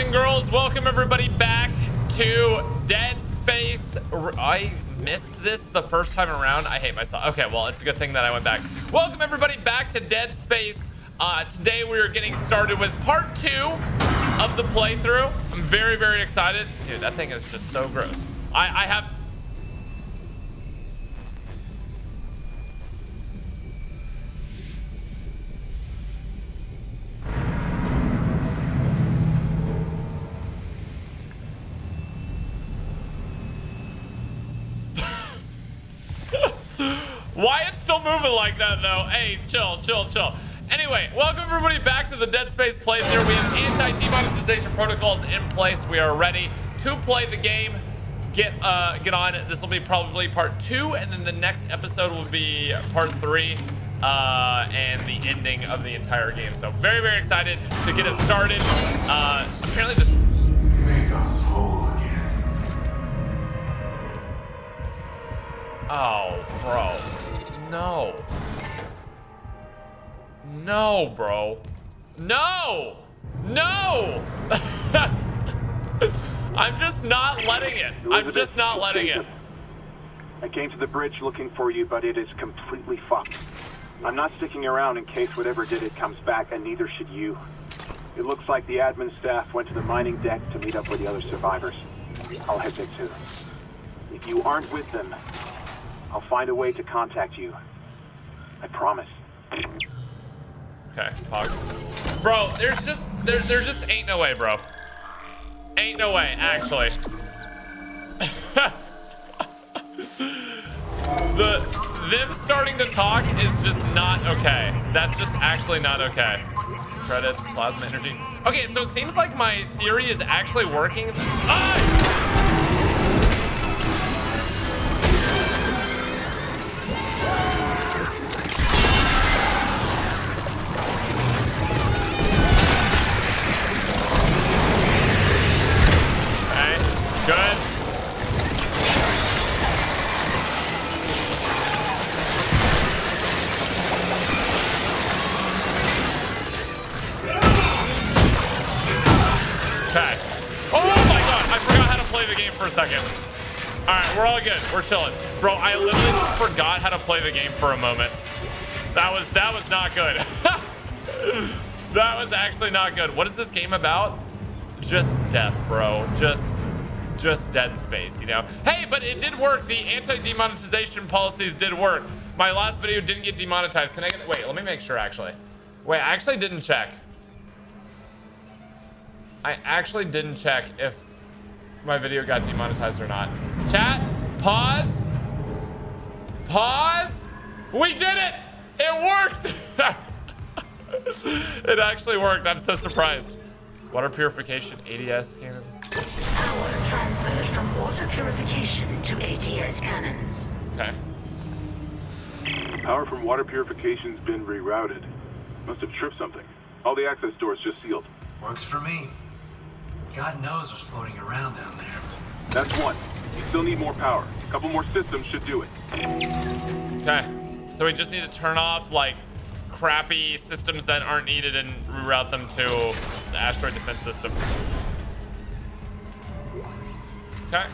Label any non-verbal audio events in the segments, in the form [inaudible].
and girls. Welcome everybody back to Dead Space. I missed this the first time around. I hate myself. Okay, well, it's a good thing that I went back. Welcome everybody back to Dead Space. Uh, today we are getting started with part two of the playthrough. I'm very, very excited. Dude, that thing is just so gross. I, I have It's still moving like that though? Hey, chill, chill, chill. Anyway, welcome everybody back to the Dead Space playthrough. We have anti-demonetization protocols in place. We are ready to play the game. Get uh, get on it. This will be probably part two, and then the next episode will be part three uh, and the ending of the entire game. So very, very excited to get it started. Uh, apparently this... Make us whole again. Oh, bro. No. No, bro. No! No! [laughs] I'm just not letting it. I'm just not letting it. I came to the bridge looking for you, but it is completely fucked. I'm not sticking around in case whatever did it comes back, and neither should you. It looks like the admin staff went to the mining deck to meet up with the other survivors. I'll head there too. If you aren't with them, I'll find a way to contact you. I promise. Okay. Bro, there's just there there just ain't no way, bro. Ain't no way, actually. [laughs] the them starting to talk is just not okay. That's just actually not okay. Credits, plasma energy. Okay, so it seems like my theory is actually working. Ah! For a second. All right, we're all good. We're chilling. Bro, I literally forgot how to play the game for a moment. That was that was not good. [laughs] that was actually not good. What is this game about? Just death, bro. Just just dead space, you know? Hey, but it did work. The anti-demonetization policies did work. My last video didn't get demonetized. Can I get wait, let me make sure actually. Wait, I actually didn't check. I actually didn't check if my video got demonetized or not. Chat, pause. Pause. We did it. It worked. [laughs] it actually worked. I'm so surprised. Water purification, ADS cannons. Power transferred from water purification to ADS cannons. Okay. Power from water purification's been rerouted. Must have tripped something. All the access doors just sealed. Works for me. God knows what's floating around down there. That's one. You still need more power. A couple more systems should do it. Okay. So we just need to turn off like crappy systems that aren't needed and reroute them to the asteroid defense system. Okay.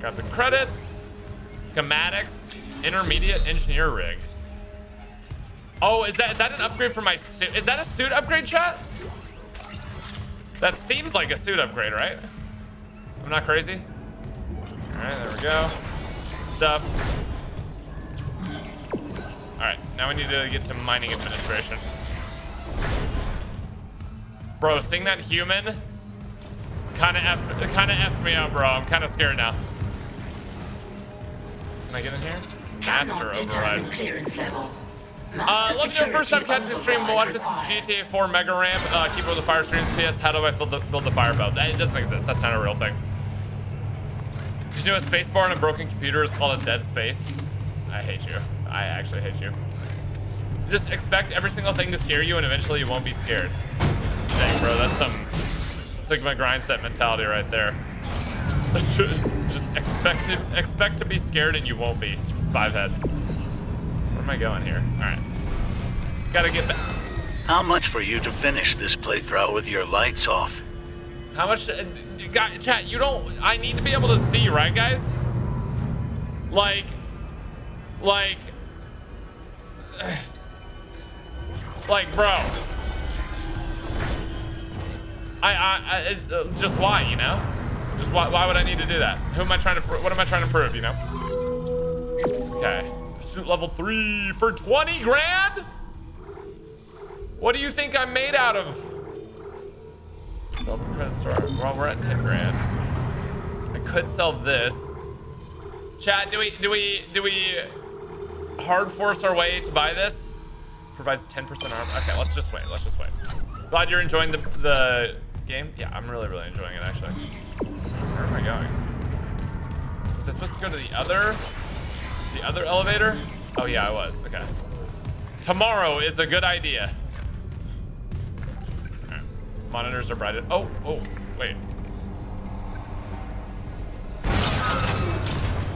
Got the credits, schematics, intermediate engineer rig. Oh, is that is that an upgrade for my suit? Is that a suit upgrade, chat? That seems like a suit upgrade, right? I'm not crazy. All right, there we go. Stuff. All right, now we need to get to mining administration. Bro, seeing that human kind of effed, kind of effed me out, bro. I'm kind of scared now. Can I get in here? Master override. clearance level. Uh, me know first time catching the stream. Watch this is GTA 4 Mega Ramp. Uh, keep it with the fire streams. PS, how do I build the, build the fire boat? That, it doesn't exist. That's not a real thing. Did you know a spacebar on a broken computer is called a dead space? I hate you. I actually hate you. Just expect every single thing to scare you and eventually you won't be scared. Dang, bro, that's some Sigma grind set mentality right there. [laughs] Just expect to, expect to be scared and you won't be. Five heads. Where am I going here? All right. Gotta get back. How much for you to finish this playthrough with your lights off? How much? Uh, guy, chat, you don't. I need to be able to see, right, guys? Like, like, [sighs] like, bro. I, I, I it's, uh, just why, you know? Just why, why would I need to do that? Who am I trying to, what am I trying to prove, you know? Okay. Suit level three for 20 grand? What do you think I'm made out of? Well, we're at 10 grand. I could sell this. Chat, do we, do we, do we hard force our way to buy this? Provides 10% armor. Okay, let's just wait. Let's just wait. Glad you're enjoying the, the game. Yeah, I'm really, really enjoying it, actually. Where am I going? Was I supposed to go to the other, the other elevator? Oh, yeah, I was. Okay. Tomorrow is a good idea. Hmm. Monitors are brighted. Oh, oh, wait.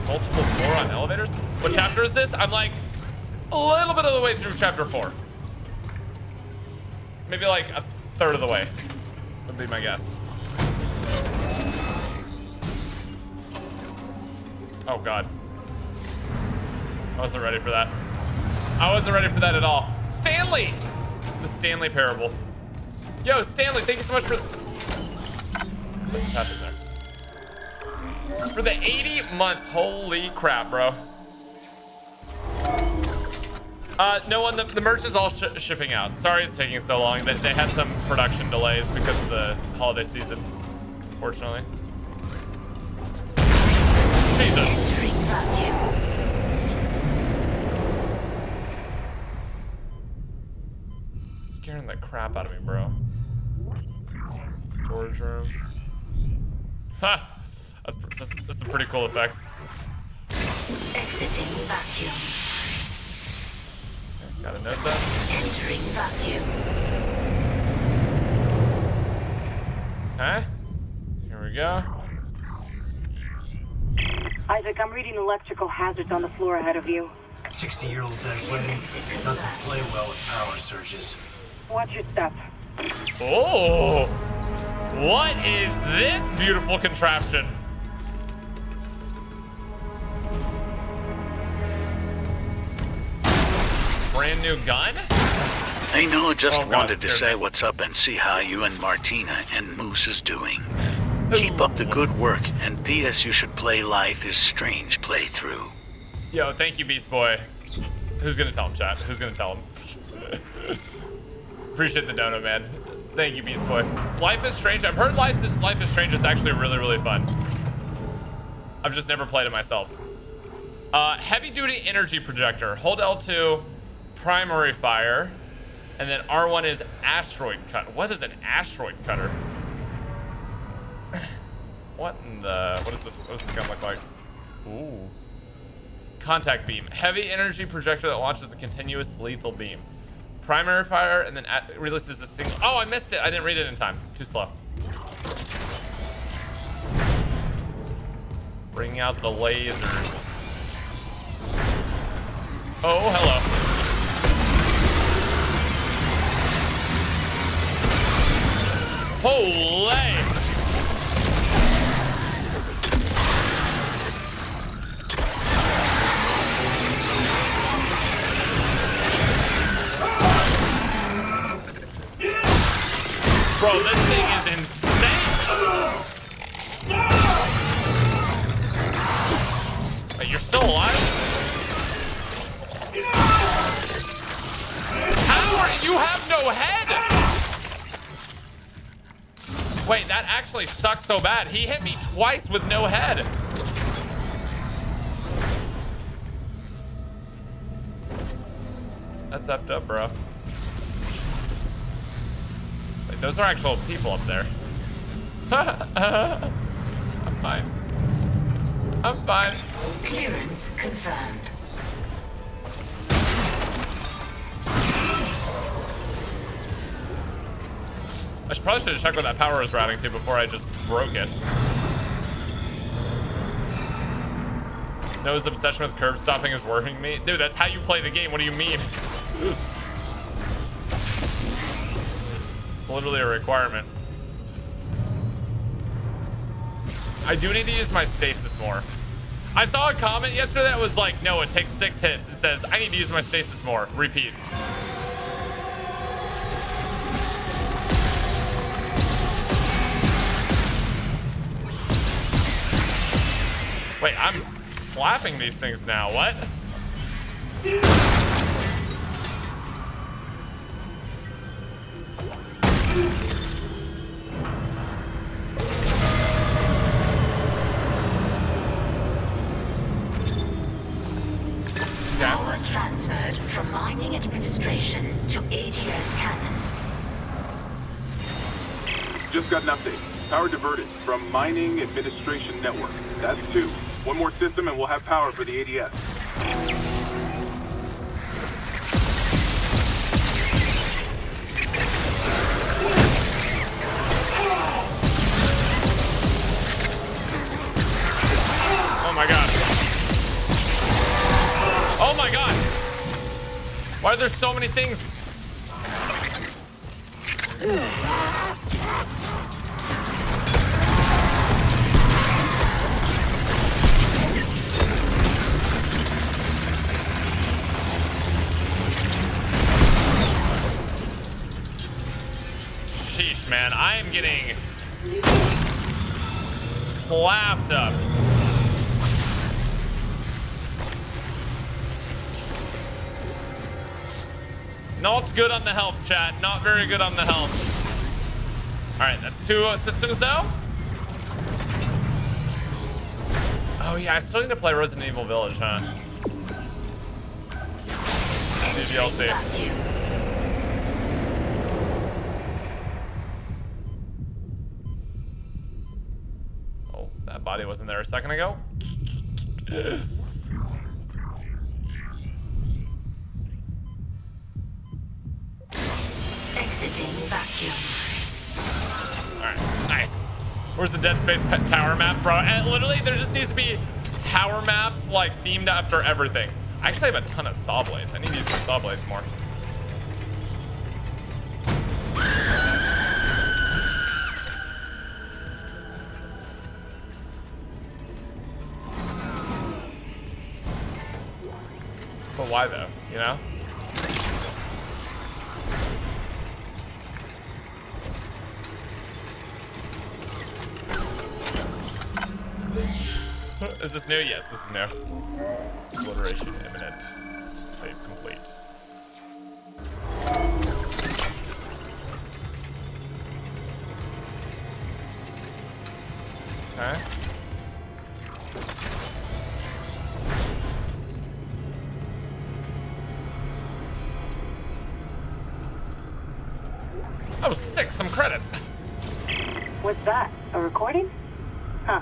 Multiple floor on elevators? What chapter is this? I'm like a little bit of the way through chapter four. Maybe like a third of the way would be my guess. Oh God. I wasn't ready for that. I wasn't ready for that at all. Stanley! The Stanley parable. Yo, Stanley, thank you so much for... In there. For the 80 months. Holy crap, bro. Uh, no one, the, the merch is all sh shipping out. Sorry it's taking so long. They, they had some production delays because of the holiday season, unfortunately. Jesus. Scaring the crap out of me, bro. Storage room. Ha! That's, that's, that's some pretty cool effects. Exiting vacuum. Gotta note that. Entering vacuum. Huh? Here we go. Isaac, I'm reading electrical hazards on the floor ahead of you. 60-year-old dead lady doesn't play well with power surges. Watch your step. Oh! What is this beautiful contraption? Brand new gun? I know, just Oh, God, wanted to say me. what's up and see how you and Martina and Moose is doing. Keep up the good work, and P.S. you should play Life is Strange playthrough. Yo, thank you, Beast Boy. Who's gonna tell him, chat? Who's gonna tell him? [laughs] Appreciate the dono, man. Thank you, Beast Boy. Life is Strange. I've heard Life is, Life is Strange is actually really, really fun. I've just never played it myself. Uh, heavy duty energy projector. Hold L2, primary fire, and then R1 is asteroid cut. What is an asteroid cutter? [coughs] What in the, what is this, what does this gun look like? Ooh. Contact beam. Heavy energy projector that launches a continuous lethal beam. Primary fire and then at, releases a single. Oh, I missed it. I didn't read it in time. Too slow. Bring out the lasers. Oh, hello. Holy! Bro, this thing is insane. Wait, you're still alive? How are you have no head? Wait, that actually sucks so bad. He hit me twice with no head. That's effed up, bro. Those are actual people up there. [laughs] I'm fine. I'm fine. Clearance confirmed. I should probably should have checked what that power was routing to before I just broke it. Noah's obsession with curb stopping is working me. Dude, that's how you play the game. What do you mean? [laughs] It's literally a requirement. I do need to use my stasis more. I saw a comment yesterday that was like, no, it takes six hits. It says, I need to use my stasis more. Repeat. Wait, I'm slapping these things now. What? Power transferred from mining administration to ADS cannons. Just got an update. Power diverted from Mining Administration Network. That's two. One more system and we'll have power for the ADS. My god. Oh my god. Why are there so many things? Sheesh, man. I am getting clapped up. Not good on the health, chat. Not very good on the health. All right, that's two systems though. Oh yeah, I still need to play Resident Evil Village, huh? New DLC. Vacuum. Oh, that body wasn't there a second ago. Exiting vacuum. All right, nice. Where's the Dead Space pet tower map, bro? And literally, there just needs to be tower maps like themed after everything. I actually have a ton of saw blades. I need to use saw blades more. But why though? You know? [laughs] Is this new? Yes, this is new. Obliteration imminent. Save complete. Okay. Oh, sick, some credits. What's that? A recording? Huh.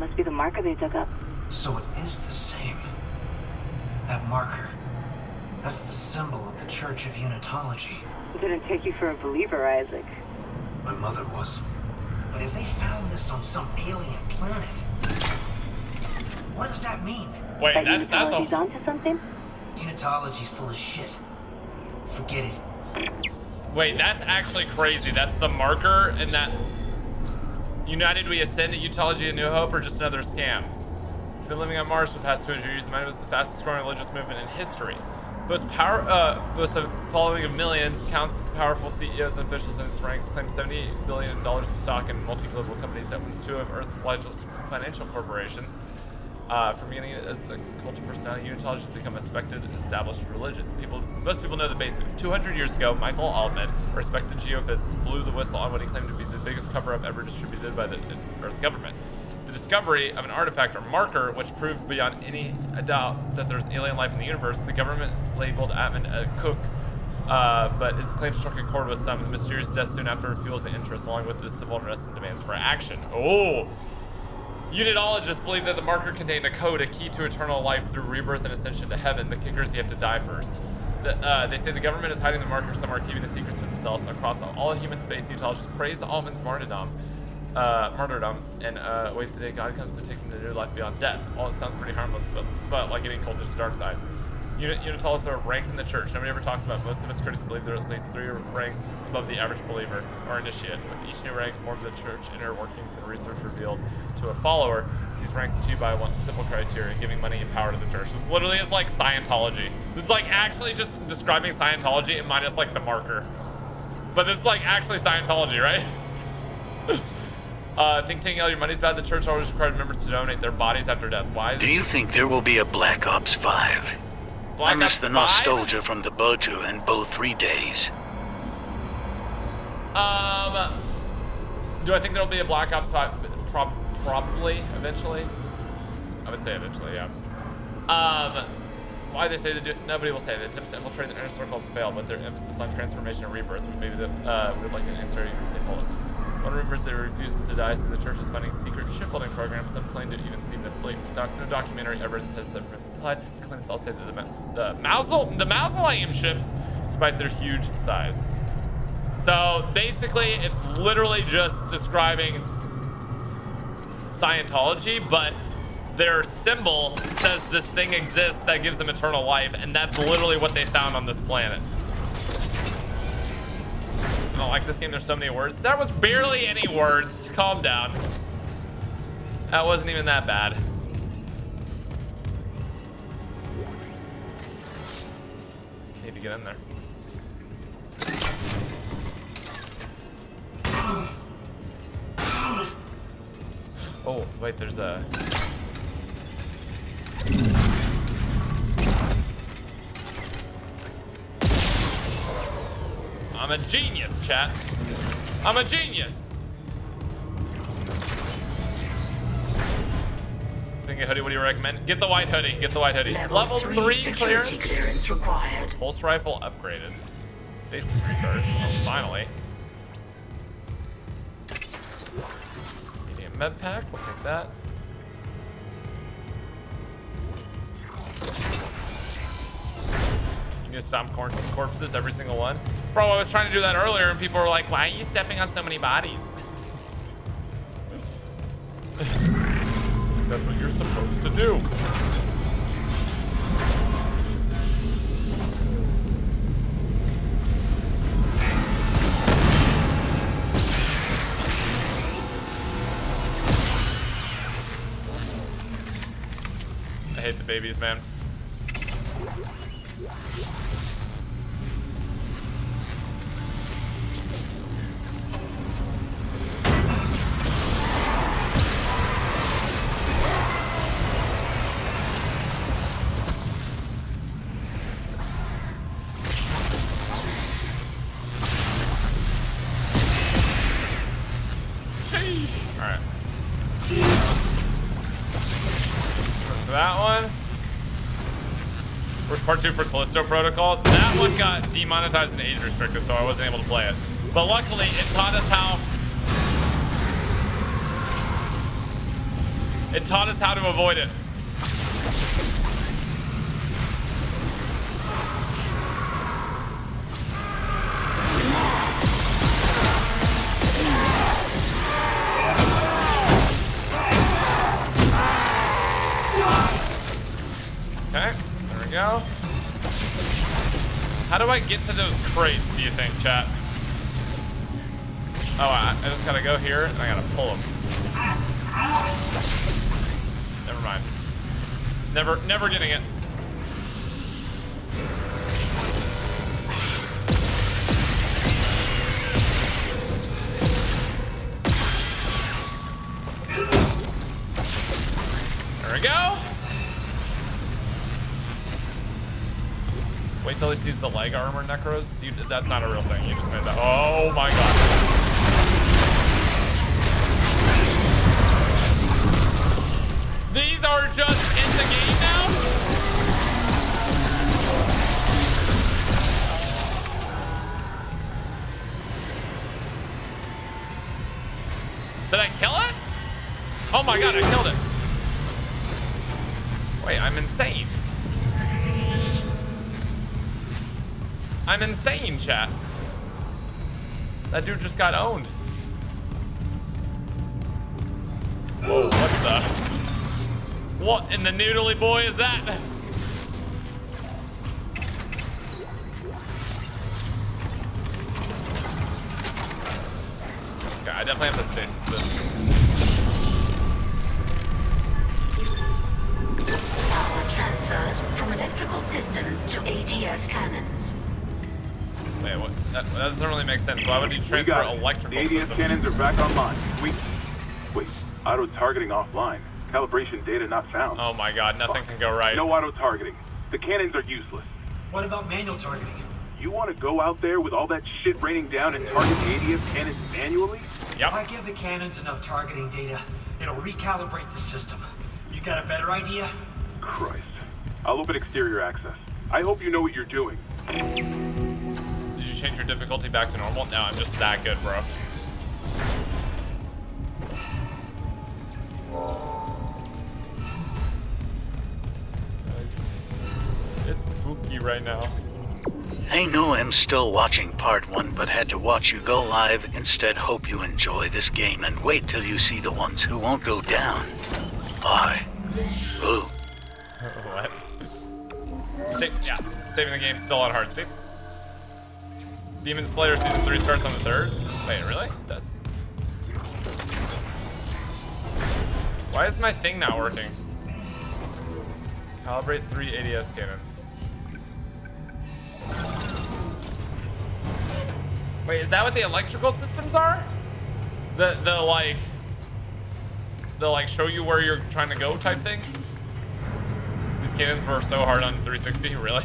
Must be the marker they dug up. So it is the same. That marker. That's the symbol of the Church of Unitology. Didn't take you for a believer, Isaac. My mother was. But if they found this on some alien planet, what does that mean? Wait, that that, that's Unitology's a onto something? Unitology's full of shit. Forget it. Wait, that's actually crazy. That's the marker and that United We Ascend at Unitology and New Hope or just another scam? Been living on Mars for the past 200 years. Mine was the fastest growing religious movement in history. Boasts power, uh, boasts a following of millions, counts powerful CEOs and officials in its ranks, claims 70 billion dollars of stock in multi-global companies, owns two of Earth's largest financial corporations. Uh, from beginning as a cult of personality, Unitology has become a respected, and established religion. People, most people know the basics. 200 years ago, Michael Altman, a respected geophysicist, blew the whistle on what he claimed to be biggest cover-up ever distributed by the Earth government. The discovery of an artifact or marker, which proved beyond any doubt that there's alien life in the universe, the government labeled Altman a cook, uh, but his claim struck a chord with some. The mysterious death soon after fuels the interest, along with the civil unrest and demands for action. Oh! Unitologists believe that the marker contained a code, a key to eternal life through rebirth and ascension to heaven. The kicker is you have to die first. The, uh, they say the government is hiding the marker, some are keeping the secrets to themselves. Across all human space, Unitologists praise Altman's martyrdom, uh, martyrdom and uh, wait the day God comes to take them to new life beyond death. All it sounds pretty harmless, but, but like any cult, there's a dark side. Unitalist are ranked in the church. Nobody ever talks about. It. Most of us critics believe there are at least three ranks above the average believer or initiate. With each new rank, more of the church inner workings and research revealed to a follower. These ranks achieved by one simple criteria: giving money and power to the church. This literally is like Scientology. This is like actually just describing Scientology and minus like the marker. But this is like actually Scientology, right? [laughs] Uh, think taking all your money's bad. The church always required members to donate their bodies after death. Why? Do you think there will be a Black Ops 5? Black I miss Ops the 5? nostalgia from the Boju and Bo 3 days. Um, do I think there'll be a Black Ops 5? Prob probably, eventually. I would say eventually, yeah. Um, why they say they do? Nobody will say that attempts to infiltrate the inner circles failed, but their emphasis on transformation and rebirth would maybe the uh, would like an answer they told us. One rumors they refuses to die, so the church is funding secret shipbuilding programs. Some claim to even see the fleet. Doc no documentary evidence has ever supplied. Claims all say that the, the, mausole- the mausoleum ships, despite their huge size. So basically, it's literally just describing Scientology, but their symbol says this thing exists that gives them eternal life, and that's literally what they found on this planet. I don't like this game. There's so many words. That was barely any words. Calm down. That wasn't even that bad. Need to get in there. Oh, wait, there's a... I'm a genius, chat. I'm a genius. Think a hoodie, what do you recommend? Get the white hoodie, get the white hoodie. Level, three, security clearance. clearance required. Pulse rifle upgraded. Stasis recharge. Oh, finally. Med pack, we'll take that. You need to stomp corn corpses, every single one. Bro, I was trying to do that earlier and people were like, why are you stepping on so many bodies? [laughs] That's what you're supposed to do. I hate the babies, man. Part two for Callisto Protocol? That one got demonetized and age restricted, so I wasn't able to play it. But luckily, it taught us how. It taught us how to avoid it. Do I get to those crates, do you think, chat? Oh, I, I just gotta go here and I gotta pull them. Never mind. Never, never getting it. There we go. Wait till he sees the leg armor necros. You, that's not a real thing. You just made that. Oh my god. These are just in the game now? Did I kill it? Oh my god, I That dude just got owned. What the? What in the noodly boy is that? Transfer got it. electrical The ADS systems? cannons are back online. We... Wait, auto-targeting offline. Calibration data not found. Oh my god, nothing can go right. No auto-targeting. The cannons are useless. What about manual targeting? You want to go out there with all that shit raining down and target the ADS cannons manually? If I give the cannons enough targeting data, it'll recalibrate the system. You got a better idea? Christ. I'll open exterior access. I hope you know what you're doing. Change your difficulty back to normal? No, I'm just that good, bro. It's spooky right now. I know I'm still watching part one, but had to watch you go live. Instead, hope you enjoy this game and wait till you see the ones who won't go down. Bye. Ooh. [laughs] what? Sa- yeah, saving the game still on hard. See? Demon Slayer season three starts on the third. Wait, really? It does. Why is my thing not working? Calibrate three ADS cannons. Wait, is that what the electrical systems are? The the like the like show you where you're trying to go type thing? These cannons were so hard on 360, [laughs] really?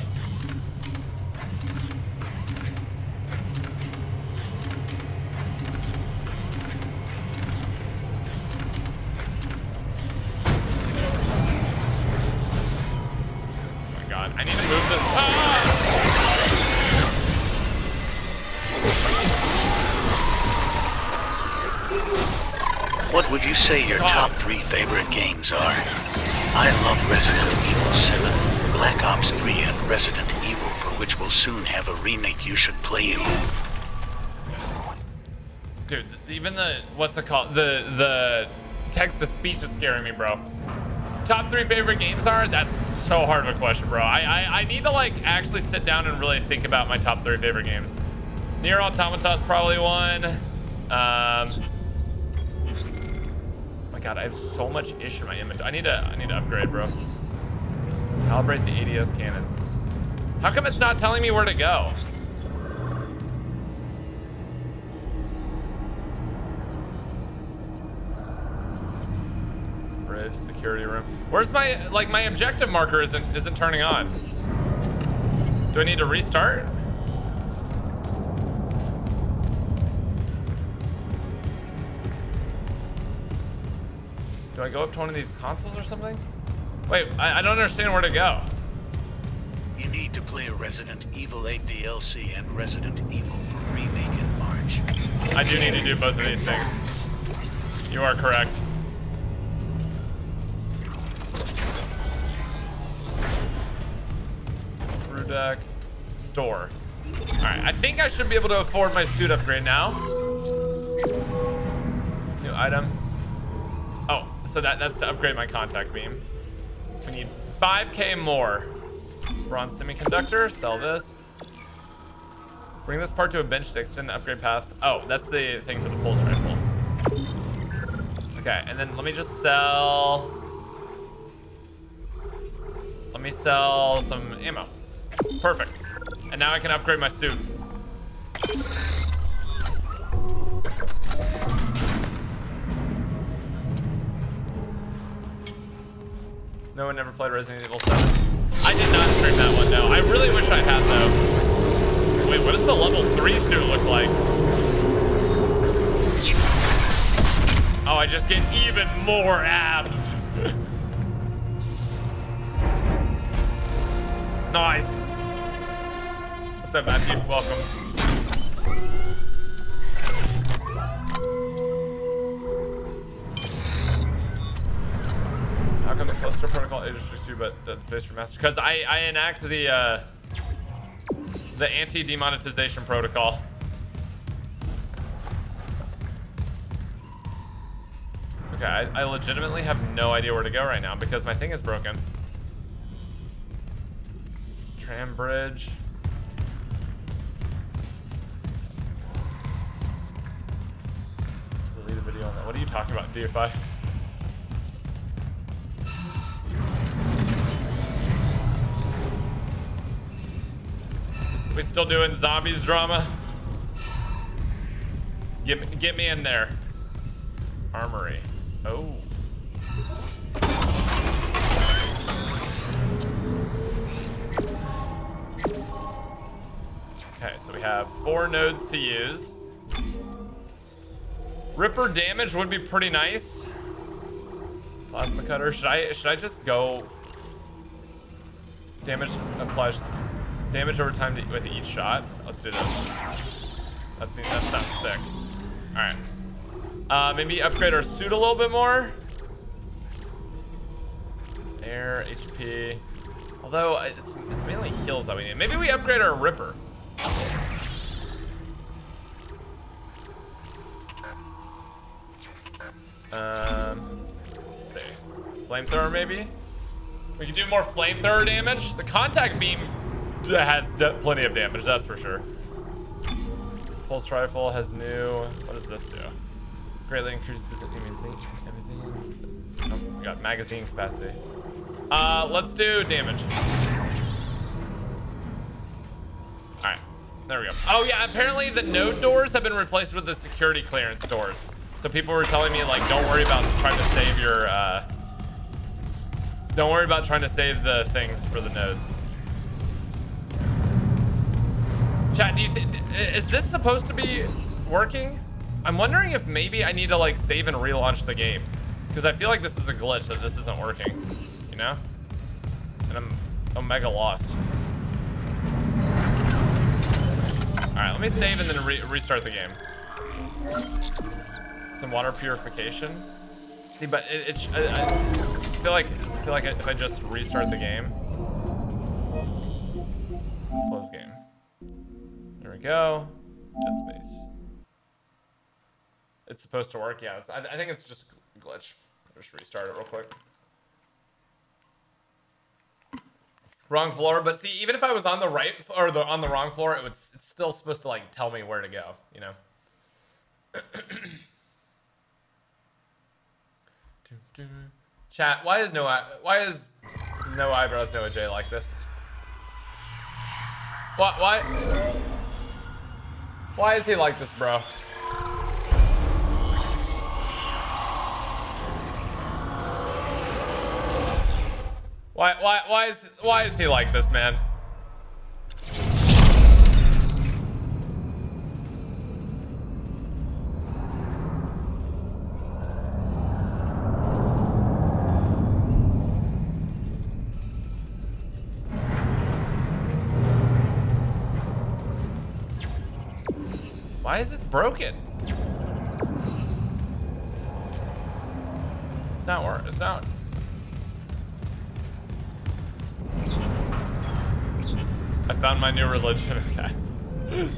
I need to move this. Ah! What would you say your top three favorite games are? I love Resident Evil 7, Black Ops 3, and Resident Evil, for which we'll soon have a remake you should play it. Dude, even the what's it called? The the text to speech is scaring me, bro. Top three favorite games are? That's so hard of a question, bro. I, I I need to like actually sit down and really think about my top three favorite games. Nier Automata is probably one. Um. My God, I have so much ish in my inventory. I need to I need to upgrade, bro. Calibrate the ADS cannons. How come it's not telling me where to go? Bridge, security room. Where's my like my objective marker isn't isn't turning on? Do I need to restart? Do I go up to one of these consoles or something? Wait, I, I don't understand where to go. You need to play Resident Evil 8 DLC and Resident Evil for remake in March. I do need to do both of these things. You are correct. Store. All right, I think I should be able to afford my suit upgrade now. New item. Oh, so that that's to upgrade my contact beam. We need 5k more. Bronze semiconductor, sell this. Bring this part to a bench to extend the upgrade path. Oh, that's the thing for the pulse rifle. Okay, and then let me just sell. Let me sell some ammo. Perfect. And now I can upgrade my suit. No one ever played Resident Evil 7. I did not stream that one, no. I really wish I had, though. Wait, what does the level 3 suit look like? Oh, I just get even more abs. [laughs] nice. Up, Matthew? Welcome. How come the Callisto Protocol age restricts you, but Dead Space Remastered? Because I, I enact the uh, the anti-demonetization protocol. Okay, I, I legitimately have no idea where to go right now because my thing is broken. Tram bridge. On that. What are you talking about, DFI? We still doing zombies drama? Get me, get me in there. Armory. Oh. Okay, so we have four nodes to use. Ripper damage would be pretty nice. Plasma cutter. Should I should I just go damage applies damage over time to, with each shot? Let's do this. That's that's sounds sick. All right. Uh, maybe upgrade our suit a little bit more. Air, HP. Although it's, it's mainly heals that we need. Maybe we upgrade our Ripper. Um, let's see. Flamethrower maybe? We can do more flamethrower damage. The contact beam has plenty of damage, that's for sure. Pulse rifle has new. What does this do? Greatly increases magazine. Oh, we got magazine capacity. Uh, let's do damage. All right, there we go. Oh yeah, apparently the node doors have been replaced with the security clearance doors. So people were telling me like, don't worry about trying to save your. Uh, don't worry about trying to save the things for the nodes. Chat, do you think is this supposed to be working? I'm wondering if maybe I need to like save and relaunch the game because I feel like this is a glitch that this isn't working, you know? And I'm omega lost. All right, let me save and then re restart the game. Some water purification. See, but it, it I, I feel like I feel like if I just restart the game. Close game. There we go. Dead space. It's supposed to work, yeah. I, I think it's just a glitch. I'll just restart it real quick. Wrong floor, but see, even if I was on the right or the on the wrong floor, it would it's still supposed to like tell me where to go, you know. [clears throat] Chat, why is no why is no eyebrows Noah J like this? What why why is he like this, bro? Why why why is why is he like this, man? Broken? It's not working. It's not. I found my new religion. [laughs] Okay.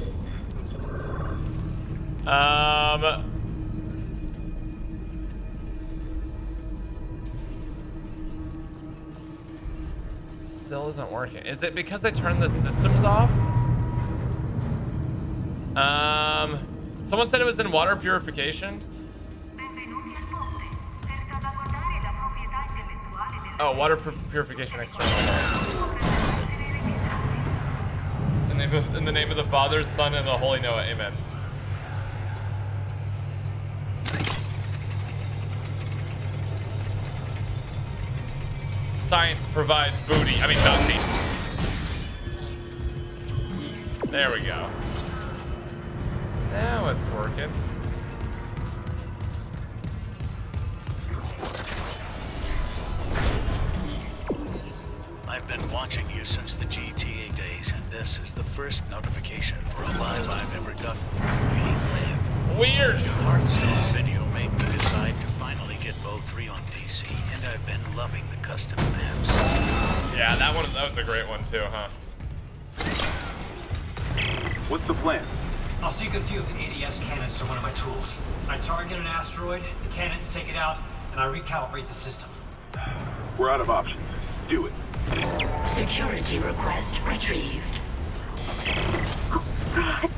um. Still isn't working. Is it because I turned the systems off? Um, someone said it was in water purification. Oh, water purification external. In the, name of, in the name of the Father, Son, and the Holy Noah. Amen. Science provides booty. I mean, bounty. There we go. Now it's working. I've been watching you since the GTA days, and this is the first notification for a live I've ever gotten. Relive. Weird. Your Hearthstone video made me decide to finally get Bow 3 on PC, and I've been loving the custom maps. Yeah, that one that was a great one too, huh? What's the plan? I'll seek a few of the ADS cannons to one of my tools. I target an asteroid, the cannons take it out, and I recalibrate the system. We're out of options. Do it. Security request retrieved. God!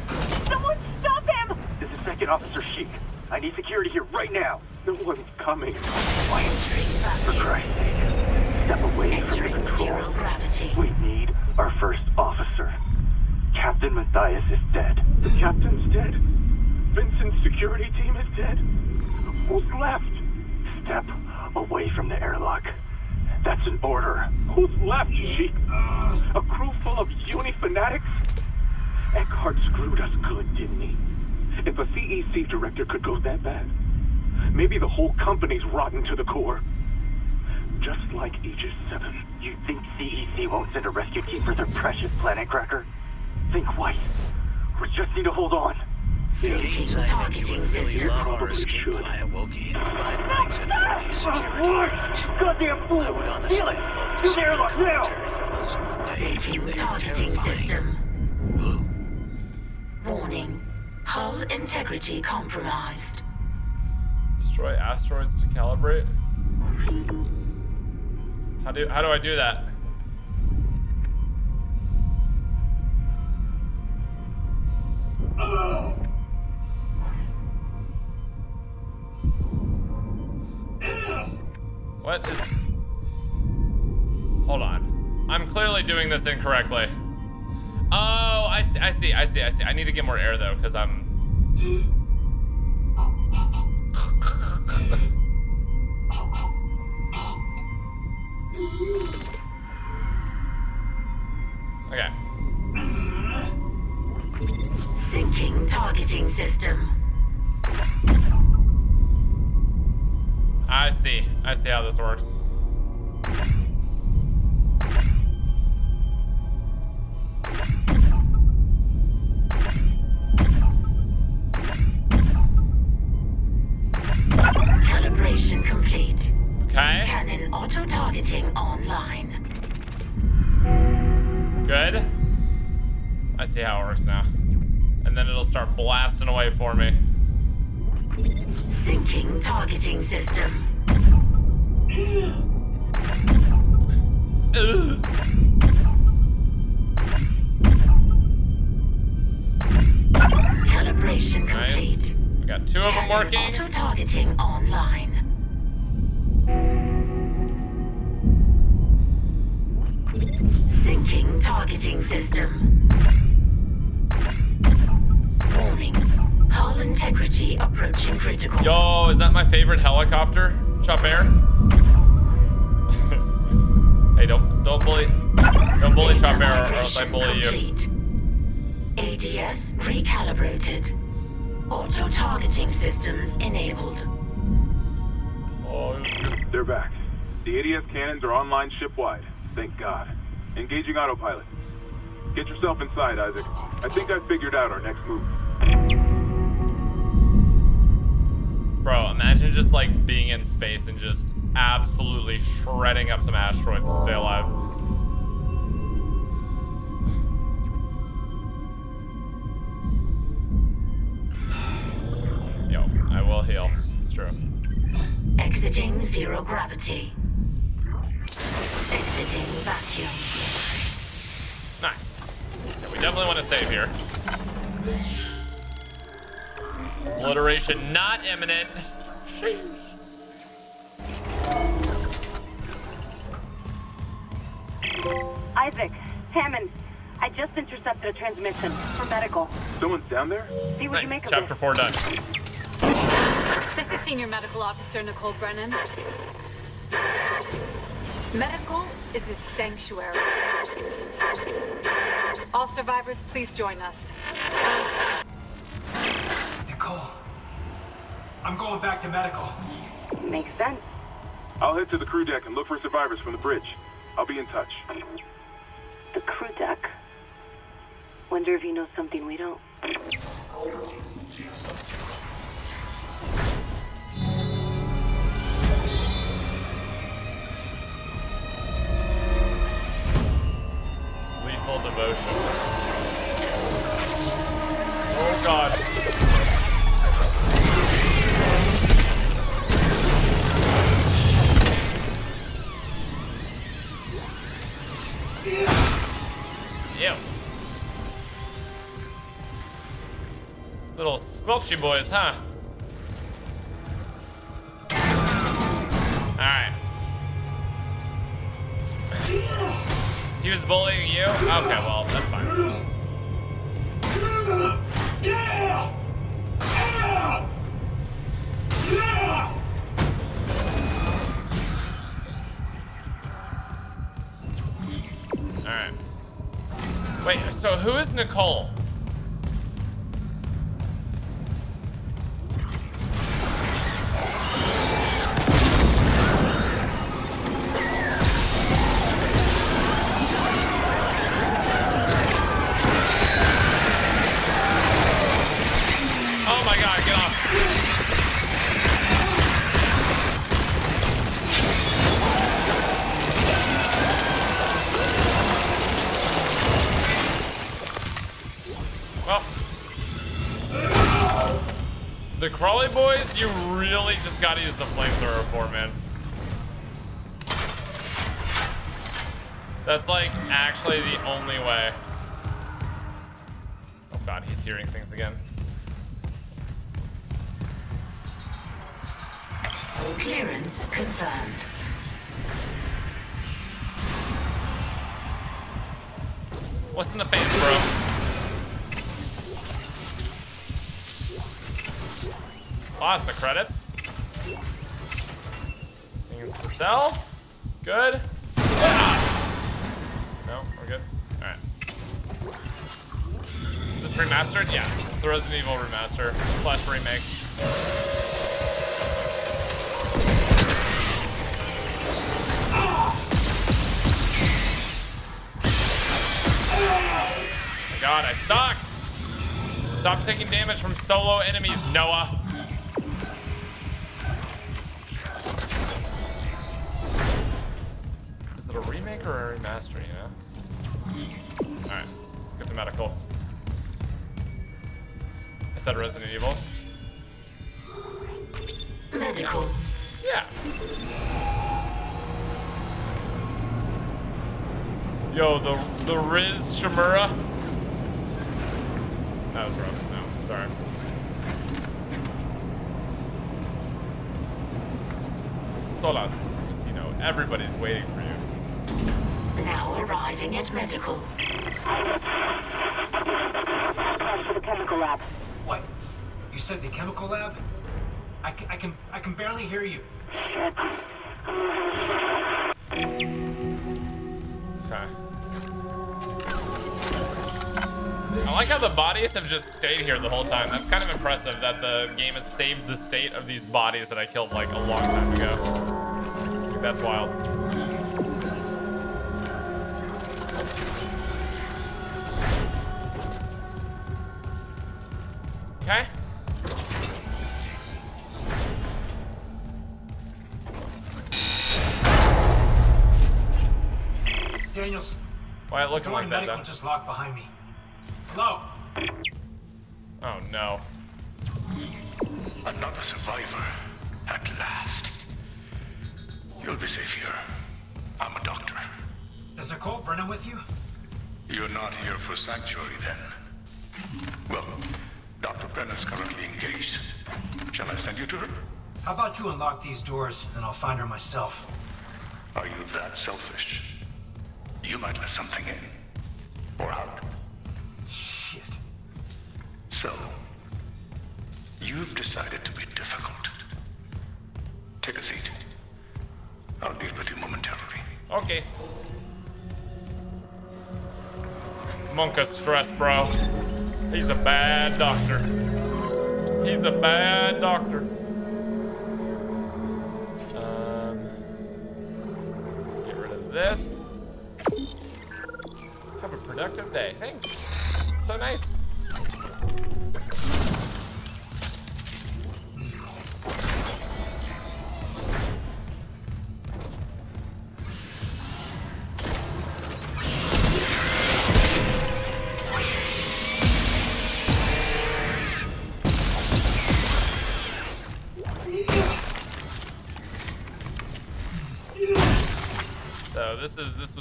Someone stop him! This is Second Officer Sheik. I need security here right now. No one's coming. Quiet For stream Christ's sake. Step away from the Entering control. zero gravity. We need our first officer. Captain Mathius is dead. The captain's dead? Vincent's security team is dead? Who's left? Step away from the airlock. That's an order. Who's left, Sheik? Uh, a crew full of uni fanatics? Eckhart screwed us good, didn't he? If a CEC director could go that bad, maybe the whole company's rotten to the core. Just like Aegis 7. You think CEC won't send a rescue team for their precious planet cracker? Think twice. We just need to hold on. Syncing I think you targeting would really system. love are Probably escape should. via Wookiee and five nights at Wookiee security. Goddamn fool! I would honestly Feel love to see the your now! for those Syncing They targeting terrifying. system. Warning. Hull integrity compromised. Destroy asteroids to calibrate. How do how do I do that? What is? Hold on. I'm clearly doing this incorrectly. Oh, I see, I see, I see, I see. I need to get more air though, because I'm. Okay. Syncing targeting system. I see. I see how this works. Calibration complete. Okay. Cannon auto-targeting online. Good. I see how it works now. And then it'll start blasting away for me. Syncing targeting system. Calibration Nice. complete. We got two of them working. auto-targeting online. Sinking targeting system. Warning. Hull integrity approaching critical. Yo, is that my favorite helicopter? Chop air? [laughs] hey, don't don't bully don't bully Data Chop air or else I migration bully you. complete. ADS recalibrated. Auto-targeting systems enabled. Oh, They're back. The ADS cannons are online ship-wide. Thank God. Engaging autopilot. Get yourself inside, Isaac. I think I figured out our next move. Bro, imagine just like being in space and just absolutely shredding up some asteroids to stay alive. [sighs] Yo, I will heal. It's true. Exiting zero gravity. Exiting vacuum. Nice. Yeah, we definitely want to save here. Obliteration not imminent. Sheesh. Isaac, Hammond, I just intercepted a transmission for medical. Someone's down there? See what you Nice. make of Chapter 4 done. This is Senior Medical Officer Nicole Brennan. Medical is a sanctuary. All survivors, please join us. Nicole, I'm going back to medical. Makes sense. I'll head to the crew deck and look for survivors from the bridge. I'll be in touch. The crew deck. Wonder if he knows something we don't. Lethal devotion. Oh god. Ew. Little squelchy boys, huh? Alright. He was bullying you? Okay, well, that's fine. Alright. Wait, so who is Nicole? The Crawley boys, you really just gotta use the flamethrower for, man. That's like actually the only way. Oh god, he's hearing things again. Clearance confirmed. What's in the face, bro? Lots of credits. Things to sell. Good. Ah! No, we're good. Alright. Is this remastered? Yeah. It's the Resident Evil remaster. Slash remake. Oh my god, I suck! Stop taking damage from solo enemies, Noah. It a remake or a remaster, you know? Alright, let's get to medical. I said Resident Evil. Medical. Yeah. Yo, the the Riz Shimura. That was rough. No, sorry. Solas Casino. Everybody's waiting for you. Now arriving at medical. Crash to the chemical lab. What? You said the chemical lab? I can, I can, I can barely hear you. Okay. I like how the bodies have just stayed here the whole time. That's kind of impressive that the game has saved the state of these bodies that I killed like a long time ago. That's wild. Okay. Daniels, Why it the looking door like to that medical though? just locked behind me. Hello? Oh no. Another survivor. At last. You'll be safe here. I'm a doctor. Is Nicole Brennan with you? You're not here for sanctuary then. Well, Dr. Currently engaged. Shall I send you to her? How about you unlock these doors and I'll find her myself? Are you that selfish? You might let something in. Or out. Shit. So, you've decided to be difficult. Take a seat. I'll deal with you momentarily. Okay. Monka's stressed, bro. He's a bad doctor. He's a bad doctor. Um, get rid of this. Have a productive day. Thanks. So nice.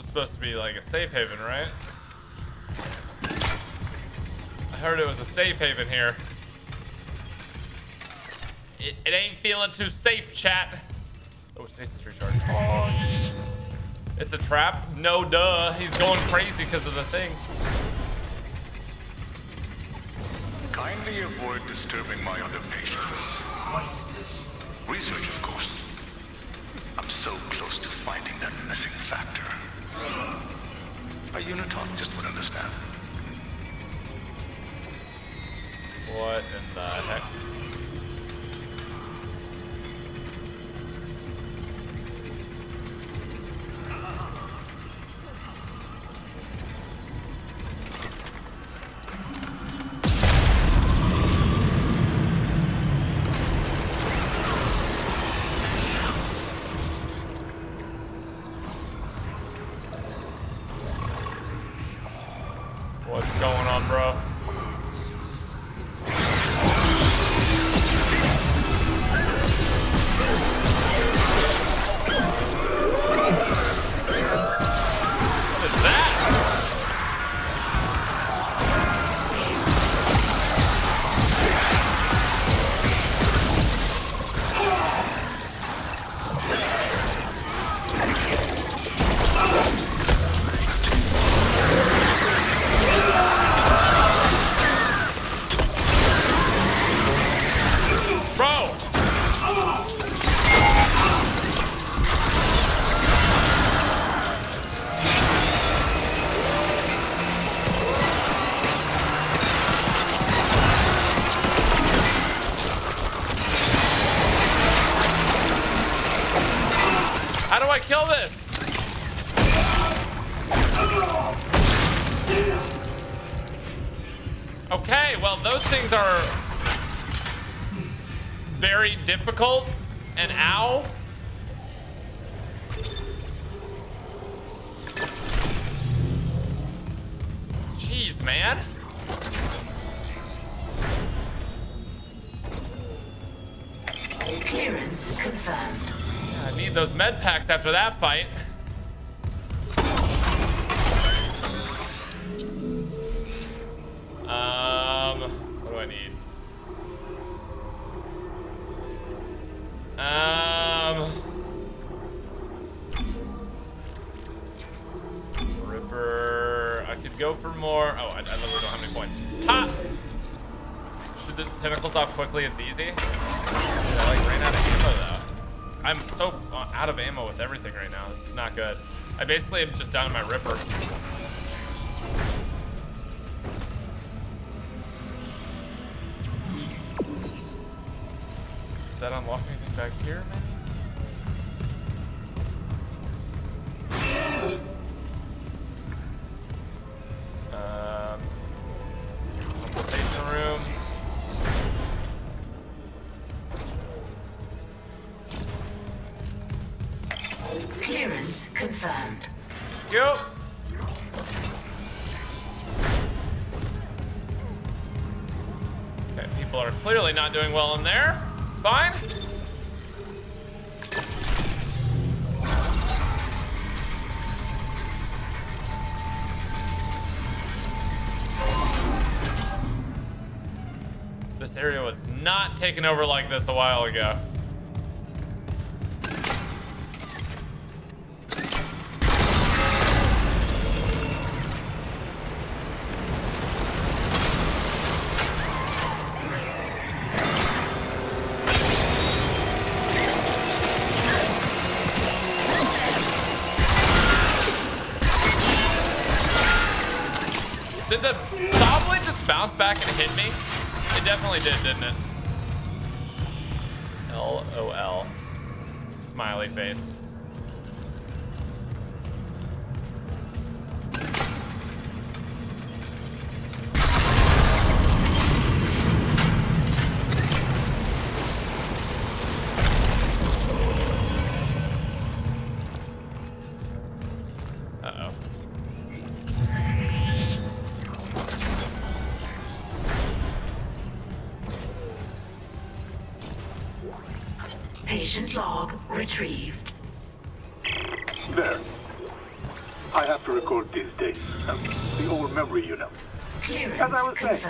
Supposed to be like a safe haven, right? I heard it was a safe haven here. It, it ain't feeling too safe, chat. Oh, stasis recharge. Oh, it's a trap? No, duh. He's going crazy because of the thing. Kindly avoid disturbing my other patients. What is this? Research, of course. I'm so close to finding that missing factor. A unitron just would understand. What in the heck? Difficult Am just down to my Ripper. Taken over like this a while ago. Retrieved. There. I have to record these days. Um, the old memory, you know. Clearance As I was saying,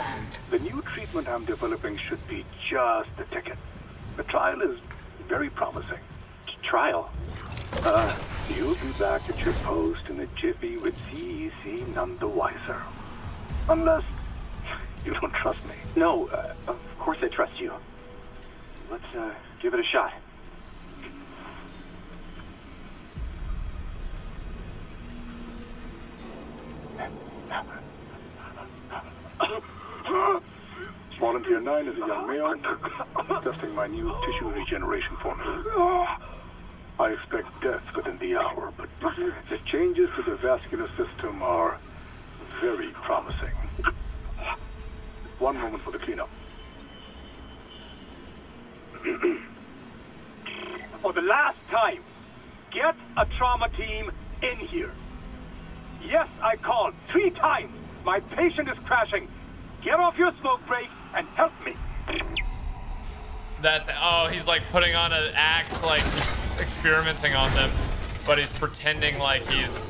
the new treatment I'm developing should be just the ticket. The trial is very promising. Trial? Uh, you'll be back at your post in a jiffy with CEC none the wiser. Unless [laughs] you don't trust me. No, uh, of course I trust you. Let's uh, give it a shot. Volunteer 9 is a young male testing my new tissue regeneration formula. I expect death within the hour, but the changes to the vascular system are very promising. One moment for the cleanup. [clears throat] For the last time, get a trauma team in here. Yes, I called three times. My patient is crashing. Get off your smoke break and help me. That's oh, he's like putting on an act, like experimenting on them, but he's pretending like he's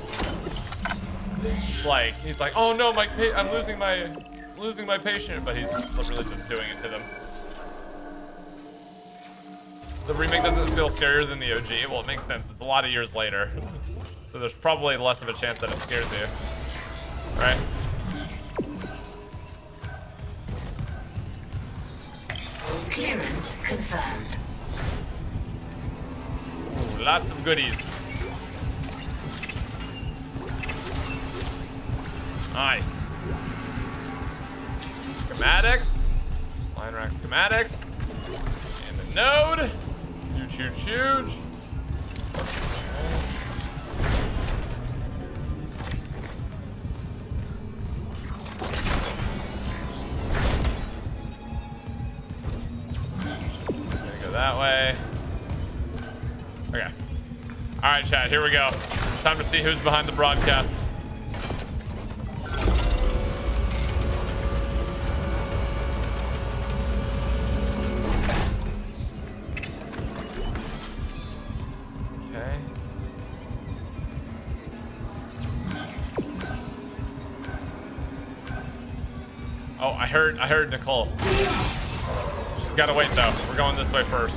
like he's like, oh no, my I'm losing my losing my patient, but he's really just doing it to them. The remake doesn't feel scarier than the OG. Well, it makes sense. It's a lot of years later. So there's probably less of a chance that it scares you. Right? Clearance confirmed. Ooh, lots of goodies. Nice. Schematics. Line rack schematics. And the node. Huge, huge, huge. Gonna All right, chat, here we go. Time to see who's behind the broadcast. Okay. Oh, I heard, I heard Nicole. She's gotta wait though. We're going this way first.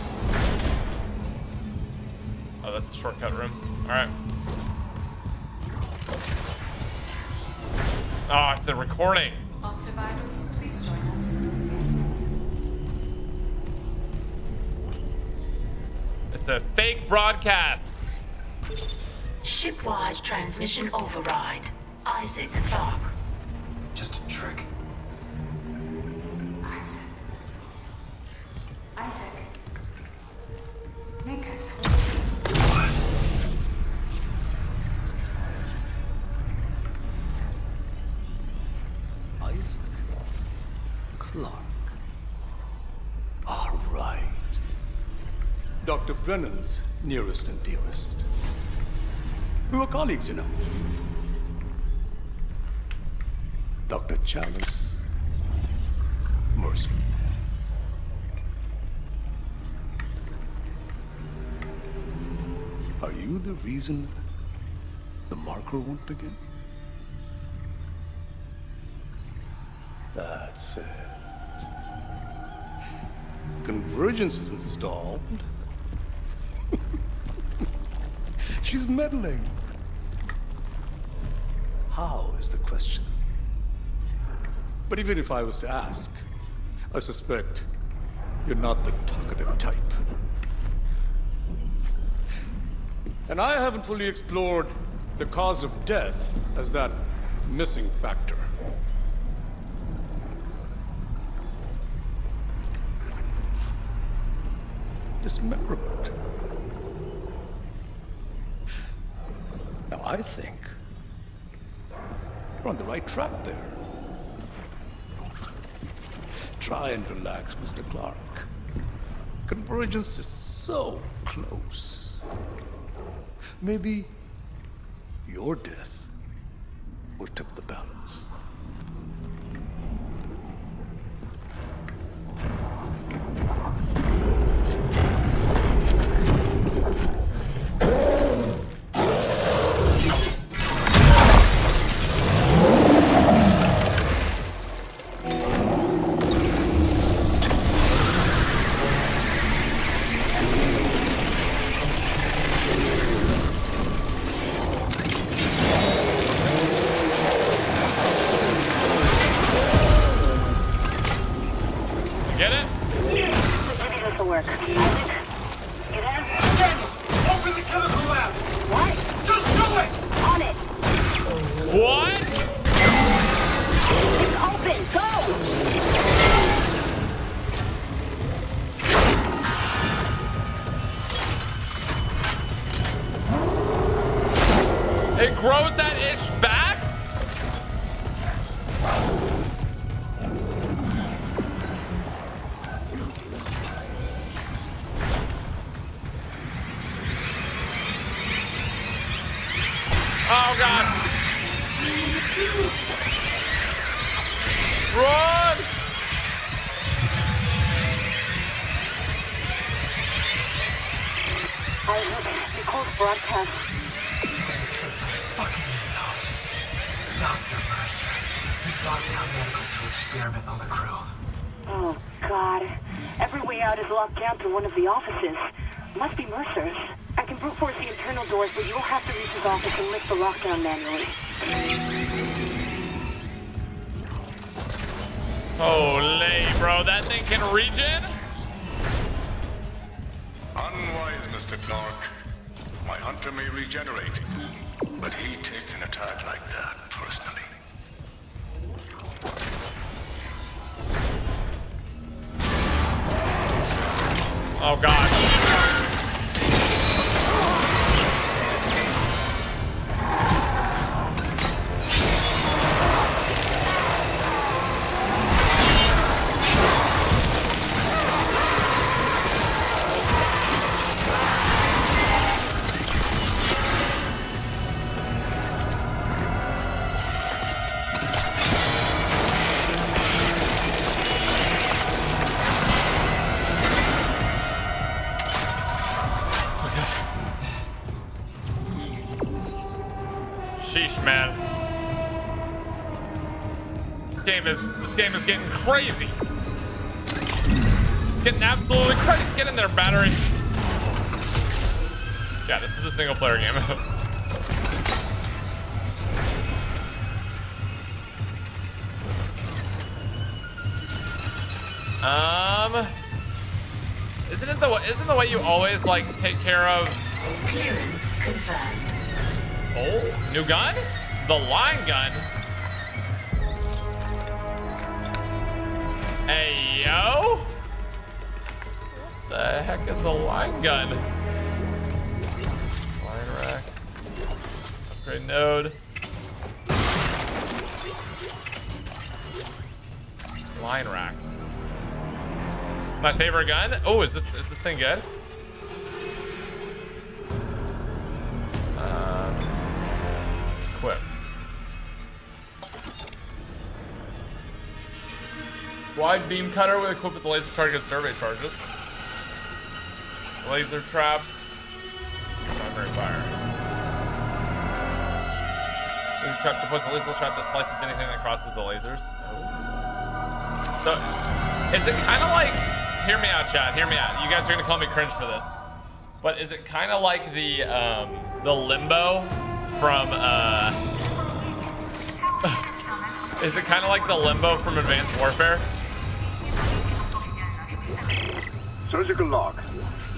Oh, that's a shortcut room. All right. Oh, it's a recording. All survivors, please join us. It's a fake broadcast. Shipwide transmission override. Isaac Clark. Nearest and dearest. We were colleagues, you know. Dr. Challus Mercer. Are you the reason the marker won't begin? That's it. Convergence is installed. She's meddling. How is the question? But even if I was to ask, I suspect you're not the talkative type. And I haven't fully explored the cause of death as that missing factor. Dismemberment. Now, I think you're on the right track there. Try and relax, Mr. Clark. Convergence is so close. Maybe your death will tip the balance. One of the offices. Is getting crazy. It's getting absolutely crazy. Get in there, battery. Yeah, this is a single player game. [laughs] um, isn't it the isn't the way you always like take care of? Oh, new gun? The line gun? Line gun? Line rack. Upgrade node. Line racks. My favorite gun? Oh, is this is this thing good? Um, equip. Wide beam cutter with equipped with laser target survey charges. Laser traps. Primary fire. Laser trap deploys a lethal trap that slices anything that crosses the lasers. So, is it kind of like? Hear me out, chat. Hear me out. You guys are gonna call me cringe for this, but is it kind of like the um, the limbo from? Uh, [laughs] is it kind of like the limbo from Advanced Warfare? Surgical log,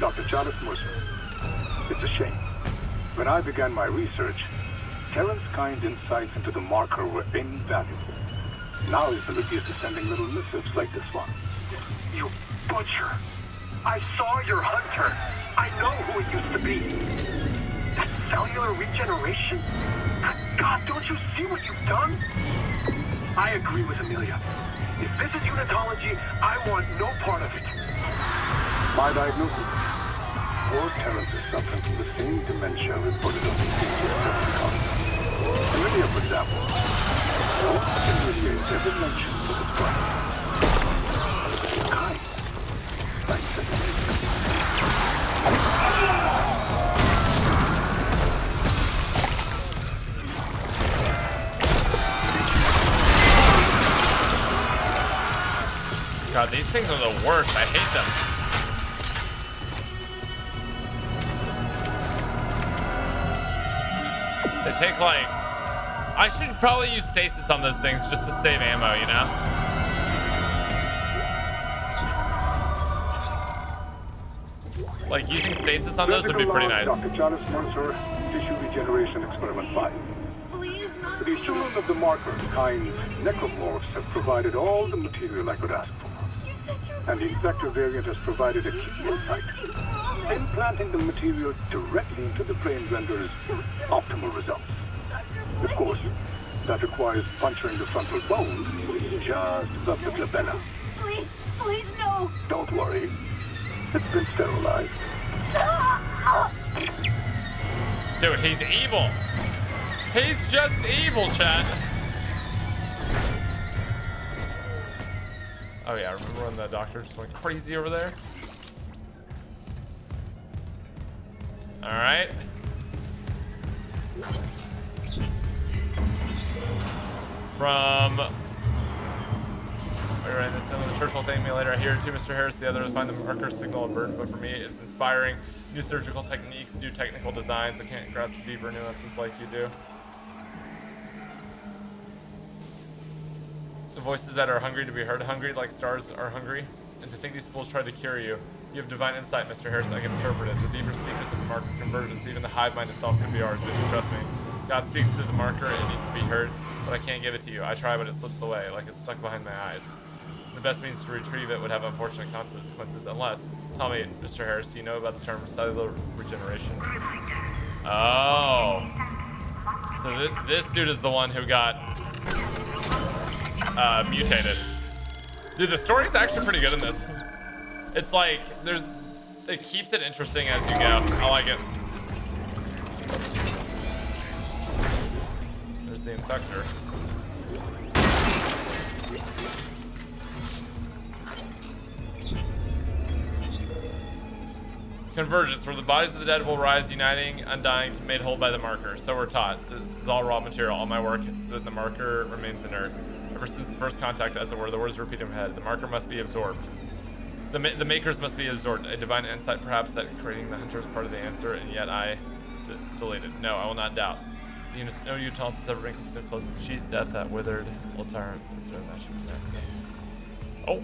Dr. Challus Mercer. It's a shame. When I began my research, Terrence Kyne's insights into the marker were invaluable. Now he's the luckiest of sending little missives like this one. You butcher. I saw your hunter. I know who it used to be. That cellular regeneration? Good God, don't you see what you've done? I agree with Amelia. If this is unitology, I want no part of it. My diagnosis? Poor Terrence is suffering from the same dementia reported on the for example, God, these things are the worst. I hate them. Take like... I should probably use stasis on those things just to save ammo, you know? Like, using stasis on those would be pretty nice. Dr. Challus Mercer, Tissue Regeneration Experiment 5. The children of the marker, kind necromorphs, have provided all the material I could ask for. And the infector variant has provided a key insight. Implanting the material directly into the brain renders optimal results. Of course, that requires puncturing the frontal bone just above the glabella. Please, please, no. Don't worry. It's been sterilized. Dude, he's evil. He's just evil, chat. Oh yeah, remember when the doctor just went crazy over there? All right. From we ran this down. The church will thank me later. I hear too, Mr. Harris. The other is find the marker signal a burden, but for me, it's inspiring. New surgical techniques, new technical designs. I can't grasp the deeper nuances like you do. The voices that are hungry to be heard, hungry like stars are hungry, and to think these fools try to cure you. You have divine insight, Mr. Harris. I can interpret it. The deeper secrets of the marker convergence, even the hive mind itself could be ours. But trust me. God speaks through the marker, and it needs to be heard, but I can't give it to you. I try, but it slips away, like it's stuck behind my eyes. The best means to retrieve it would have unfortunate consequences, unless. Tell me, Mr. Harris, do you know about the term cellular regeneration? Oh. So th this dude is the one who got uh, mutated. Dude, the story's actually pretty good in this. It's like, there's, it keeps it interesting as you go. I like it. There's the infector. Convergence, where the bodies of the dead will rise, uniting, undying, made whole by the marker. So we're taught. This is all raw material. All my work, the marker remains inert. Ever since the first contact, as it were, the words repeat in my head. The marker must be absorbed. The, ma the makers must be absorbed. A divine insight, perhaps, that creating the hunter is part of the answer, and yet I deleted. No, I will not doubt. Know you tell us ever been so close to cheat death that withered old tyrant instead of matching tenacity. Oh,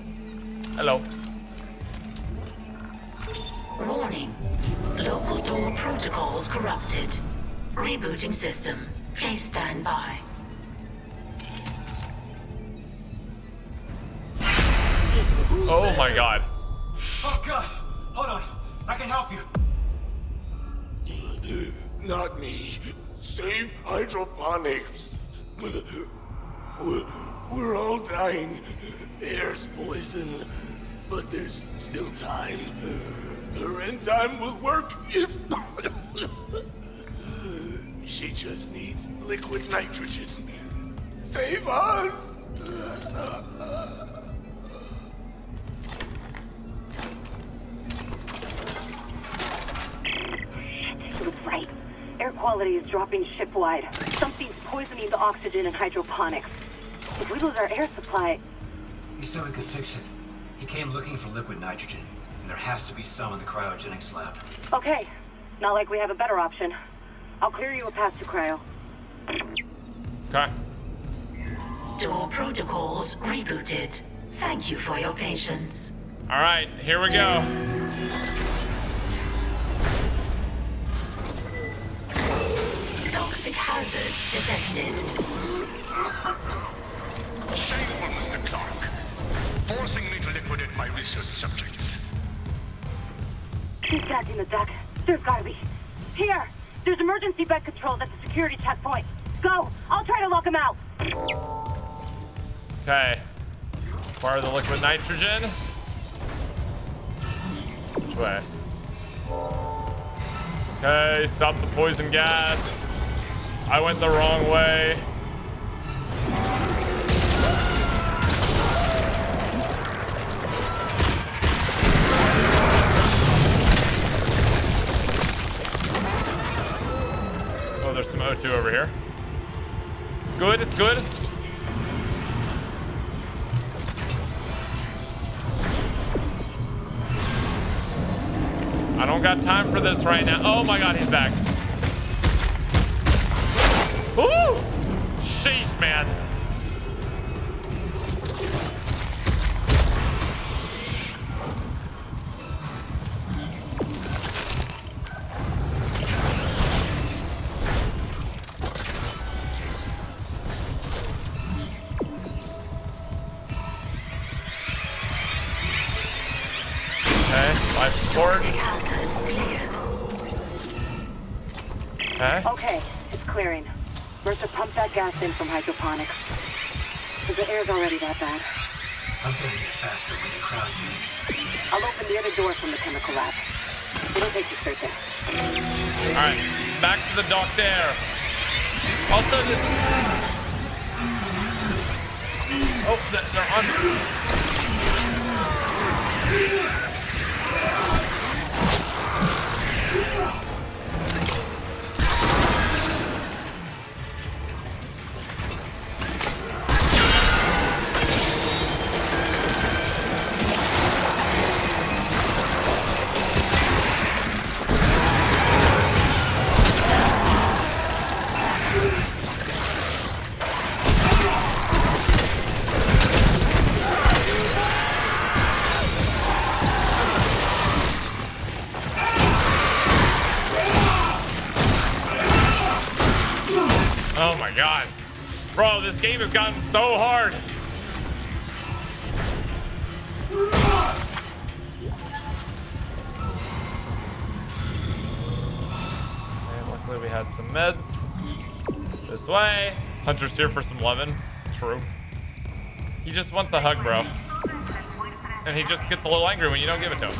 hello. Warning. Local door protocols corrupted. Rebooting system. Please stand by. Oh my god. Oh god! Hold on. I can help you. Not me. Save hydroponics. We're all dying. Air's poison. But there's still time. Her enzyme will work if... [laughs] she just needs liquid nitrogen. Save us! Right. Air quality is dropping shipwide. Something's poisoning the oxygen in hydroponics. If we lose our air supply... He said we could fix it. He came looking for liquid nitrogen. And there has to be some in the cryogenics lab. Okay. Not like we have a better option. I'll clear you a path to cryo. Okay. Door protocols rebooted. Thank you for your patience. All right, here we go. Toxic hazard detected. Shameful, Mr. Clark. Forcing me to liquidate my research subjects. He's back in the duck. There's gotta be. Here! There's emergency bed controls at the security checkpoint. Go! I'll try to lock him out! Okay. Fire the liquid nitrogen. Which way? Okay, stop the poison gas. I went the wrong way. Oh, there's some O2 over here. It's good, it's good. I don't got time for this right now. Oh my god, he's back. Ooh! Sheesh, man. Okay. Okay, it's clearing. Mercer pumped that gas in from hydroponics. But the air's already that bad. I'm getting it faster with the cryogenics. I'll open the other door from the chemical lab. It'll take you straight there. All right, back to the dock there. Also, this. Oh, th- they're on. This game has gotten so hard. And luckily we had some meds. This way. Hunter's here for some lovin'. True. He just wants a hug, bro. And he just gets a little angry when you don't give it to him.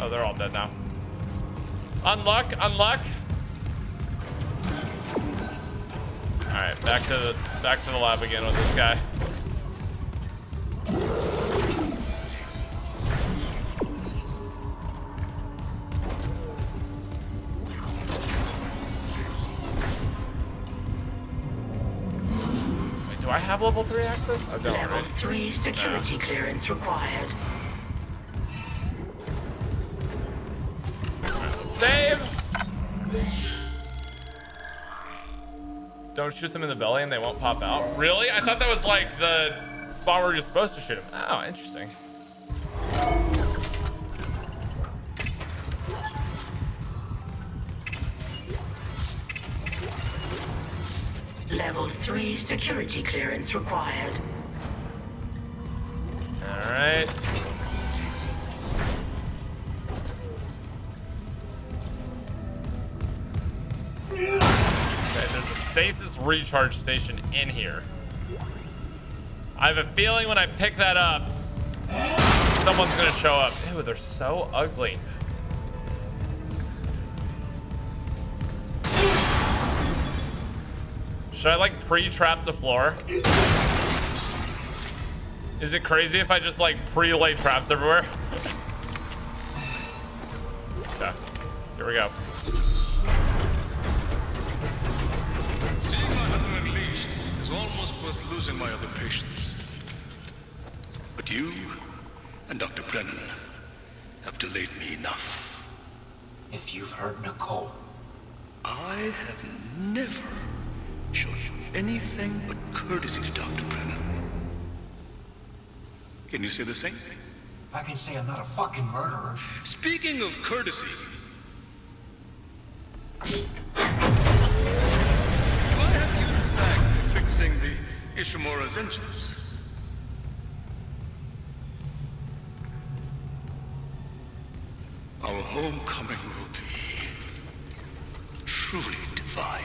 Oh, they're all dead now. Unluck, unluck. Back to the back to the lab again with this guy. Wait, do I have level three access? I don't Level already. 3 security clearance required. Don't shoot them in the belly and they won't pop out. Really? I thought that was like the spot where you're supposed to shoot them. Oh, interesting. Level 3 security clearance required. All right. Okay, there's a stasis recharge station in here. I have a feeling when I pick that up, someone's gonna show up. Ew, they're so ugly. Should I like pre-trap the floor? Is it crazy if I just like pre-lay traps everywhere? [sighs] okay, here we go. My other patients. But you and Dr. Brennan have delayed me enough. If you've heard Nicole, I have never shown anything but courtesy to Dr. Brennan. Can you say the same? Thing? I can say I'm not a fucking murderer. Speaking of courtesy, do I have you fact fixing the Ishimura's engines? Our homecoming will be truly divine.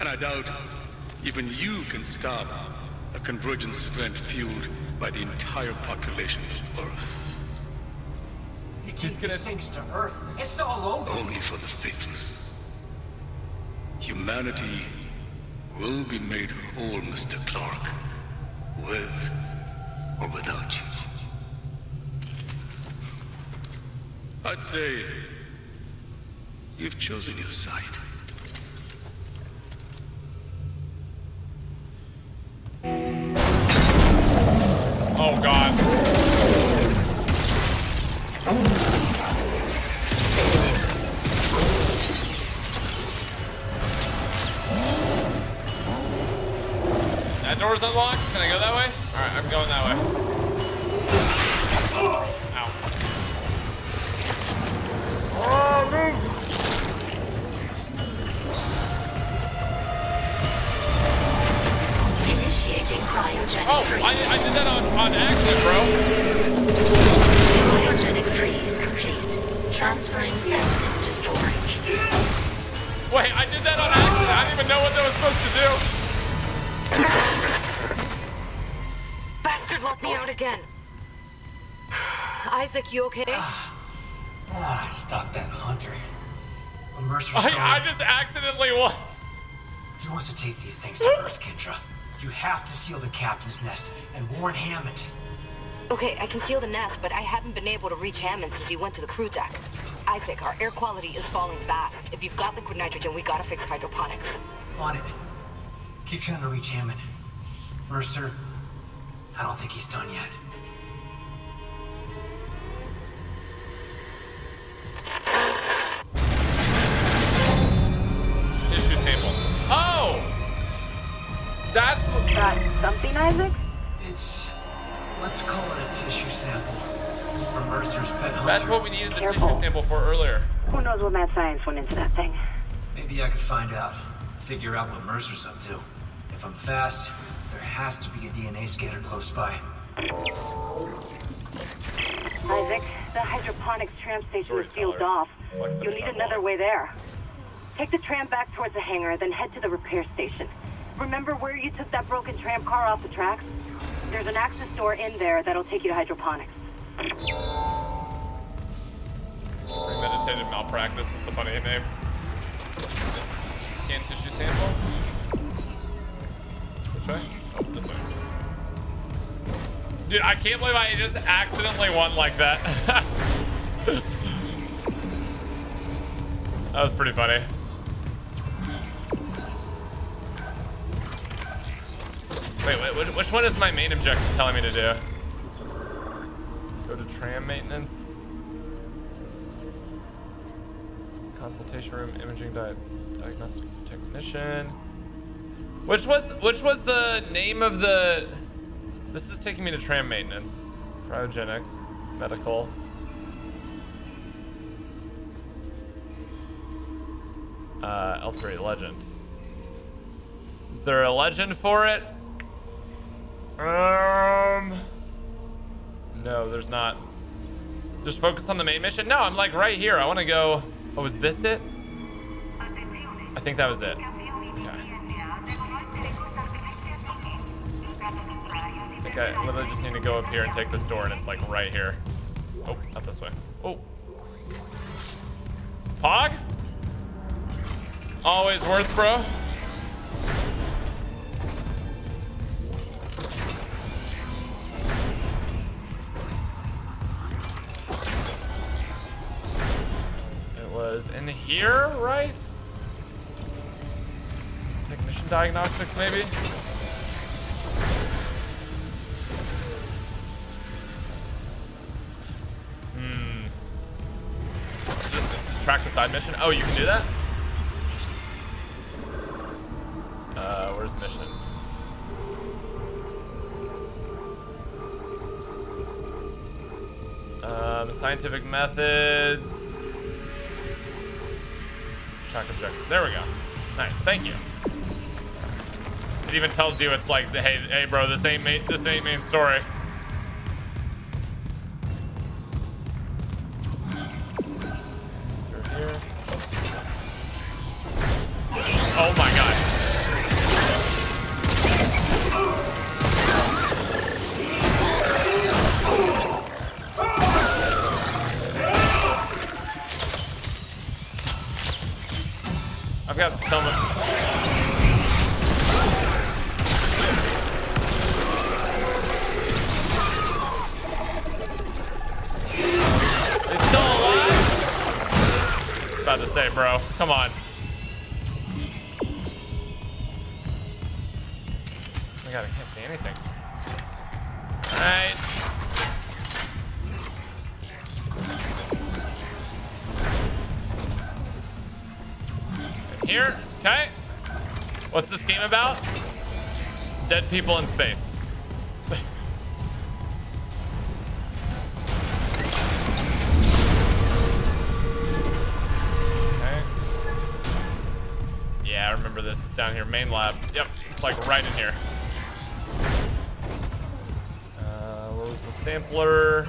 And I doubt even you can stop a convergence event fueled by the entire population of Earth. You take these things to Earth, it's all over. Only for the faithless. Humanity will be made whole, Mr. Clark, with or without you. I'd say you've chosen your side. Oh god. That door's unlocked. Can I go that way? All right, I'm going that way. Ow. Oh, move! Oh, I, I did that on, on accident, bro. Cryogenic freeze complete. Transferring specimen to storage. Wait, I did that on accident. I didn't even know what that was supposed to do. Bastard locked me out again. Isaac, you okay? Ah, ah stop that hunter. A mercer's I, I just accidentally won. He wants to take these things to Earth, Kendra. You have to seal the captain's nest and warn Hammond. Okay, I can seal the nest, but I haven't been able to reach Hammond since he went to the crew deck. Isaac, our air quality is falling fast. If you've got liquid nitrogen, we gotta fix hydroponics. On it. Keep trying to reach Hammond. Mercer, I don't think he's done yet. Tissue sample. Oh! That's what... Got something, Isaac? It's... let's call it a tissue sample. From Mercer's pet hunter. That's what we needed the Careful. tissue sample for earlier. Who knows what mad science went into that thing? Maybe I could find out. Figure out what Mercer's up to. If I'm fast, there has to be a DNA scanner close by. Isaac, the hydroponics tram station is sealed off. You'll need another way there. Take the tram back towards the hangar, then head to the repair station. Remember where you took that broken tram car off the tracks? There's an access door in there that'll take you to hydroponics. Premeditated malpractice. It's a funny name. Scan tissue sample. Dude, I can't believe I just accidentally won like that. [laughs] that was pretty funny. Wait, wait, which- which one is my main objective telling me to do? Go to tram maintenance. Consultation room, imaging di diagnostic technician. Which was which was the name of the? This is taking me to tram maintenance, cryogenics, medical. Uh, L3 legend. Is there a legend for it? Um. No, there's not. Just focus on the main mission. No, I'm like right here. I want to go. Oh, is this it? I think that was it. Think I literally just need to go up here and take this door, and it's like right here. Oh, not this way. Oh. Pog? Always worth, bro. It was in here, right? Technician diagnostics, maybe? Track the side mission. Oh, you can do that? Uh, where's missions? Um, scientific methods. Track objective. There we go. Nice. Thank you. It even tells you it's like, hey, hey, bro, this ain't main, this ain't main story. People in space. Yeah, I remember this. It's down here. Main lab. Yep, it's like right in here. Uh, where was the sampler?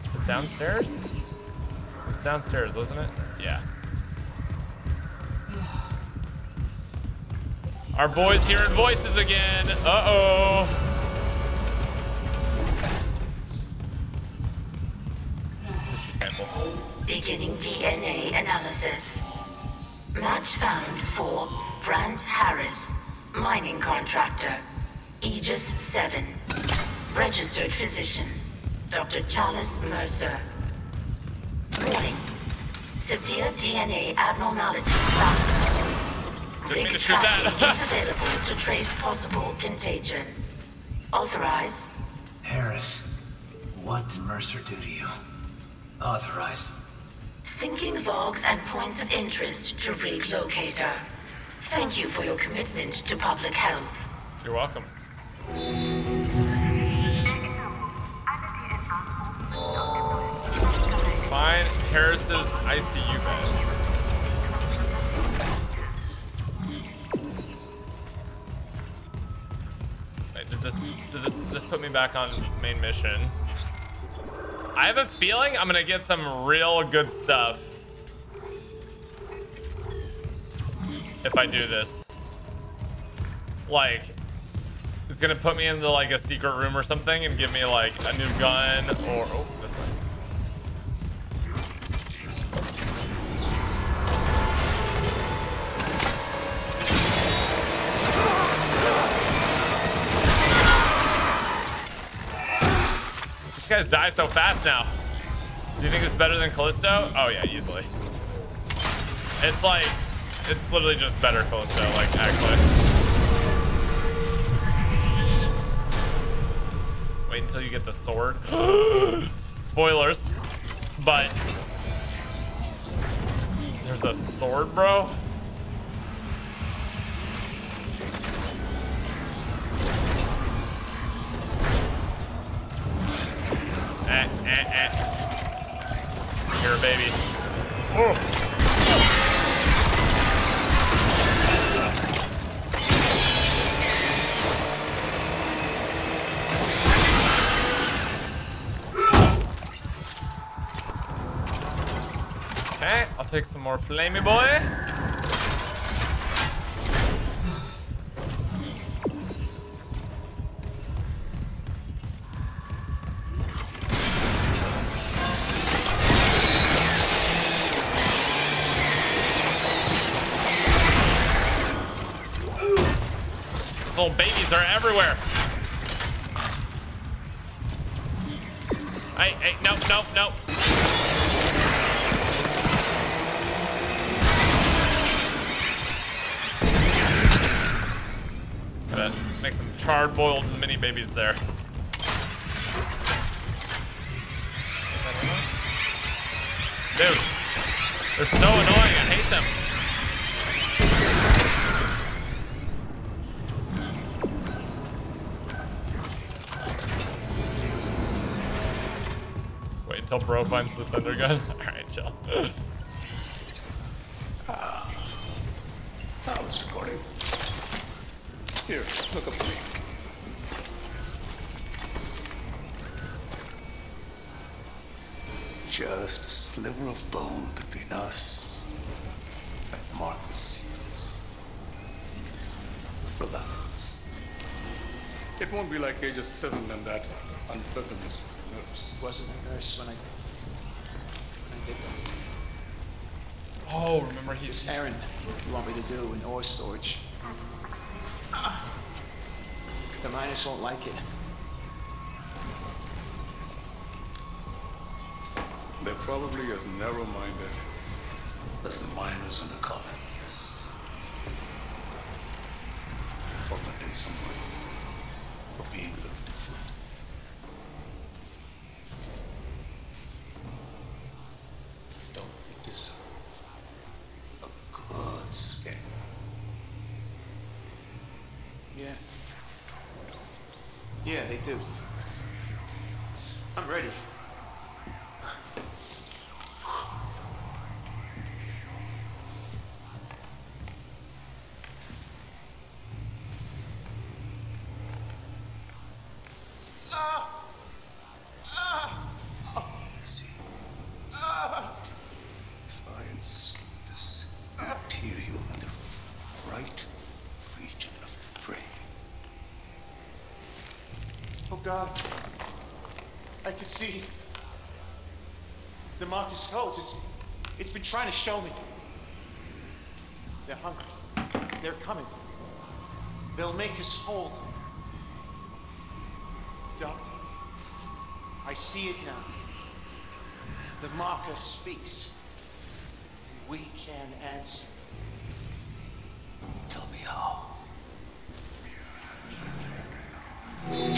Is it downstairs? It's downstairs, wasn't it? Yeah. Our boys hearing voices again. Uh-oh. Beginning DNA analysis. Match found for Brand Harris, mining contractor. Aegis 7. Registered physician, Dr. Challus Mercer. Warning. Severe DNA abnormalities found. Didn't mean to Big shoot tracking that. is available to trace possible contagion. Authorize. Harris, what did Mercer do to you? Authorize. Syncing logs and points of interest to Rig Locator. Thank you for your commitment to public health. You're welcome. Find Harris's ICU bed. This this put me back on main mission? I have a feeling I'm gonna get some real good stuff if I do this. Like, it's gonna put me into like a secret room or something and give me like a new gun or oh. Guys die so fast now. Do you think it's better than Callisto? Oh yeah, easily. It's like, it's literally just better Callisto, like actually. Wait until you get the sword. [gasps] Spoilers, but there's a sword, bro. Eh, eh, eh. Here, baby. Oh. Okay, I'll take some more flamey boy. No, no. Gotta make some charred boiled mini babies there. Dude, they're so annoying. I hate them. Until bro finds the thunder gun. [laughs] Alright, chill. Ah, I was recording. Here, look up at me. Just a sliver of bone between us and Marker's Seals. Relax. It won't be like Aegis 7 and that unpleasant nurse. Wasn't a nurse when I, when I did that. Oh, remember he's It's Aaron. You want me to do in ore storage? The miners won't like it. They're probably as narrow-minded as the miners in the colonies. Tormenting someone for being a little different. Don't they deserve a Yeah. Yeah, they do. I'm ready. Easy. If I insert this material in the right region of the brain, Oh God. I can see. The Marker's codes. It's, it's been trying to show me. They're hungry. They're coming. They'll make us whole. Doctor, I see it now. The marker speaks. We can answer. Tell me how.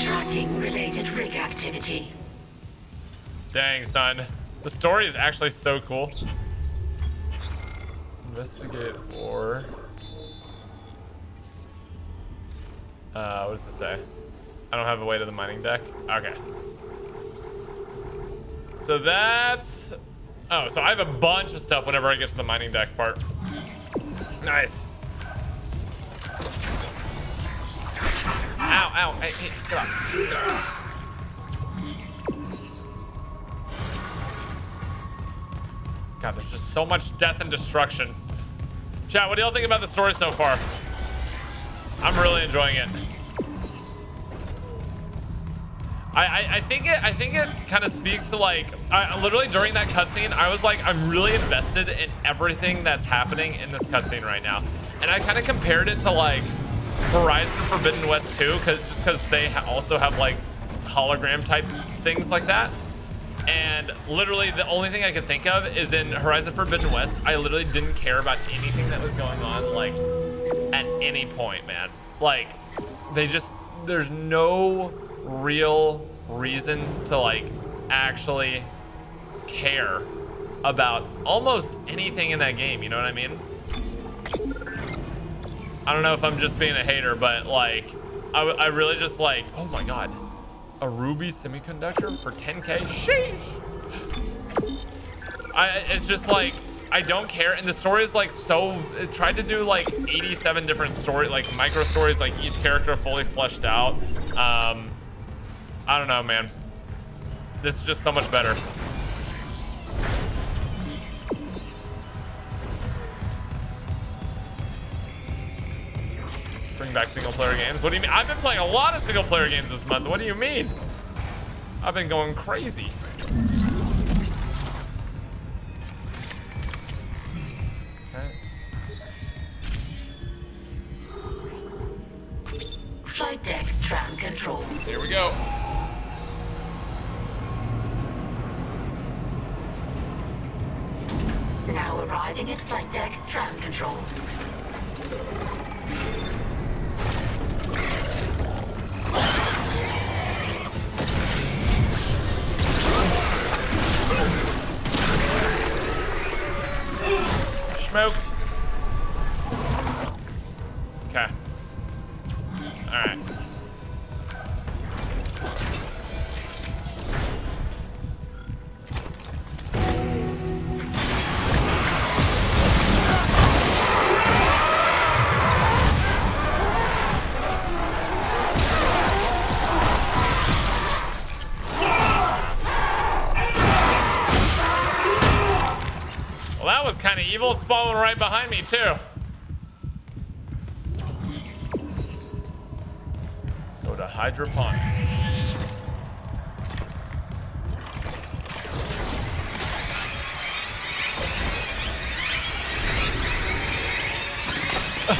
Tracking related rig activity. Dang, son. The story is actually so cool. Investigate or... Uh, what does it say? I don't have a way to the mining deck. Okay. So that's... Oh, so I have a bunch of stuff whenever I get to the mining deck part. Nice. Ow, ow, hey, hey, get. God, there's just so much death and destruction. Chat, what do y'all think about the story so far? I'm really enjoying it. I, I, I think it I think it kind of speaks to like I, literally during that cutscene I was like I'm really invested in everything that's happening in this cutscene right now, and I kind of compared it to like Horizon Forbidden West 2 because just because they ha also have like hologram type things like that. And literally the only thing I could think of is in Horizon Forbidden West, I literally didn't care about anything that was going on like at any point, man. Like they just there's no real reason to like actually care about almost anything in that game, you know what I mean? I don't know if I'm just being a hater, but like I, I really just like, oh my god, a ruby semiconductor for 10k? Sheesh! I, it's just like, I don't care. And the story is like so, it tried to do like 87 different story, like micro stories, like each character fully fleshed out. Um, I don't know, man. This is just so much better. Bring back single player games. What do you mean? I've been playing a lot of single player games this month. What do you mean? I've been going crazy. Okay. Flight deck tram control. Here we go. Now arriving at flight deck tram control. Smoked. Okay. All kind of evil. Spawning right behind me, too. Go to hydroponics. the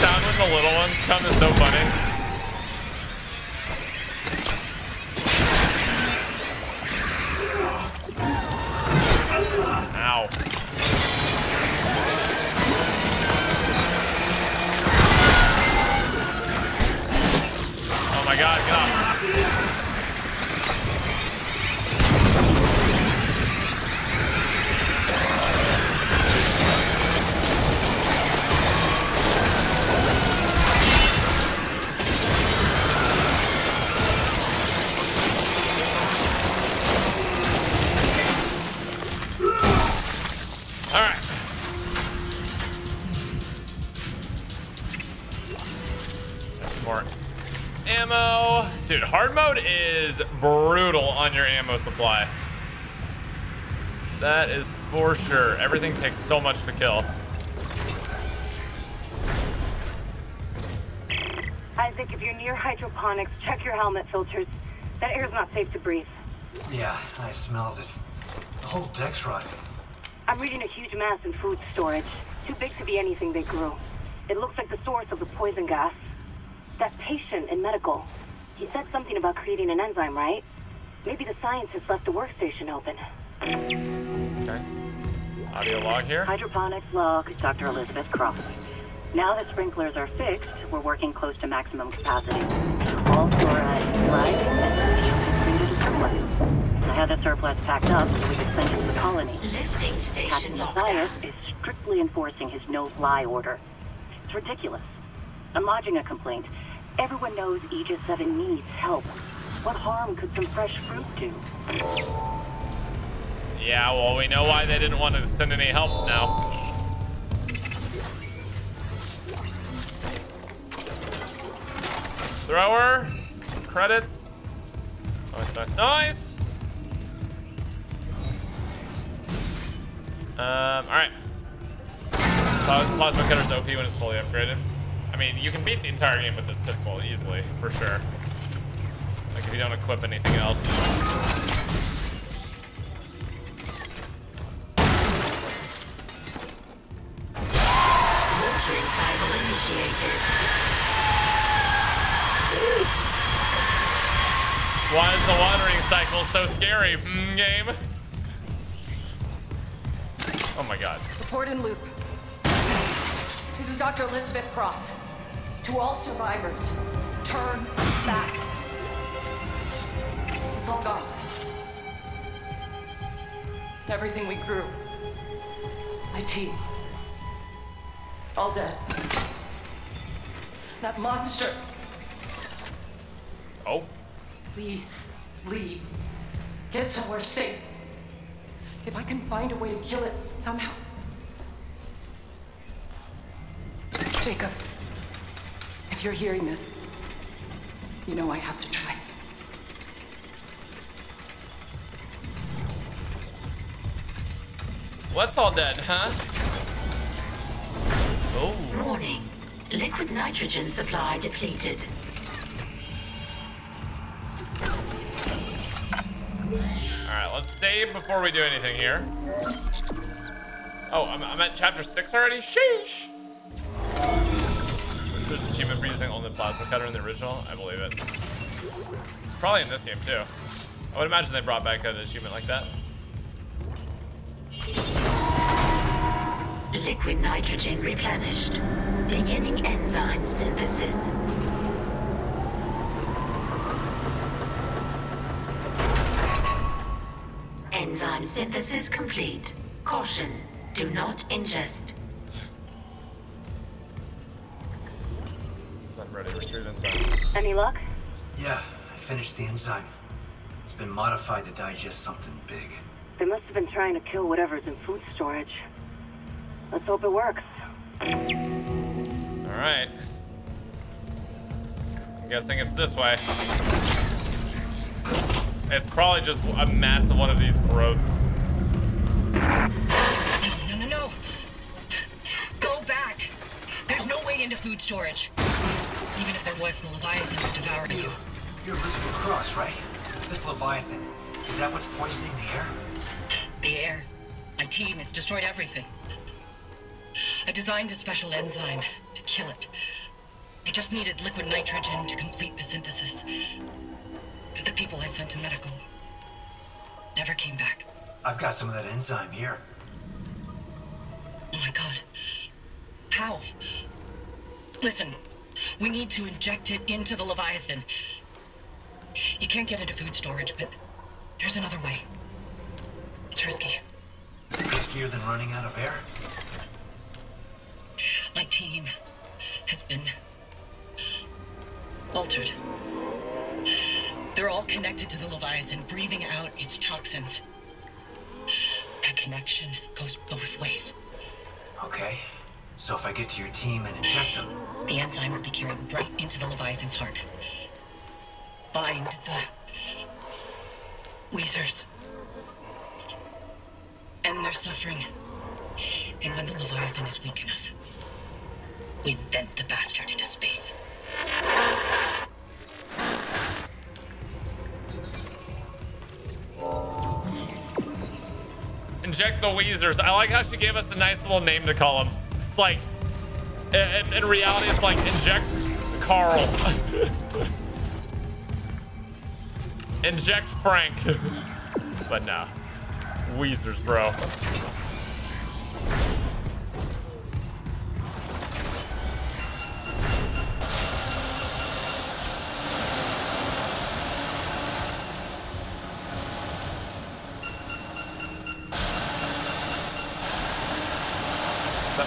sound when the little ones come is so funny. Ow. Oh my god, get off. Dude, hard mode is brutal on your ammo supply. That is for sure. Everything takes so much to kill. Isaac, if you're near hydroponics, check your helmet filters. That air's not safe to breathe. Yeah, I smelled it. The whole deck's rotting. I'm reading a huge mass in food storage. Too big to be anything they grew. It looks like the source of the poison gas. That patient in medical. He said something about creating an enzyme, right? Maybe the scientist left the workstation open. Okay. Audio log here. Hydroponics log, Dr. Elizabeth Cross. Now that the sprinklers are fixed, we're working close to maximum capacity. All flora is uh, live and completed a surplus. I had the surplus packed up so we could send it to the colony. Lifting station Captain lockdown. Is strictly enforcing his no-fly order. It's ridiculous. I'm lodging a complaint. Everyone knows Aegis 7 needs help. What harm could some fresh fruit do? Yeah, well, we know why they didn't want to send any help now. Thrower. Credits. Nice, nice, nice. Um, alright. Plas- Plasma cutter's OP when it's fully upgraded. I mean, you can beat the entire game with this pistol easily, for sure. Like, if you don't equip anything else. Why is the watering cycle so scary, hmm, game? Oh my god. Report in loop. This is Dr. Elizabeth Cross. To all survivors, turn back. It's all gone. Everything we grew. My team. All dead. That monster. Oh. Please, leave. Get somewhere safe. If I can find a way to kill it somehow. Jacob, if you're hearing this, you know I have to try. What's all dead, huh? Oh. Warning. Liquid nitrogen supply depleted. Alright, let's save before we do anything here. Oh, I'm, I'm at chapter 6 already? Sheesh! There's achievement for using only plasma cutter in the original? I believe it. Probably in this game too. I would imagine they brought back an achievement like that. Liquid nitrogen replenished. Beginning enzyme synthesis. Enzyme synthesis complete. Caution. Do not ingest. I'm ready. Retrieve inside. Any luck? Yeah, I finished the enzyme. It's been modified to digest something big. They must have been trying to kill whatever's in food storage. Let's hope it works. Alright. I'm guessing it's this way. It's probably just a massive one of these growths. No, no, no. Go back. There's no way into food storage. Even if there was, the Leviathan would devour you. You're Elizabeth Cross, right? This Leviathan. Is that what's poisoning the air? The air. My team has destroyed everything. I designed a special enzyme to kill it. I just needed liquid nitrogen to complete the synthesis. But the people I sent to medical never came back. I've got some of that enzyme here. Oh my god. How? Listen, we need to inject it into the Leviathan. You can't get it into food storage, but there's another way. It's risky. Riskier than running out of air? My team has been altered. They're all connected to the Leviathan, breathing out its toxins. That connection goes both ways. Okay. So if I get to your team and inject them, The enzyme will be carried right into the Leviathan's heart. Bind the Wheezers. End their suffering. And when the Leviathan is weak enough, we vent the bastard into space. Inject the Wheezers. I like how she gave us a nice little name to call them. It's like, in, in reality, it's like inject Carl. [laughs] inject Frank. but nah. Wheezers, bro.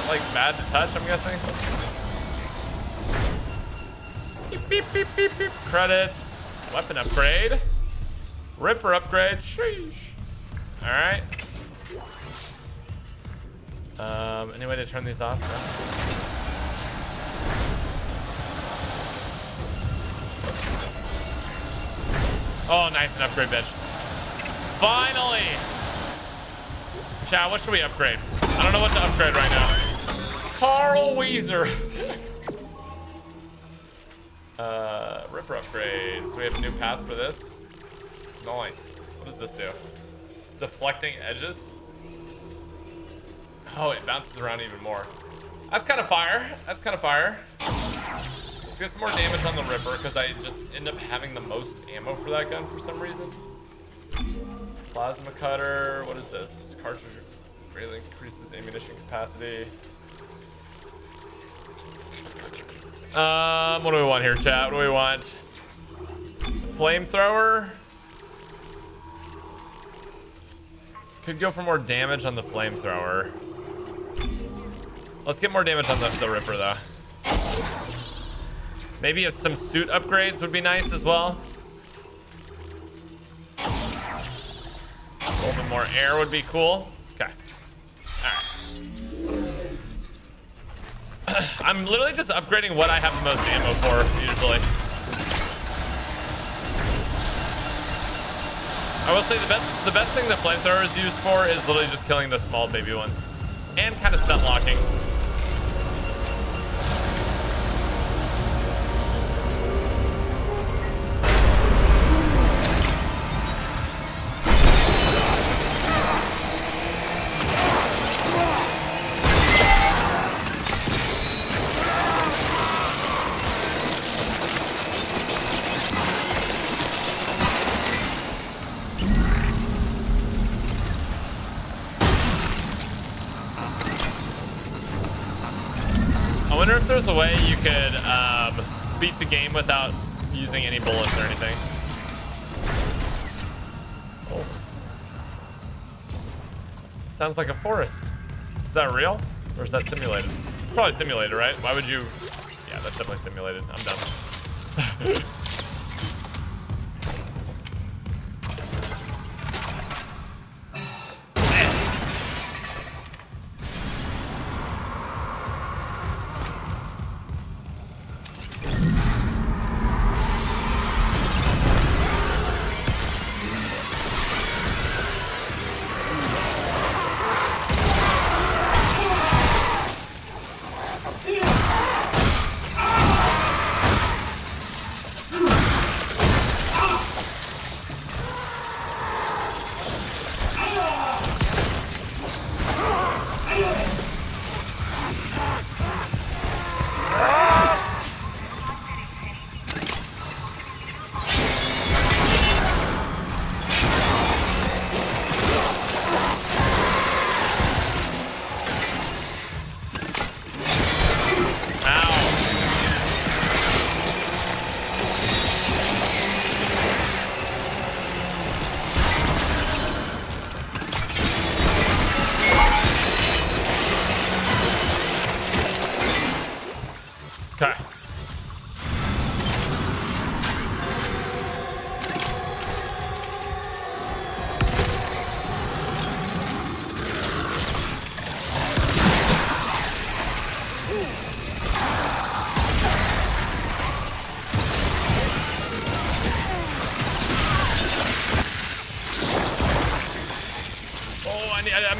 Like bad to touch, I'm guessing? Beep, beep, beep, beep, beep. Credits. Weapon upgrade. Ripper upgrade. Sheesh. Alright. Um, any way to turn these off? No? Oh, nice, an upgrade, bitch. Finally! Chat, what should we upgrade? I don't know what to upgrade right now. Carl Wheezer. [laughs] uh, Ripper upgrade. So we have a new path for this. Nice. What does this do? Deflecting edges? Oh, it bounces around even more. That's kind of fire. That's kind of fire. Let's get some more damage on the Ripper because I just end up having the most ammo for that gun for some reason. Plasma cutter. What is this? Cartridge greatly increases ammunition capacity. Um, what do we want here, chat? What do we want? Flamethrower. Could go for more damage on the flamethrower. Let's get more damage on the, the Ripper, though. Maybe some suit upgrades would be nice as well. A little bit more air would be cool. Okay. Alright. [clears throat] I'm literally just upgrading what I have the most ammo for, usually. I will say the best the best thing the flamethrower is used for is literally just killing the small baby ones. And kind of stun locking. There's a way you could um, beat the game without using any bullets or anything. Oh. Sounds like a forest. Is that real? Or is that simulated? It's probably simulated, right? Why would you... Yeah, that's definitely simulated. I'm done. [laughs]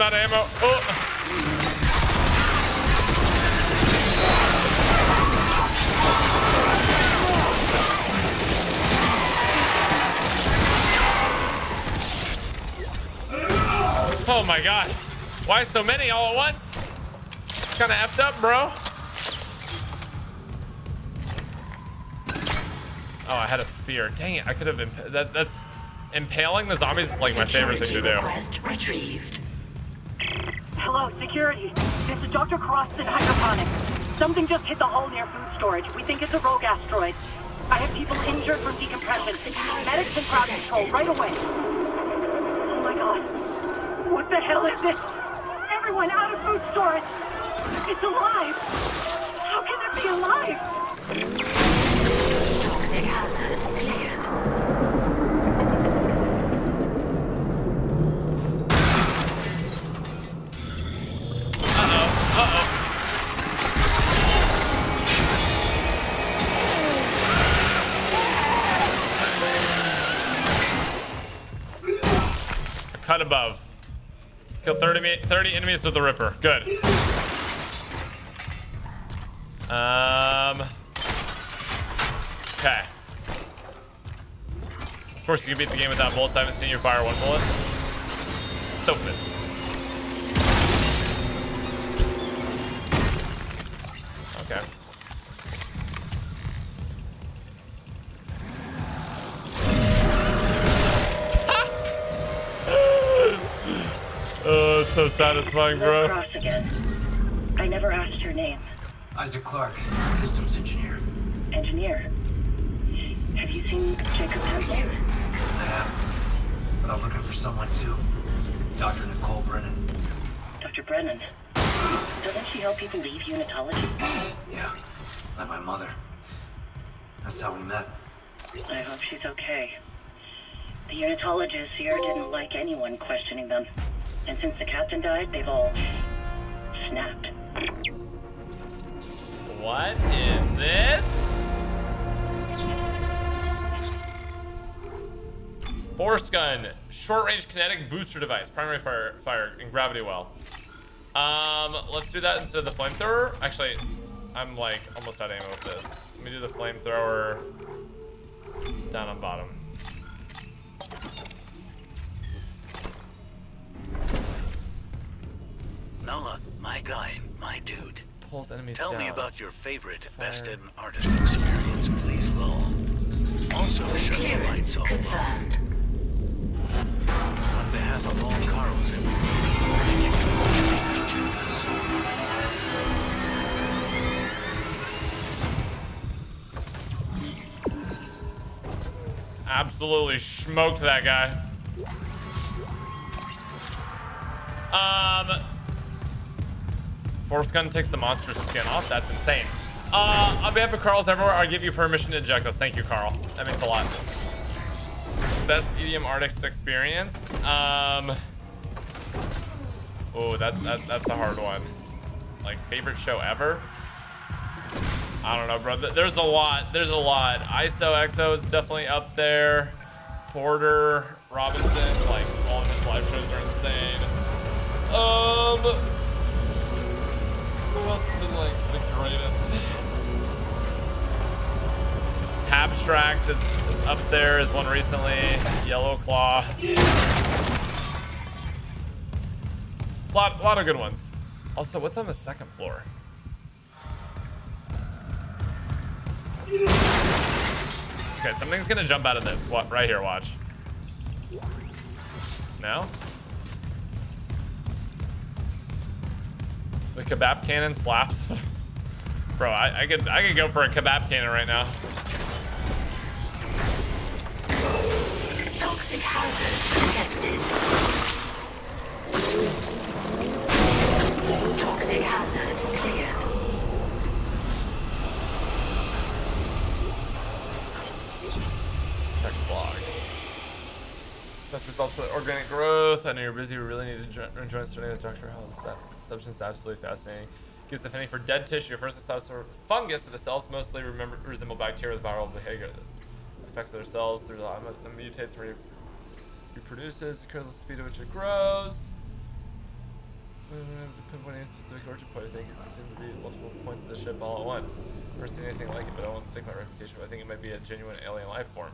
out of ammo. Oh. Oh my god. Why so many all at once? Kind of effed up, bro. Oh, I had a spear. Dang it, I could have. That, that's impaling the zombies is like my favorite thing to do. retrieved. Security. This is Dr. Cross in hydroponics. Something just hit the hull near food storage. We think it's a rogue asteroid. I have people injured from decompression. Medics in crowd control right away. Oh my god. What the hell is this? Everyone out of food storage. It's alive. How can it be alive? Toxic hazard cleared. Cut above. Kill 30, 30 enemies with the Ripper. Good. Um. Okay. Of course, you can beat the game without bullets. I haven't seen you fire one bullet. Stupid. Satisfying, bro. Cross again. I never asked your name. Isaac Clarke, systems engineer. Engineer. Have you seen Jacob Temple? I have. But I'm looking for someone too. Dr. Nicole Brennan. Dr. Brennan. Doesn't she help people leave unitology? Yeah, like my mother. That's how we met. I hope she's okay. The unitologists here didn't like anyone questioning them. And since the captain died, they've all snapped. What is this? Force gun, short range kinetic booster device, primary fire, fire, and gravity well. Um, let's do that instead of the flamethrower. Actually, I'm like almost out of ammo with this. Let me do the flamethrower down on bottom. Nola, my guy, my dude. Pulls enemies Tell me about your favorite Fire. best in artist experience, please, Lowell. Also, shut the lights all low. On behalf of all Carls in thank you for watching this. Absolutely smoked that guy. Um, Force gun takes the monster's skin off. That's insane. Uh, on behalf of Carl's everywhere, I give you permission to eject us. Thank you, Carl. That means a lot. Best EDM artist experience. Um, oh, that, that that's a hard one. Like favorite show ever. I don't know, bro. There's a lot. There's a lot. ISO EXO is definitely up there. Porter, Robinson, like all of his live shows are insane. Um, like the greatest? Abstract up there is one recently. Yellow Claw. Lot, lot of good ones. Also, what's on the second floor? Okay, something's gonna jump out of this. What? Right here, watch. No? The kebab cannon slaps. Bro, I, I could I could go for a kebab cannon right now. Toxic hazard detected. Toxic hazard cleared. Best results for organic growth. I know you're busy. We really need to jo- join studying with Dr. House. That substance is absolutely fascinating. Gives the Fanny for dead tissue. First, it cells are fungus, but the cells mostly remember, resemble bacteria with viral behavior. That affects their cells through the, the mutates and re- reproduces. Incredible speed at which it grows. Pinpointing a specific origin point, I think it seems to be multiple points of the ship all at once. Never seen anything like it, but I won't stake my reputation. But I think it might be a genuine alien life form.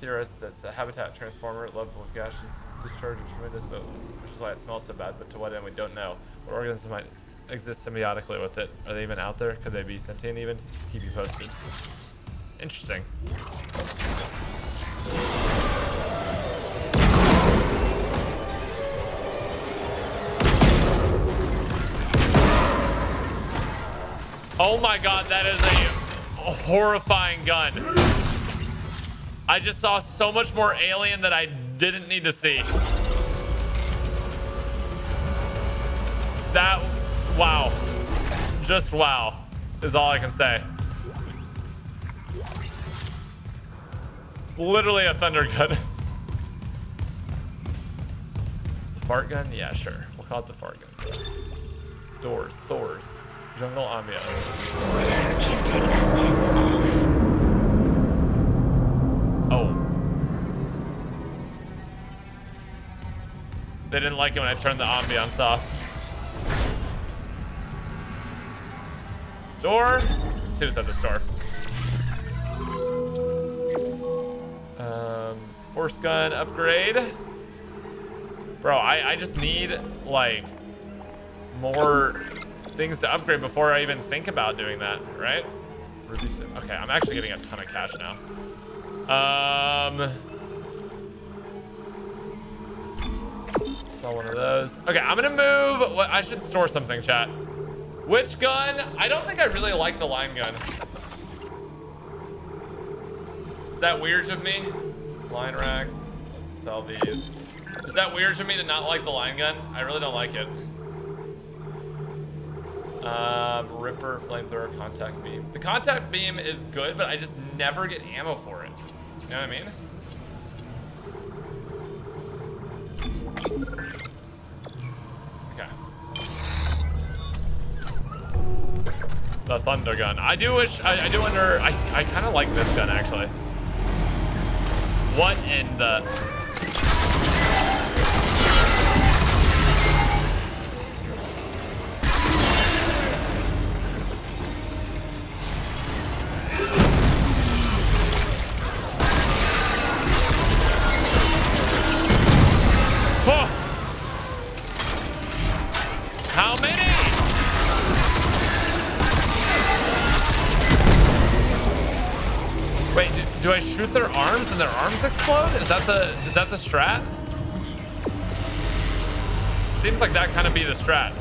Theorist that's a habitat transformer level of gaseous discharge is tremendous, but which is why it smells so bad. But to what end, we don't know. What organisms might ex- exist symbiotically with it? Are they even out there? Could they be sentient even? Keep you posted. Interesting. Oh my god, that is a horrifying gun. I just saw so much more alien that I didn't need to see. That, wow. Just wow is all I can say. Literally a thunder gun. fart gun? Yeah, sure. We'll call it the fart gun. Doors, doors. Jungle ambiance. Oh. They didn't like it when I turned the ambiance off. Store? Let's see what's at the store. Um, force gun upgrade. Bro, I, I just need, like, more things to upgrade before I even think about doing that, right? Okay, I'm actually getting a ton of cash now. Um, saw one of those. Okay, I'm gonna move. I should store something, chat. Which gun? I don't think I really like the line gun. Is that weird of me? Line racks. Let's sell these. Is that weird of me to not like the line gun? I really don't like it. Um, Ripper, Flamethrower, Contact Beam. The Contact Beam is good, but I just never get ammo for it. You know what I mean? Okay. The Thunder Gun. I do wish, I, I do wonder, I, I kind of like this gun actually. What in the... shoot their arms and their arms explode? Is that the is that the strat? Seems like that kind of be the strat.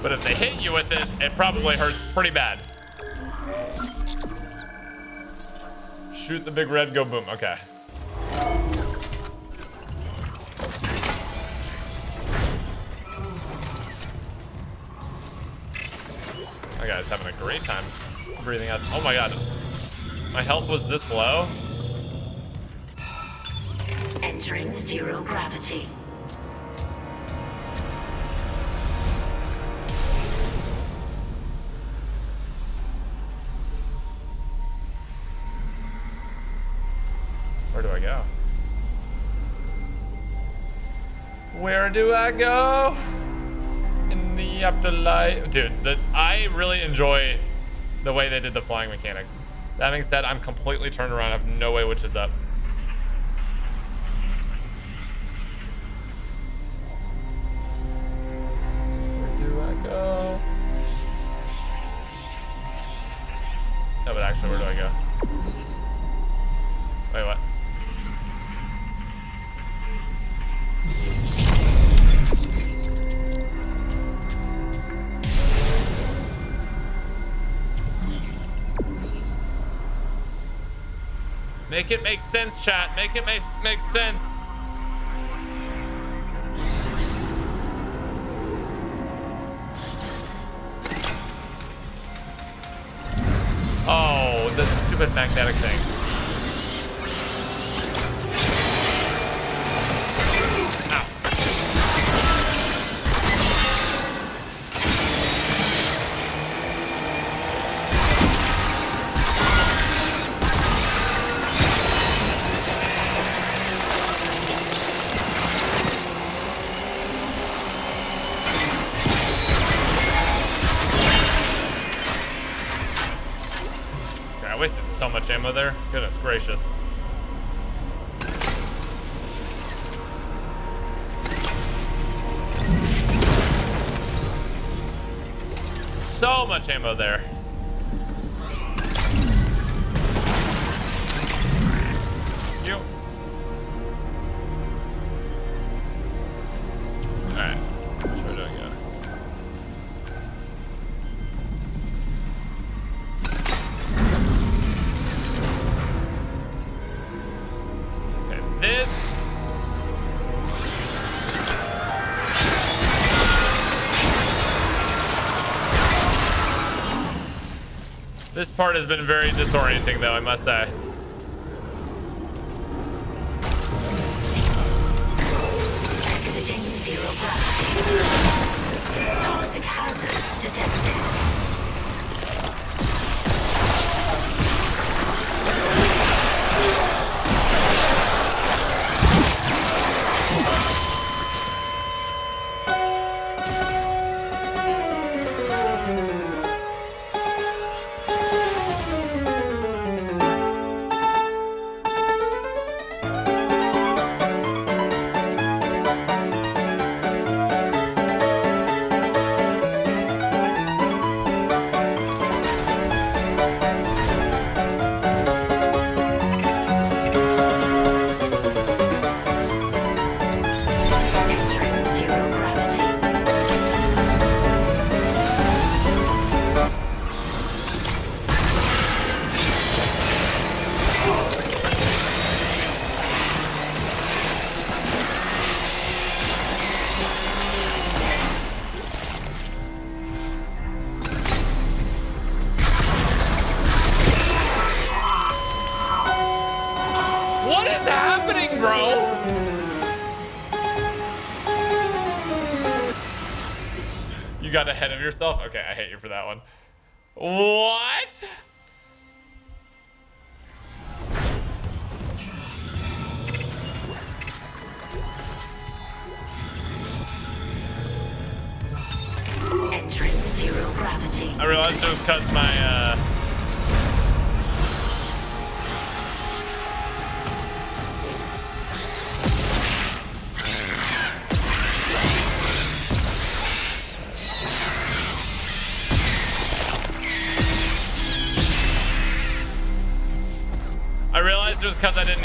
But if they hit you with it, it probably hurts pretty bad. Shoot the big red, go boom. Okay. My guy's having a great time breathing out. Oh my god. My health was this low? Entering zero gravity. Where do I go? In the afterlife. Dude, the, I really enjoy the way they did the flying mechanics. That being said, I'm completely turned around. I have no way which is up. Make it make sense, chat. Make it make, make sense. Part has been very disorienting though, I must say. Because I didn't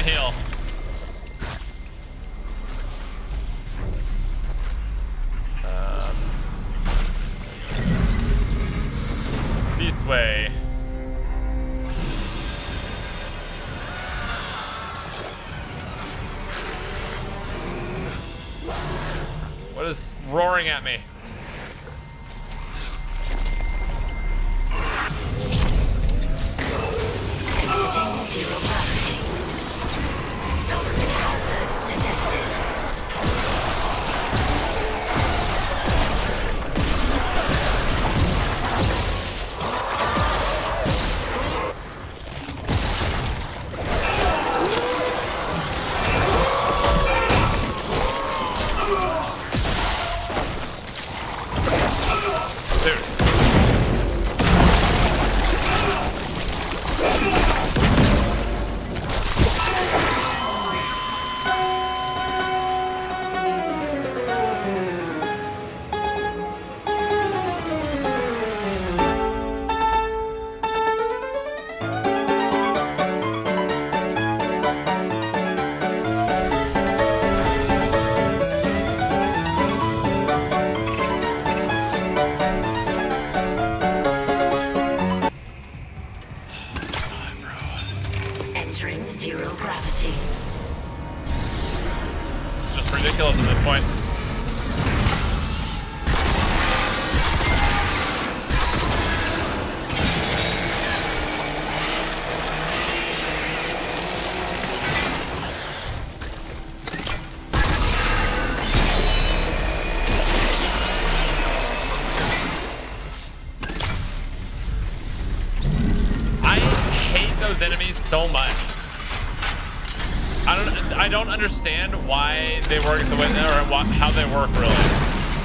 understand why they work the way or wha- how they work really.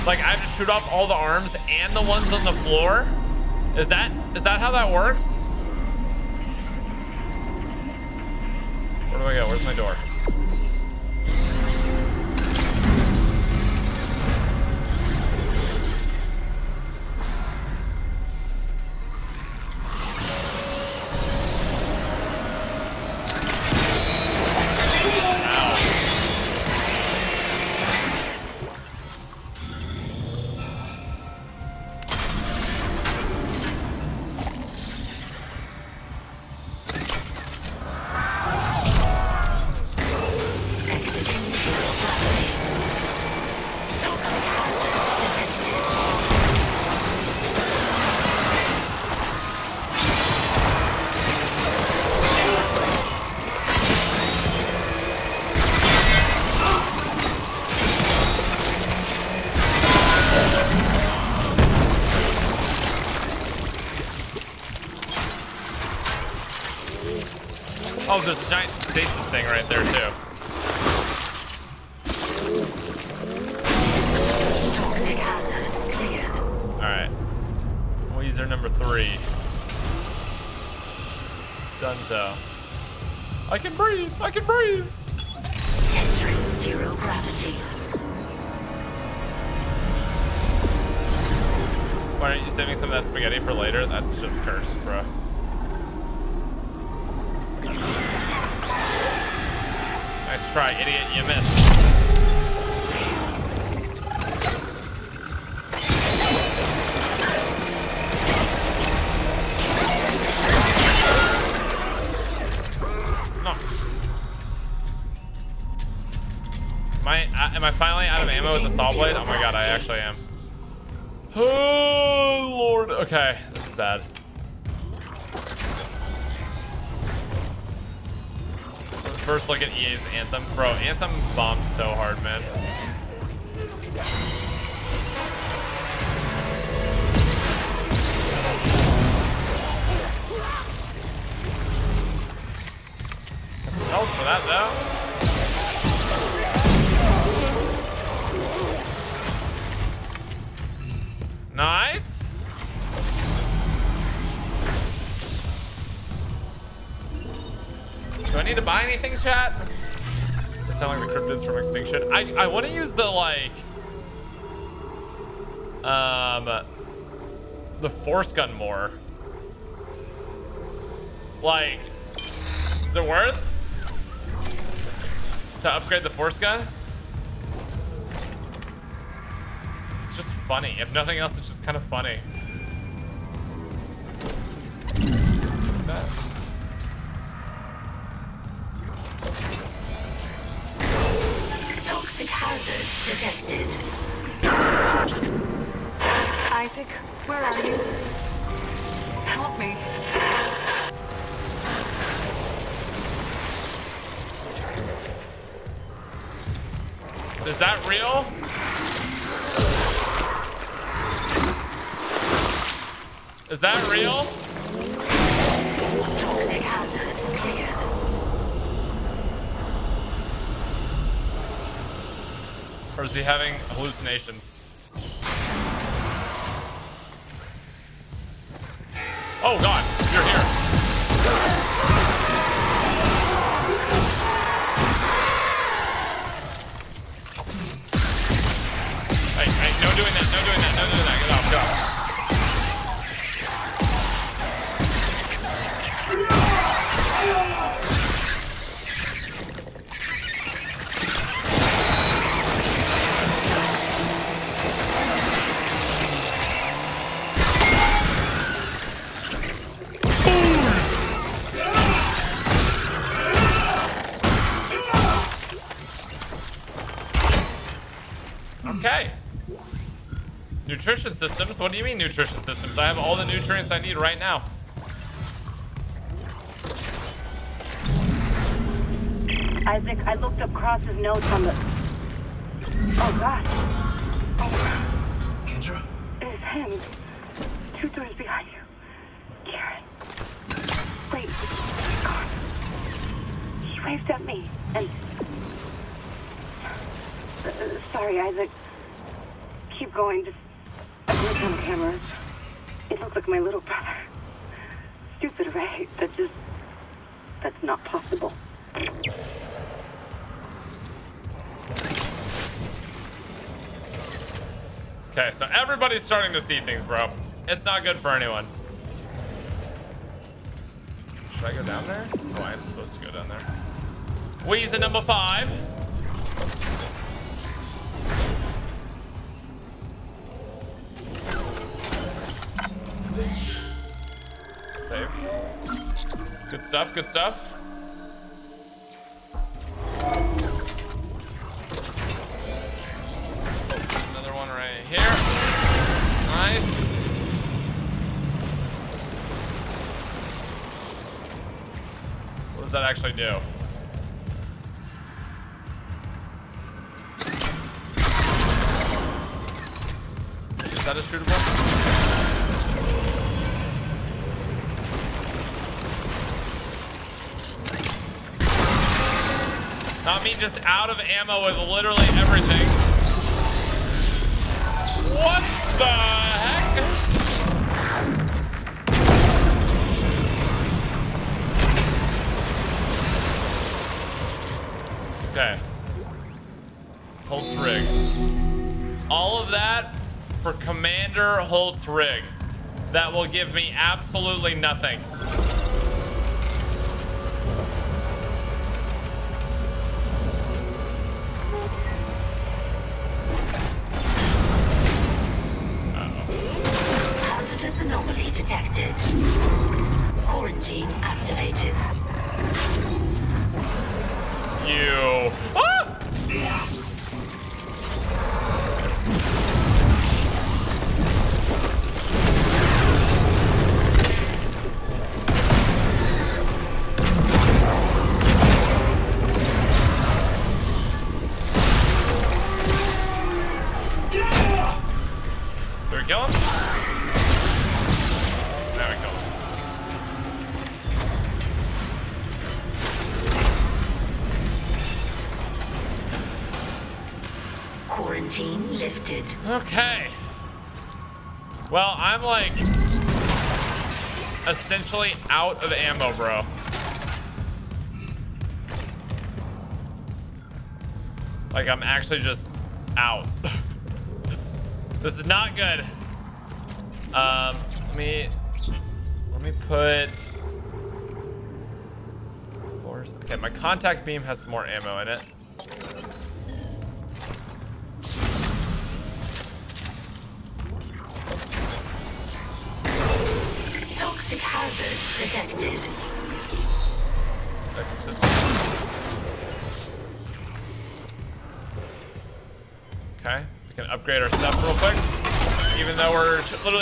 Like I have to shoot off all the arms and the ones on the floor. Is that is that how that works? Oh, there's a giant stasis thing right there too. Alright. Our number three. Dunzo. I can breathe! I can breathe! Entering zero gravity. Why aren't you saving some of that spaghetti for later? That's just cursed, bro. Try, idiot. You missed. No. Am I, am I finally out of ammo with the saw blade? Oh my god, I actually am. Oh, lord. Okay, this is bad. Look at EA's Anthem. Bro, Anthem bombed so hard, man. Cryptids from Extinction. I, I want to use the, like... Um... The Force Gun more. Like... Is it worth? To upgrade the Force Gun? It's just funny. If nothing else, it's just kind of funny. Nutrition systems? What do you mean nutrition systems? I have all the nutrients I need right now. Isaac, I looked up Cross's notes on the... everybody's starting to see things, bro. It's not good for anyone. Should I go down there? Oh, I am supposed to go down there. Wheezer number five. Just out of ammo with literally everything. What the heck? Okay. Holtz rig. All of that for Commander Holtz rig. That will give me absolutely nothing. Okay. Well, I'm like essentially out of ammo, bro. Like I'm actually just out. this, [laughs] this is not good. Um, let me let me put. Force. Okay, my contact beam has some more ammo in it.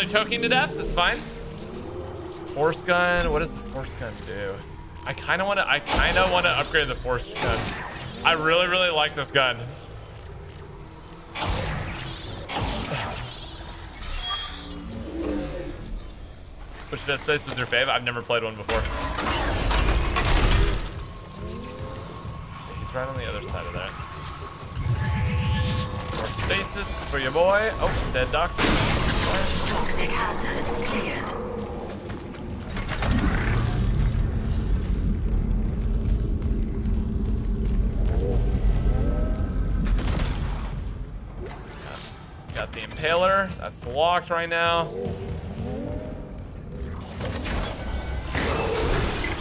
Choking to death, it's fine. Force gun, what does the force gun do? I kind of want to, I kind of want to upgrade the force gun. I really, really like this gun. Which Dead Space was your fave? I've never played one before. He's right on the other side of that. More stasis for your boy. Oh, dead doctor. Toxic hazard cleared. Got the impaler. That's locked right now.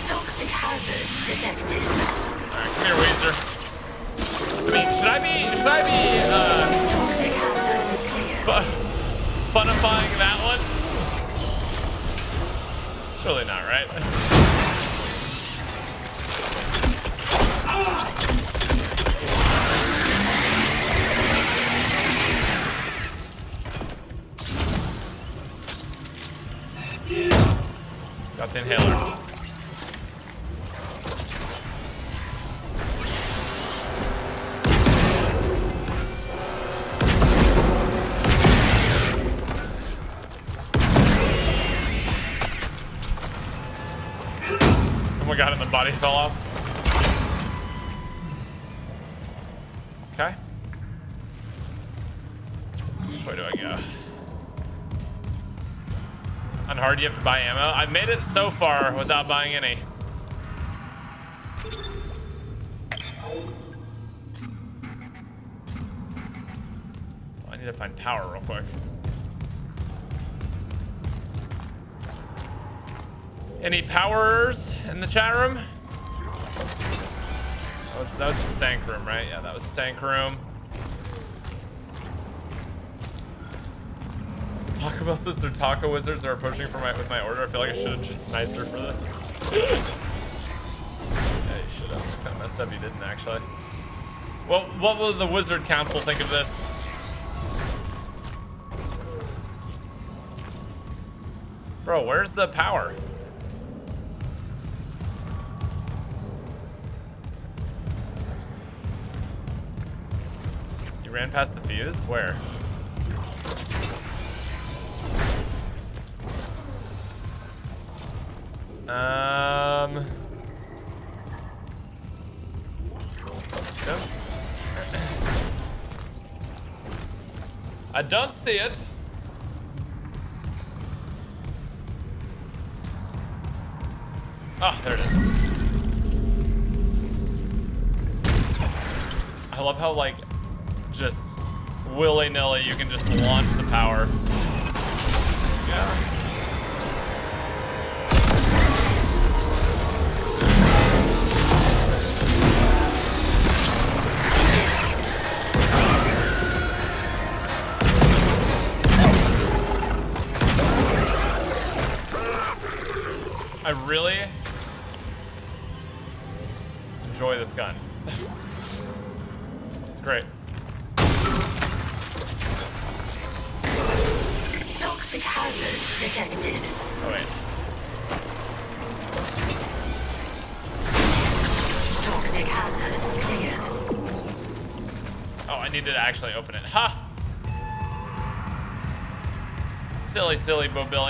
Toxic hazard detected. Alright, come here, Wheezer. I mean, should I be, should I be, uh, funifying that one? Surely not, right? Got the inhaler. buy ammo. I've made it so far without buying any. Well, I need to find power real quick. Any powers in the chat room? That was, that was the stank room, right? Yeah, that was stank room. Bell says their taco wizards are approaching for my with my order. I feel like I should have just nicer for this. [laughs] yeah, you should have. Kind of messed up you didn't actually. What what will the wizard council think of this? Bro, where's the power? You ran past the fuse? Where? Um. I don't see it. Ah, there it is. I love how, like, just willy-nilly you can just launch the power. Silly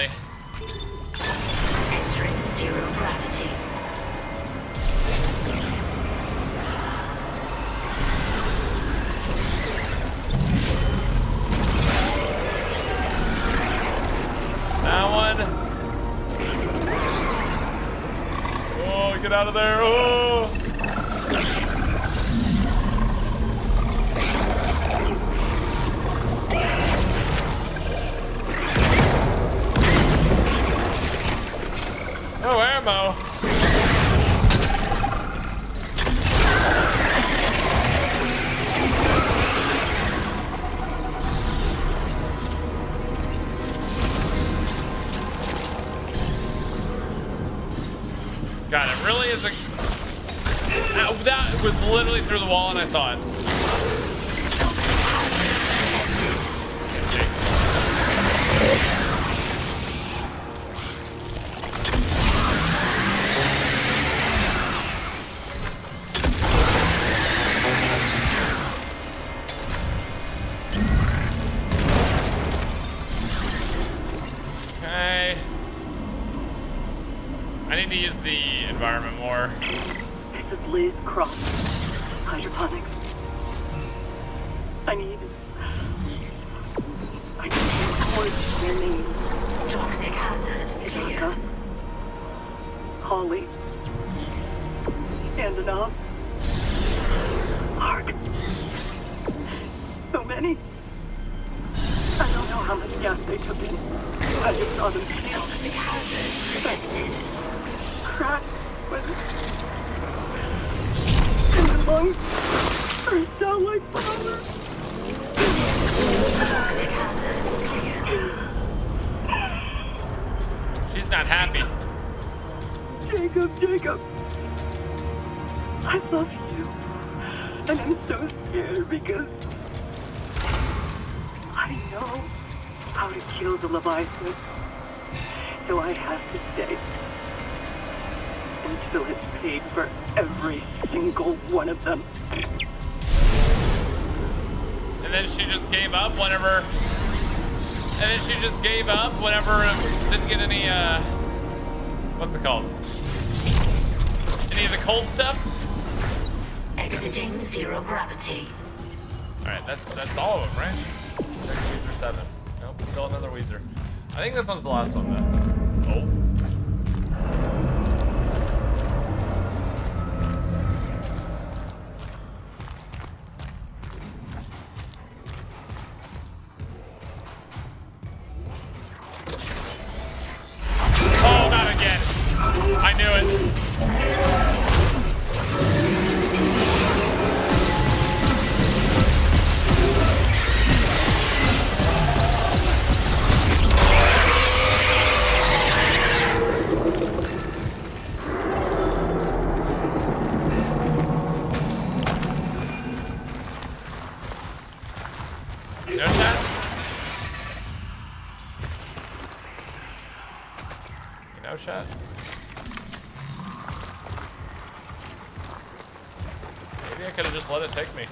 just take me.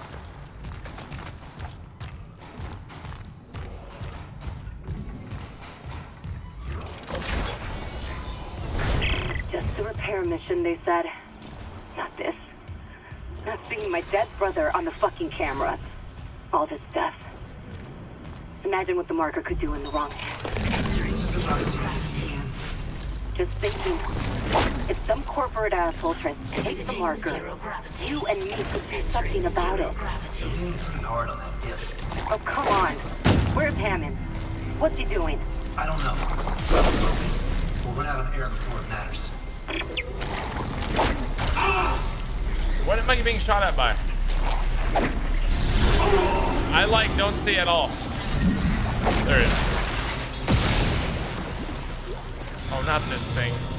Just a repair mission, they said. Not this. Not seeing my dead brother on the fucking camera. All this death. Imagine what the marker could do in the wrong hands. Just thinking, if some corporate asshole tries to take the marker, you and me could do something about it. Pretty hard on that if. Oh, come on. Where's Hammond? What's he doing? I don't know. Focus. We'll run out of air before it matters. [gasps] What am I being shot at by? I like don't see at all. There it is. Oh, not this thing.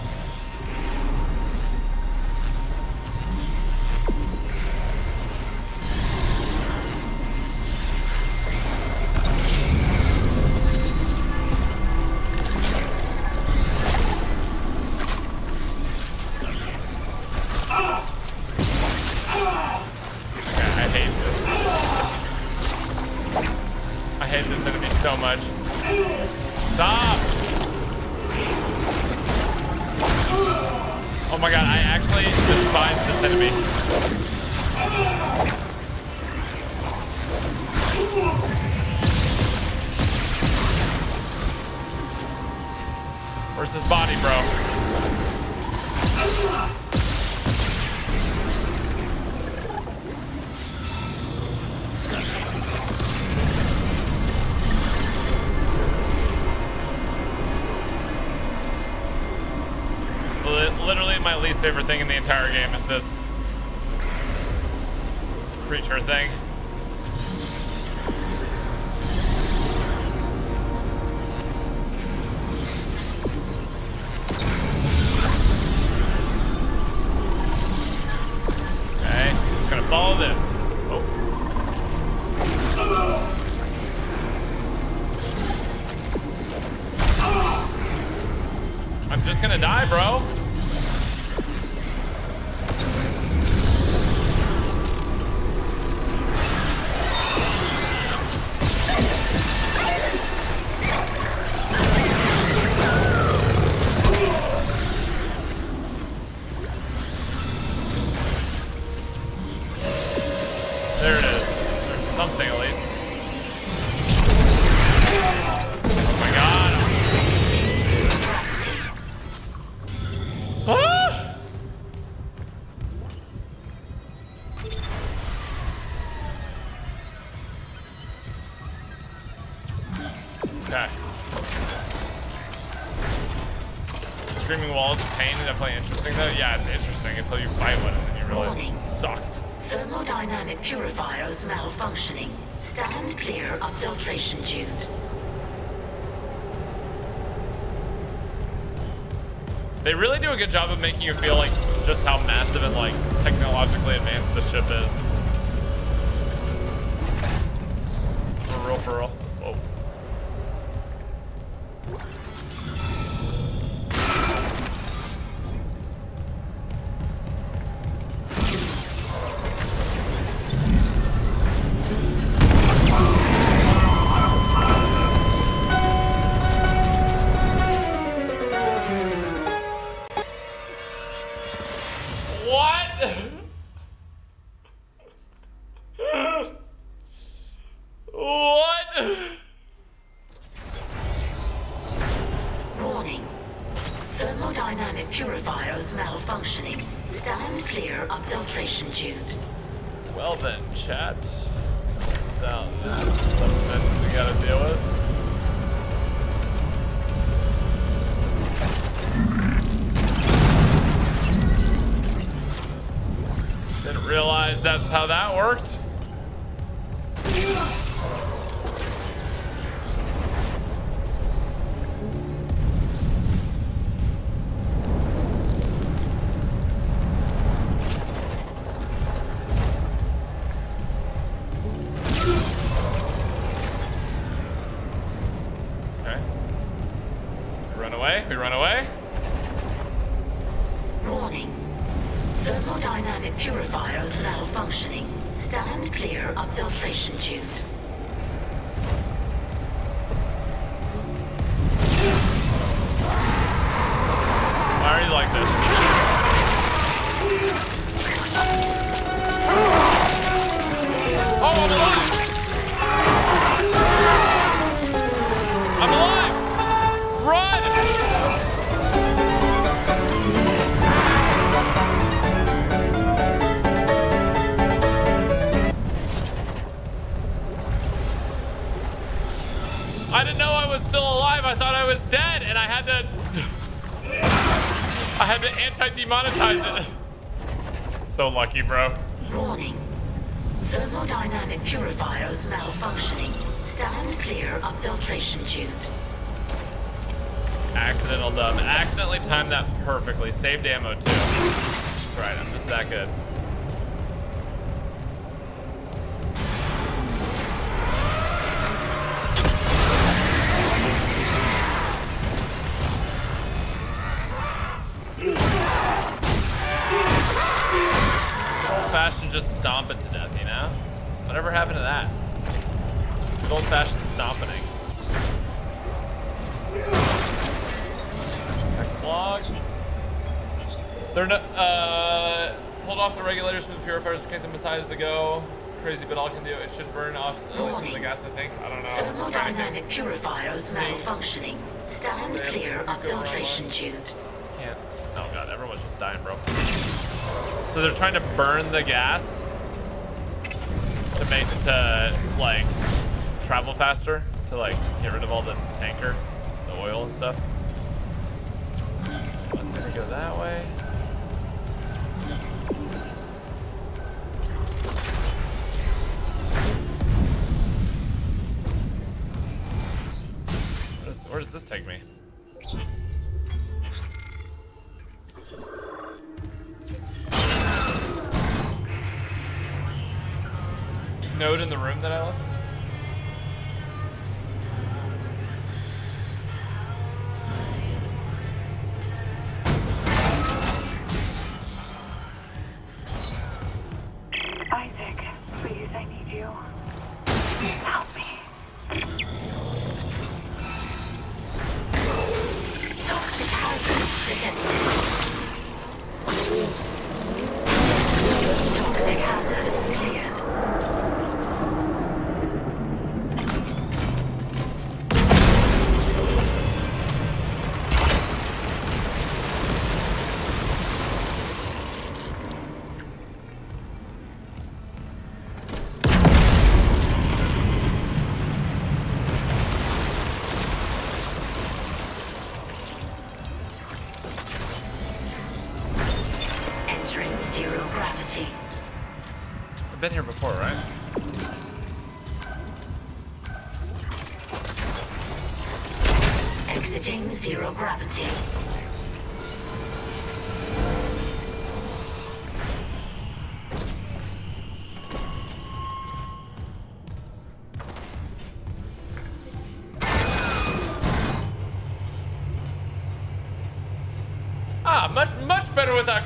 Favorite thing in the entire game demonetize it. So lucky, bro. burn the gas to make to like travel faster to like get rid of all the tanker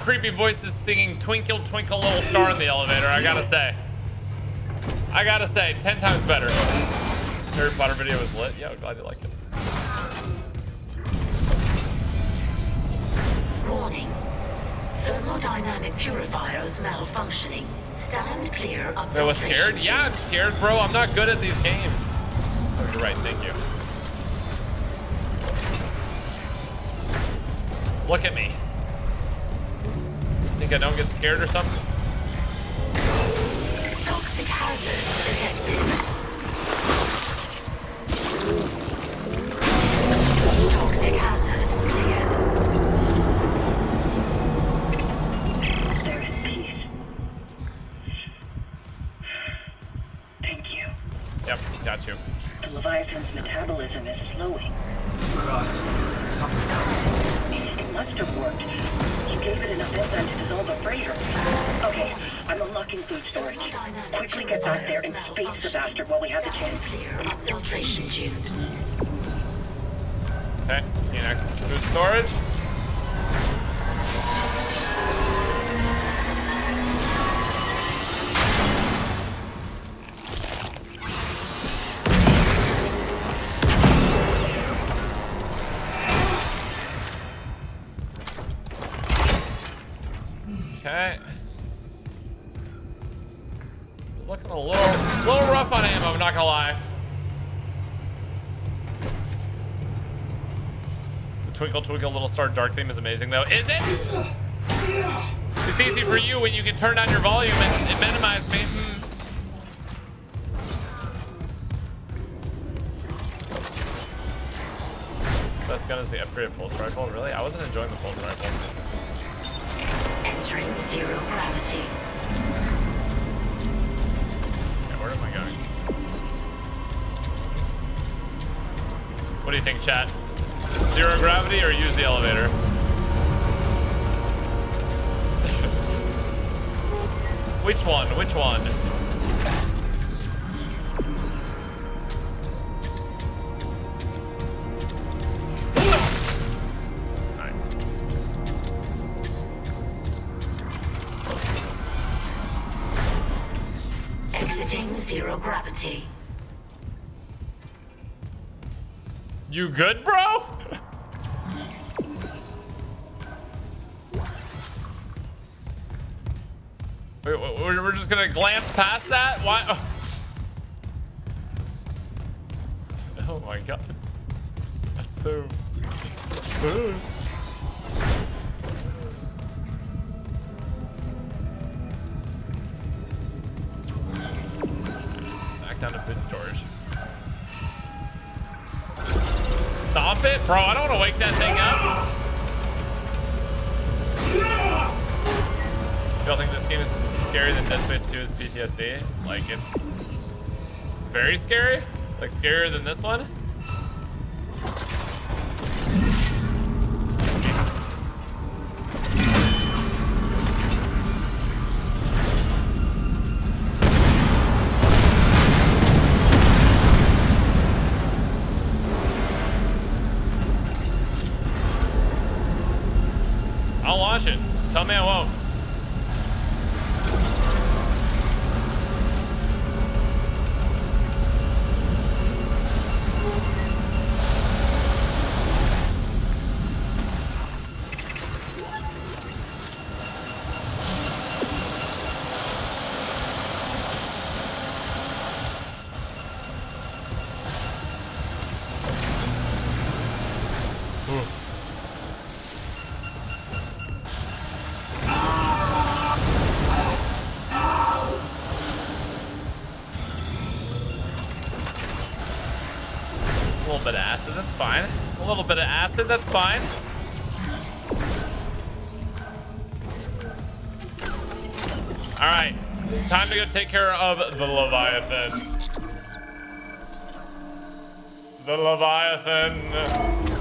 creepy voices singing Twinkle Twinkle Little Star in the elevator, I gotta say. I gotta say, 10 times better. Harry Potter video was lit. Yeah, I'm glad you liked it. Warning. Thermodynamic purifiers malfunctioning. Stand clear of the. I was scared? Yeah, I'm scared, bro. I'm not good at these games. Oh, you're right, thank you. Look at me scared or something? Twiggle Little Star Dark theme is amazing, though. Is it? It's easy for you when you can turn down your volume and, and You good, bro? We're just gonna glance past that? Why? this one? said that's fine. All right, time to go take care of the Leviathan. The Leviathan.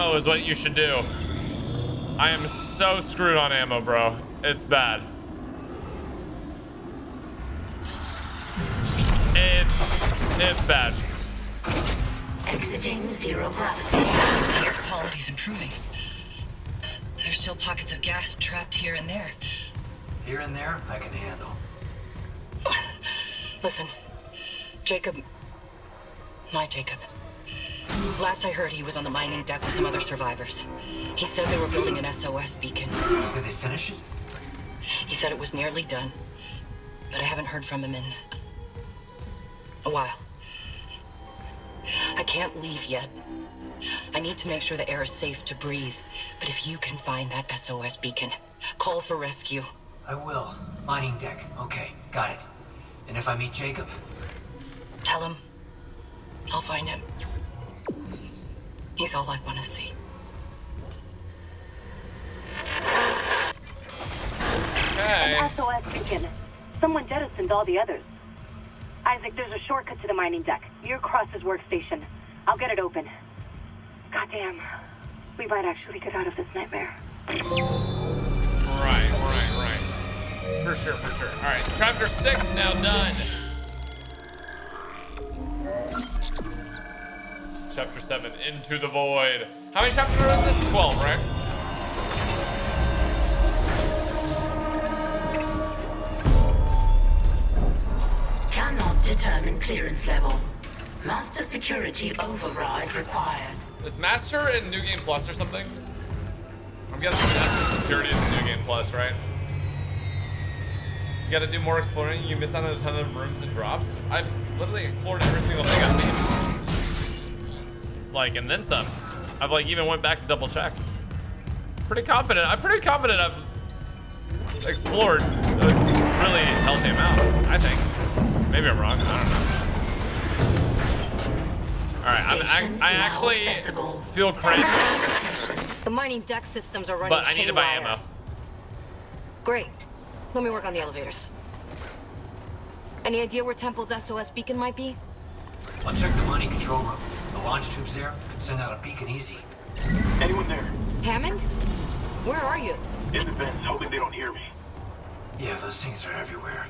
Is what you should do. I am so screwed on ammo, bro. It's bad. Heard, he was on the mining deck with some other survivors. He said they were building an SOS beacon. Did they finish it? He said it was nearly done, but I haven't heard from him in a while. I can't leave yet. I need to make sure the air is safe to breathe. But if you can find that SOS beacon, call for rescue. I will. Mining deck. Okay, got it. And if I meet Jacob? Tell him. I'll find him. He's all I want to see. Okay. An SOS beacon. Someone jettisoned all the others. Isaac, there's a shortcut to the mining deck. You're Cross's workstation. I'll get it open. Goddamn. We might actually get out of this nightmare. Right, right, right. For sure, for sure. All right, chapter six now done. Chapter 7, Into the Void. How many chapters are in this? 12, right? Cannot determine clearance level. Master security override required. Is Master in New Game Plus or something? I'm guessing Master security is New Game Plus, right? You gotta do more exploring. You miss out on a ton of rooms and drops. I've literally explored every single thing I've seen like, and then some. I've like even went back to double check. Pretty confident. I'm pretty confident I've explored a really healthy amount. I think. Maybe I'm wrong. I don't know. All right, I'm, I, I actually feel crazy. The mining deck systems are running But I need to buy ammo. Great. Let me work on the elevators. Any idea where Temple's SOS beacon might be? I'll check the mining control room. The launch tubes there could send out a beacon easy. Anyone there? Hammond? Where are you? In the vents, hoping they don't hear me. Yeah, those things are everywhere.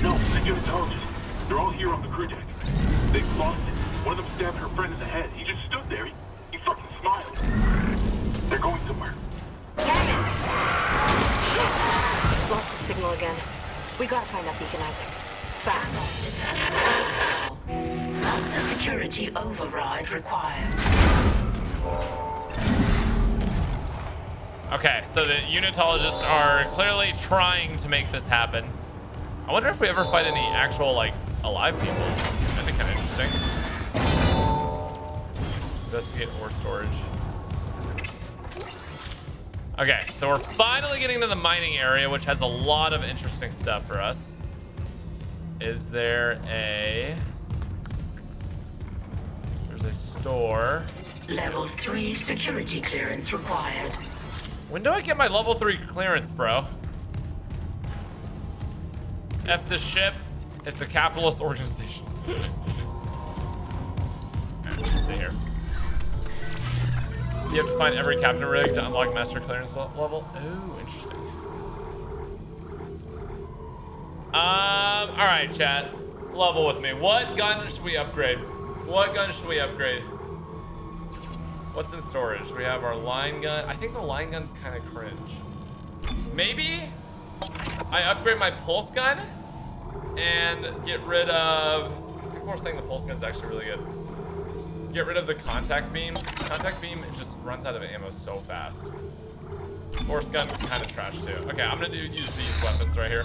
No, they the unitologist. They're all here on the crew deck. They've lost it. One of them stabbed her friend in the head. He just stood there. He, he fucking smiled. They're going somewhere. Hammond, lost the signal again. We gotta find that beacon, Isaac. Fast. Security override required. Okay, so the unitologists are clearly trying to make this happen. I wonder if we ever fight any actual, like, alive people. That'd be kind of interesting. Investigate ore storage. Okay, so we're finally getting to the mining area, which has a lot of interesting stuff for us. Is there a... There's a store. Level 3 security clearance required. When do I get my level 3 clearance, bro? F the ship. It's a capitalist organization. See [laughs] here. You have to find every captain rig to unlock master clearance level. Ooh, interesting. Um, alright, chat. Level with me. What gun should we upgrade? What gun should we upgrade? What's in storage? We have our line gun. I think the line gun's kind of cringe. Maybe I upgrade my pulse gun and get rid of. People are saying the pulse gun's actually really good. Get rid of the contact beam. Contact beam just runs out of ammo so fast. Force gun kind of trash too. Okay, I'm gonna do use these weapons right here.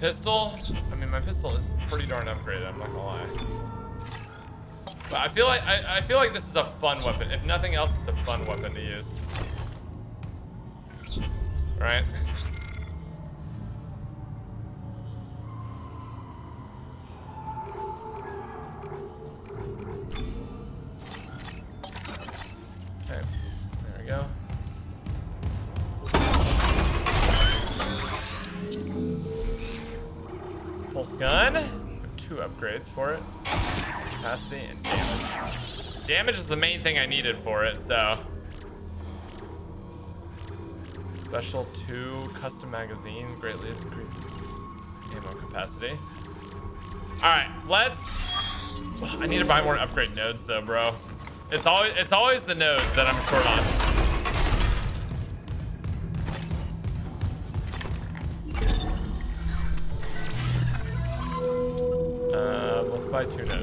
Pistol. I mean, my pistol is pretty darn upgraded. I'm not gonna lie. But I feel like I, I feel like this is a fun weapon. If nothing else, it's a fun weapon to use. Right? Okay, there we go. Pulse gun. Two upgrades for it. Capacity and damage. Damage is the main thing I needed for it, so. Special 2 custom magazine greatly increases ammo capacity. Alright, let's I need to buy more upgrade nodes though, bro. It's always it's always the nodes that I'm short on. Um,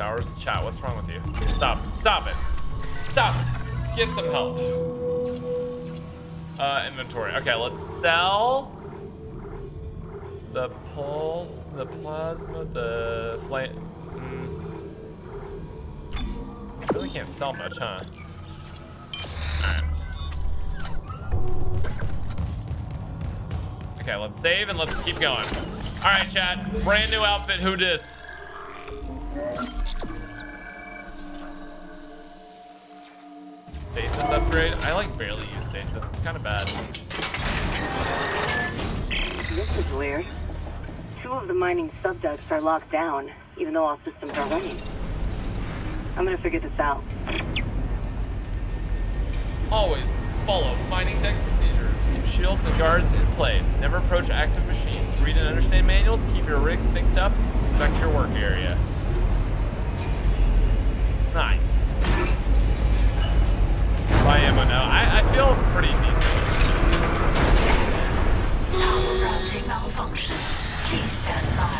showers? Chat, what's wrong with you? Stop. Stop it. Stop it. Get some help. Uh, inventory. Okay, let's sell the pulse, the plasma, the flame. Mm. Really can't sell much, huh? Okay, let's save and let's keep going. Alright, chat. Brand new outfit. Who dis? Stasis upgrade. I like barely use stasis. It's kind of bad. This is weird. Two of the mining subducts are locked down, even though all systems are running. I'm gonna figure this out. Always follow mining deck procedures. Keep shields and guards in place. Never approach active machines. Read and understand manuals. Keep your rig synced up. Inspect your work area. Nice. Buy ammo now. I, I feel pretty decent. Power routing malfunction. Please stand by.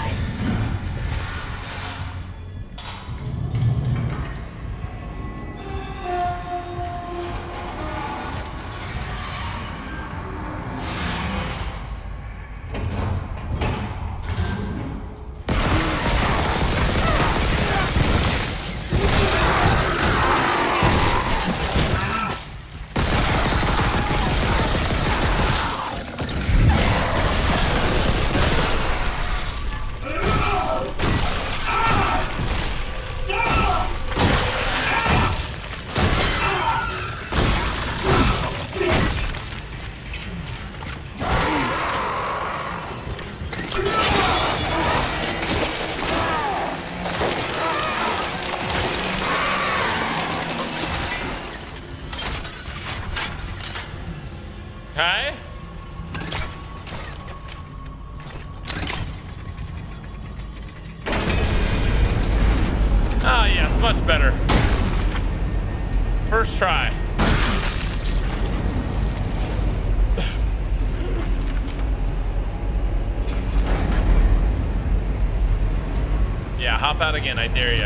Again. I dare you.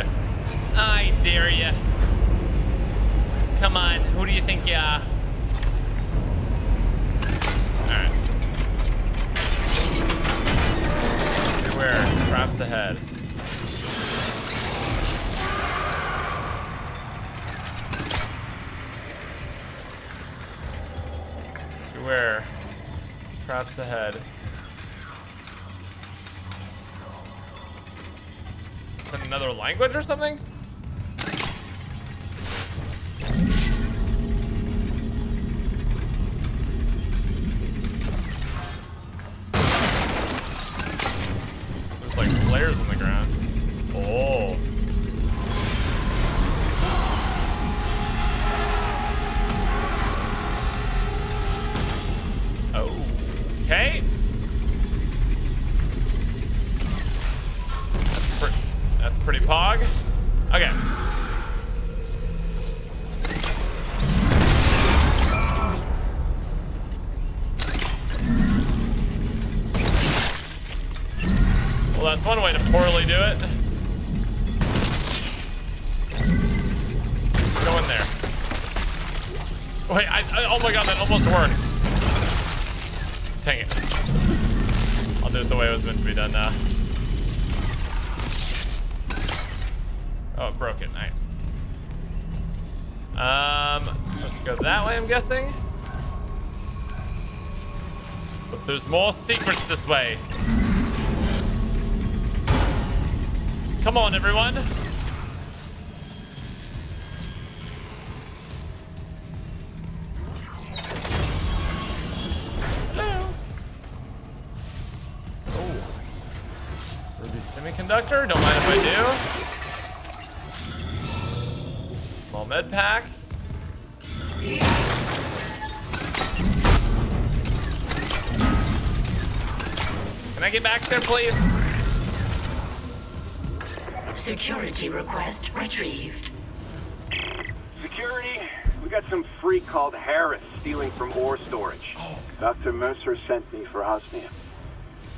Something? Secrets this way. Please? Security request retrieved. Security, we got some freak called Harris stealing from ore storage. Dr. Mercer sent me for Osmium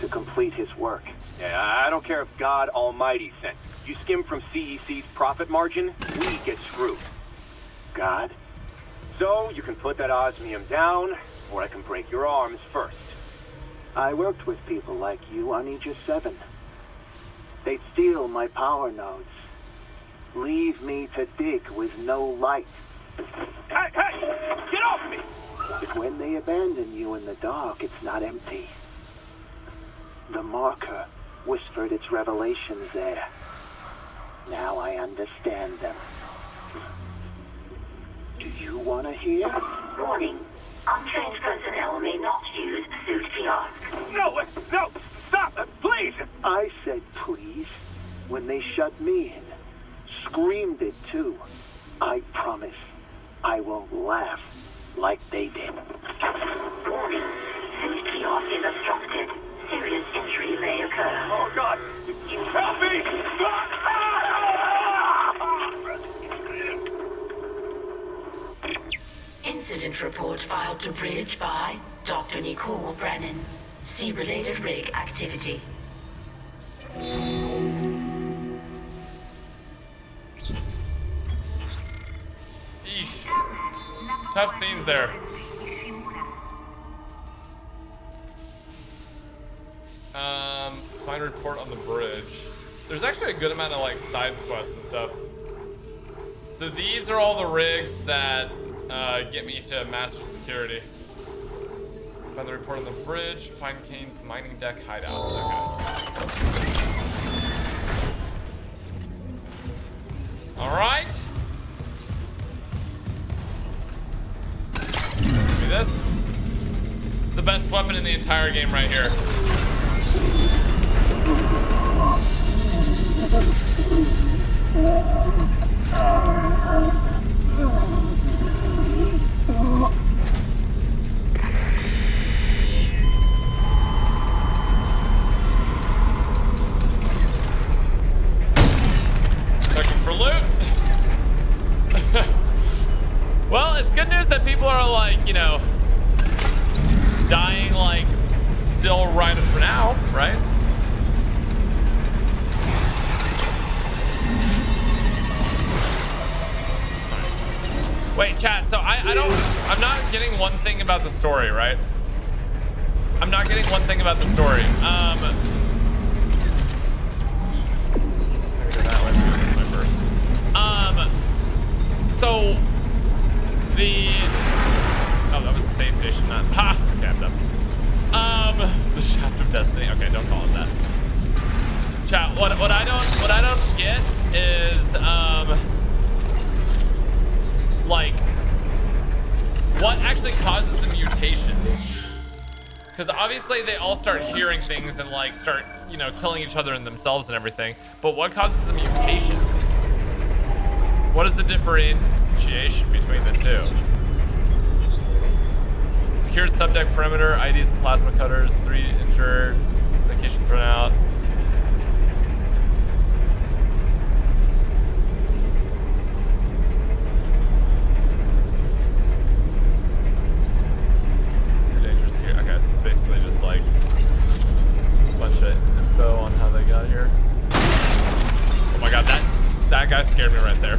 to complete his work. Yeah, I don't care if God Almighty sent. You skim from CEC's profit margin, we get screwed. God? So, you can put that osmium down, or I can break your arms first. I worked with people like you on Aegis 7. They'd steal my power nodes. Leave me to dig with no light. Hey, hey! Get off me! But when they abandon you in the dark, it's not empty. The marker whispered its revelations there. Now I understand them. Do you want to hear? Warning. Untrained personnel may not use suit kiosk. No, no! Stop! Please! I said please when they shut me in. Screamed it too. I promise I won't laugh like they did. Warning. Suit kiosk is obstructed. Serious injury may occur. Oh, God! Help me! Ah! Incident report filed to Bridge by Dr. Nicole Brennan. See related rig activity. Eesh. Tough scenes there. Um, find report on the bridge. There's actually a good amount of like side quests and stuff. So these are all the rigs that uh, get me to master security. Find the report on the bridge. Find Kyne's mining deck hideout. Okay. All right. Me this. The best weapon in the entire game right here. Know, dying like still right for now, right? Wait, chat. So I, I don't, I'm not getting one thing about the story, right? I'm not getting one thing about the story. Um, let's go that way first. Um, so not, ha, okay, I'm. Um, the Shaft of Destiny. Okay, don't call it that. Chat. What what I don't what I don't get is um like what actually causes the mutation because obviously they all start hearing things and like start you know killing each other and themselves and everything but what causes the mutations what is the differentiation between the two secured subdeck perimeter ids plasma cutters three injured medications run out dangerous here. Okay, so it's basically just like a bunch of info on how they got here. Oh my god, that that guy scared me right there.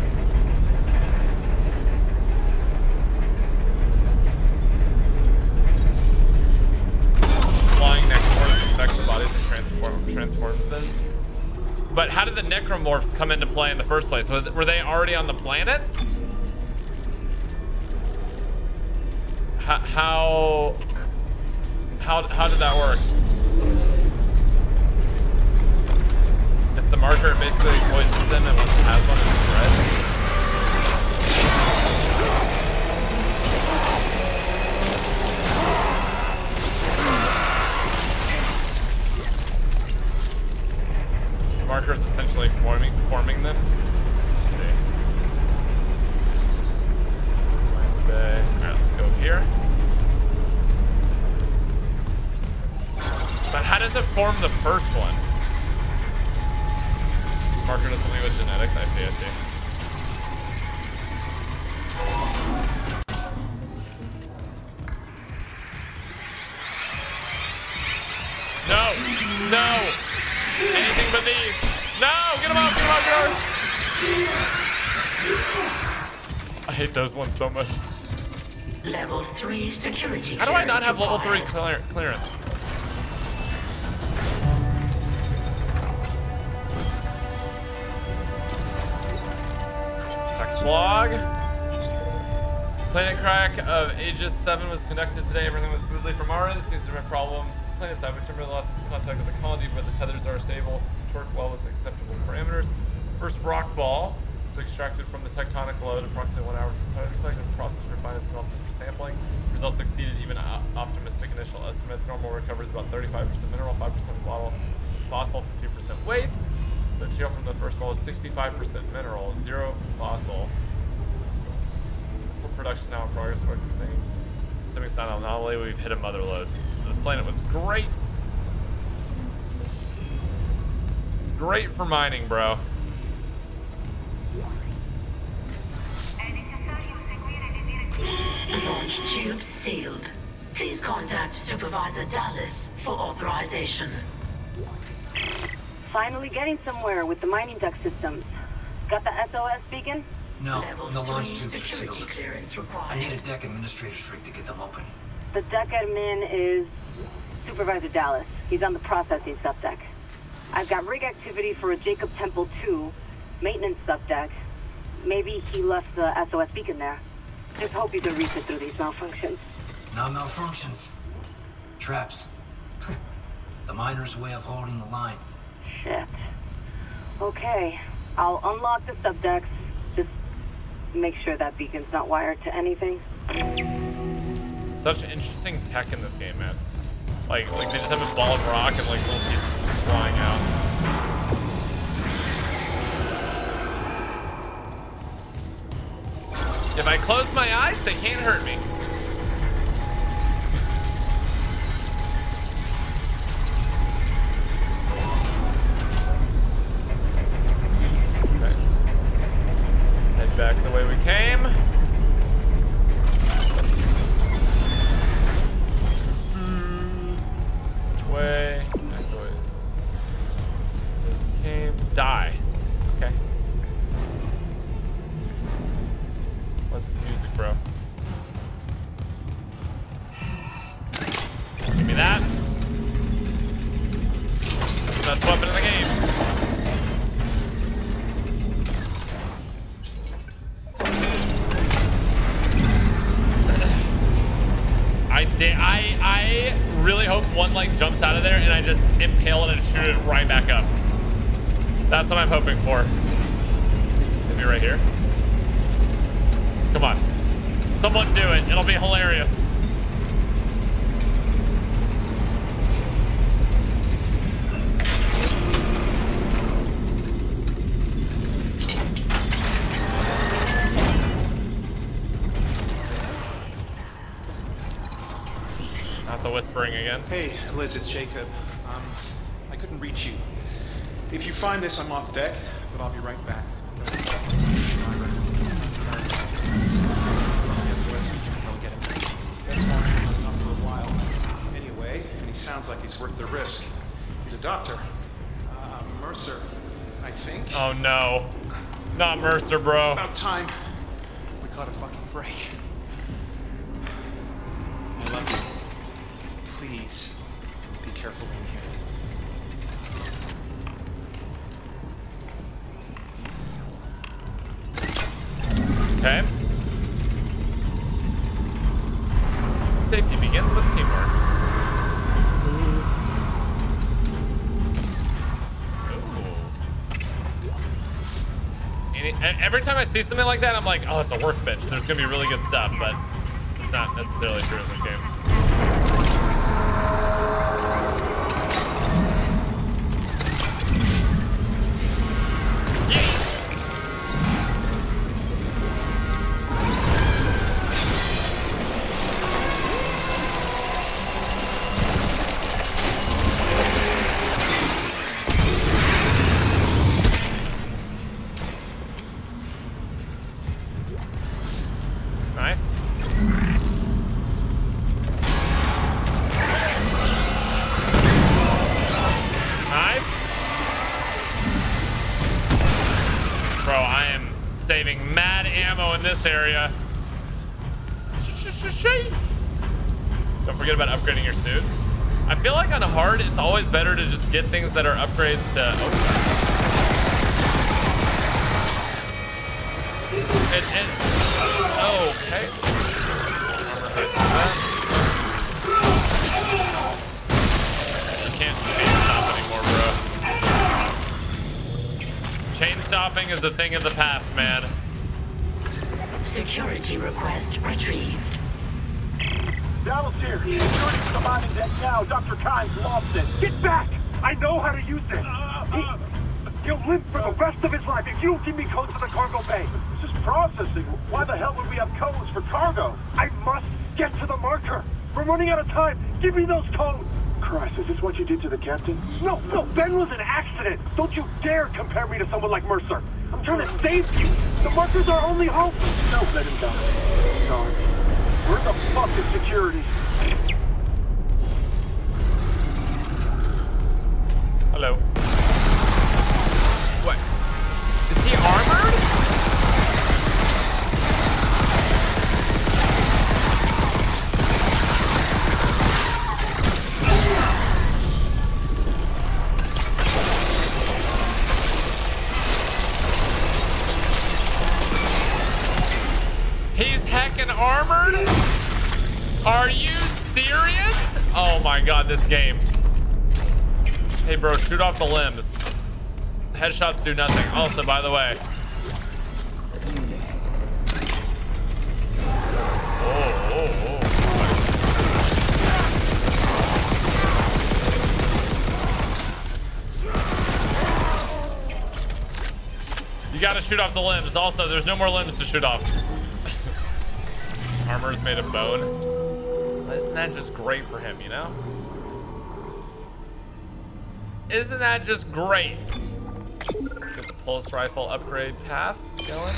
Flying necromorphs infect the bodies and transform transforms them. But how did the necromorphs come into play in the first place? Were they already on the planet? How how how, so much. Level 3 security How do I not have level 3 clear clearance? Text log. Planet crack of Aegis 7 was conducted today. Everything went smoothly from our end. Seems to be a problem. Planet side, which temporarily lost contact with the colony, but the tethers are stable. Torque well with acceptable parameters. First rock ball was extracted from the tectonic load approximately 35% mineral, 5% bottle, fossil, 50% waste. The material from the first ball is 65% mineral, zero fossil. Full production now in progress. What to say? Assuming it's not an anomaly, we've hit a mother load. So this planet was great. Great for mining, bro. Launch tubes sealed. Please contact Supervisor Dallas for authorization. Finally getting somewhere with the mining duct systems. Got the SOS beacon? No, Level the launch tubes are sealed. I need a deck administrator's rig to get them open. The deck admin is Supervisor Dallas. He's on the processing subdeck. I've got rig activity for a Jacob Temple 2 maintenance subdeck. Maybe he left the SOS beacon there. Just hope you can reach it through these malfunctions. Not malfunctions. Traps. The miner's way of holding the line. Shit. Okay, I'll unlock the subdecks. Just make sure that beacon's not wired to anything. Such interesting tech in this game, man. Like, like they just have a ball of rock and like little pieces flying out. If I close my eyes, they can't hurt me. back the way we came. Hmm. Way, back the way we came. Die. Okay. What's this music, bro? Give me that. Best weapon in the game. I. I I really hope one like jumps out of there and I just impale it and shoot it right back up. That's what I'm hoping for. Maybe right here. Come on. Someone do it. It'll be hilarious. Whispering again. Hey, Liz, it's Jacob. Um, I couldn't reach you. If you find this, I'm off deck, but I'll be right back. Anyway, and he sounds like he's worth the risk. He's a doctor. Uh, Mercer, I think. Oh no. Not Mercer, bro. About time. We caught a fucking break. I love you. Careful. Okay. Safety begins with teamwork. E- Every time I see something like that, I'm like, oh, it's a worth workbench. There's gonna be really good stuff, but it's not necessarily true in this game. Get things that are upgrades to... Oh. It, it, oh, okay. Armor hit that. You can't chain stop anymore, bro. Chain stopping is a thing of the past, man. Security request retrieved. Dallas here. Security's commanding deck now. Dr. Kyne's lost it. Get back! I know how to use it. He, he'll live for the rest of his life if you don't give me codes for the cargo bay. This is processing. Why the hell would we have codes for cargo? I must get to the marker. We're running out of time. Give me those codes. Christ, is this what you did to the captain? No, no, Ben was an accident. Don't you dare compare me to someone like Mercer. I'm trying to save you. The marker's our only hope. No, let him die. Darn. Where the fuck is security? Shoot off the limbs. Headshots do nothing. Also, by the way. You gotta shoot off the limbs. Also, there's no more limbs to shoot off. [laughs] Armor is made of bone. Isn't that just great for him, you know? Isn't that just great? Pulse rifle upgrade path going.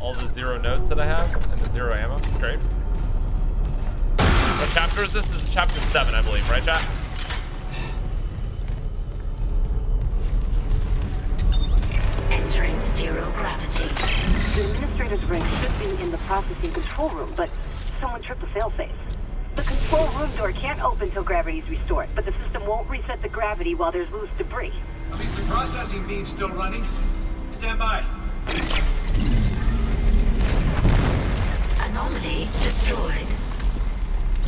All the zero notes that I have and the zero ammo. Great. What chapter is this? This is chapter seven, I believe, right, chat? Entering zero gravity. The administrator's rig should be in the processing control room, but someone tripped the failsafe. The control room door can't open till gravity's restored, but the system won't reset the gravity while there's loose debris. At least the processing beam's still running. Stand by. Anomaly destroyed.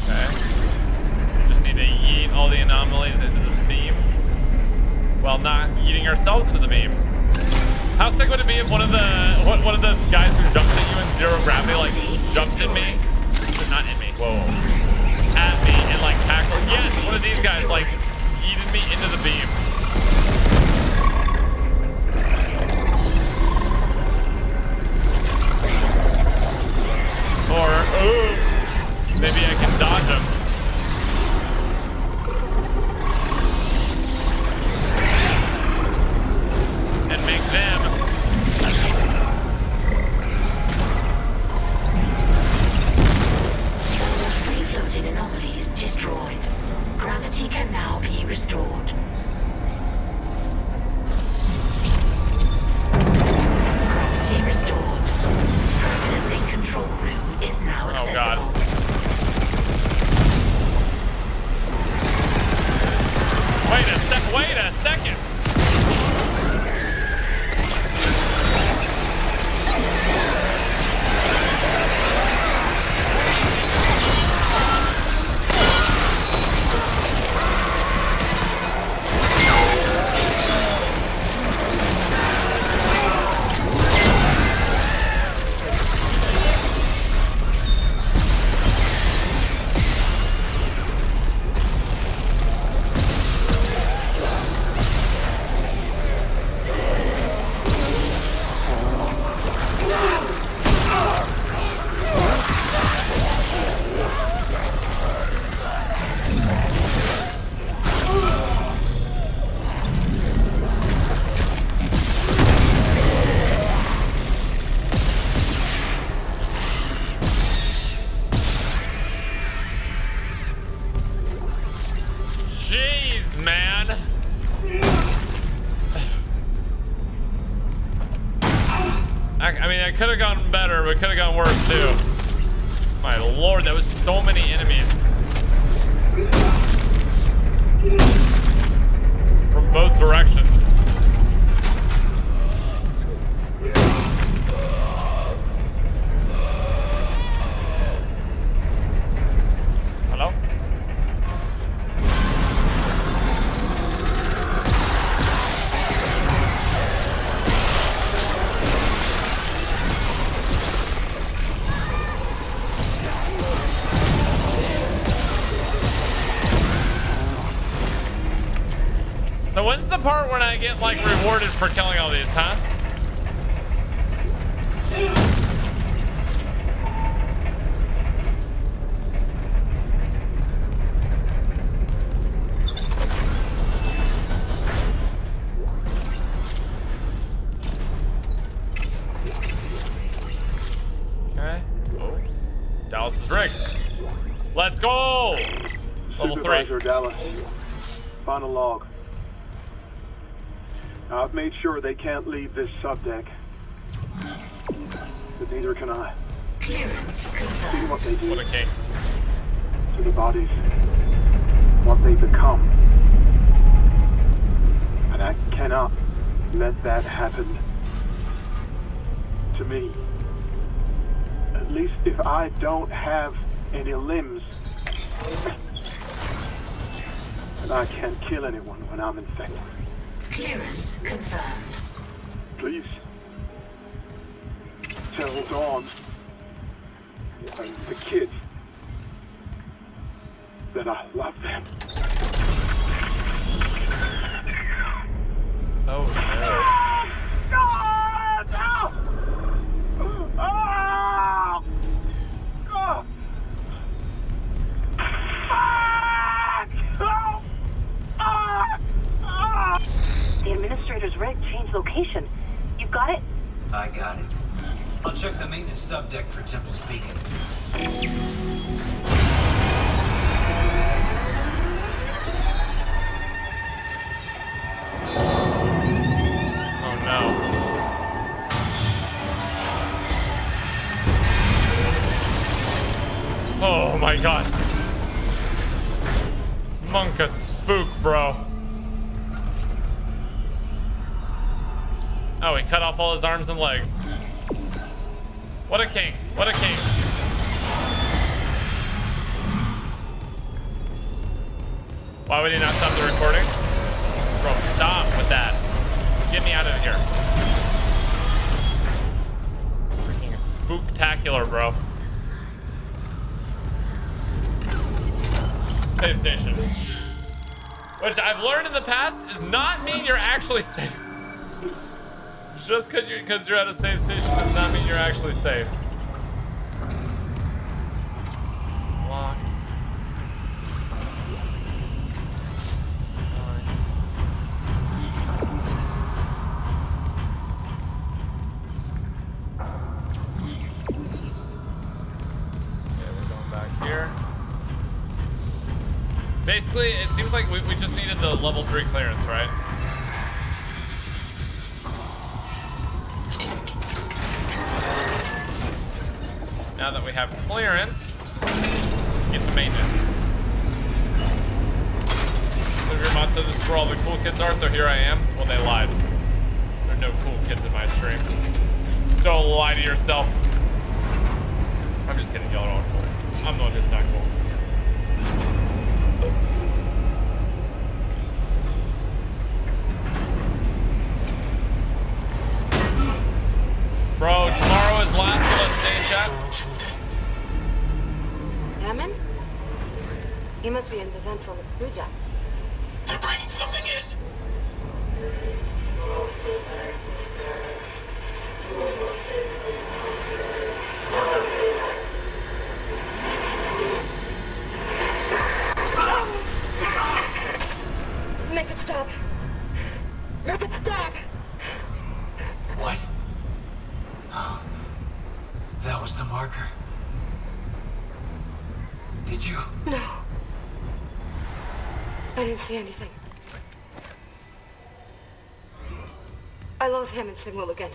Okay. Just need to yeet all the anomalies into this beam. Well, not yeeting ourselves into the beam. How sick would it be if one of the one, one of the guys who jumped at you in zero gravity like jumped in me? Not in me. Whoa. Tackled. Yes, one of these guys like yeeted me into the beam. Or, ooh, maybe I can dodge him. And make them. Free-floating anomalies destroyed. Gravity can now be restored. Gravity restored. Processing control room is now Oh accessible. god. Wait a sec. Wait a second. Final log. Now, I've made sure they can't leave this subdeck. But neither can I. See what they do What to the bodies. What they become. And I cannot let that happen to me. At least if I don't have any limbs. And I can't kill anyone when I'm infected. Clearance confirmed. Please. Tell Dawn and the kids that I love them. Oh The location. You got it? I got it. I'll check the maintenance subdeck for Temple's Beacon. Oh no. Oh my god. Monk a spook, bro. Off all his arms and legs. What a king. What a king. Why would he not stop the recording? Bro, stop with that. Get me out of here. Freaking spooktacular, bro. Save station. Which I've learned in the past is not mean you're actually [laughs] safe. Just because you're, you're at a safe station does not mean you're actually safe. See anything. I lost and signal again.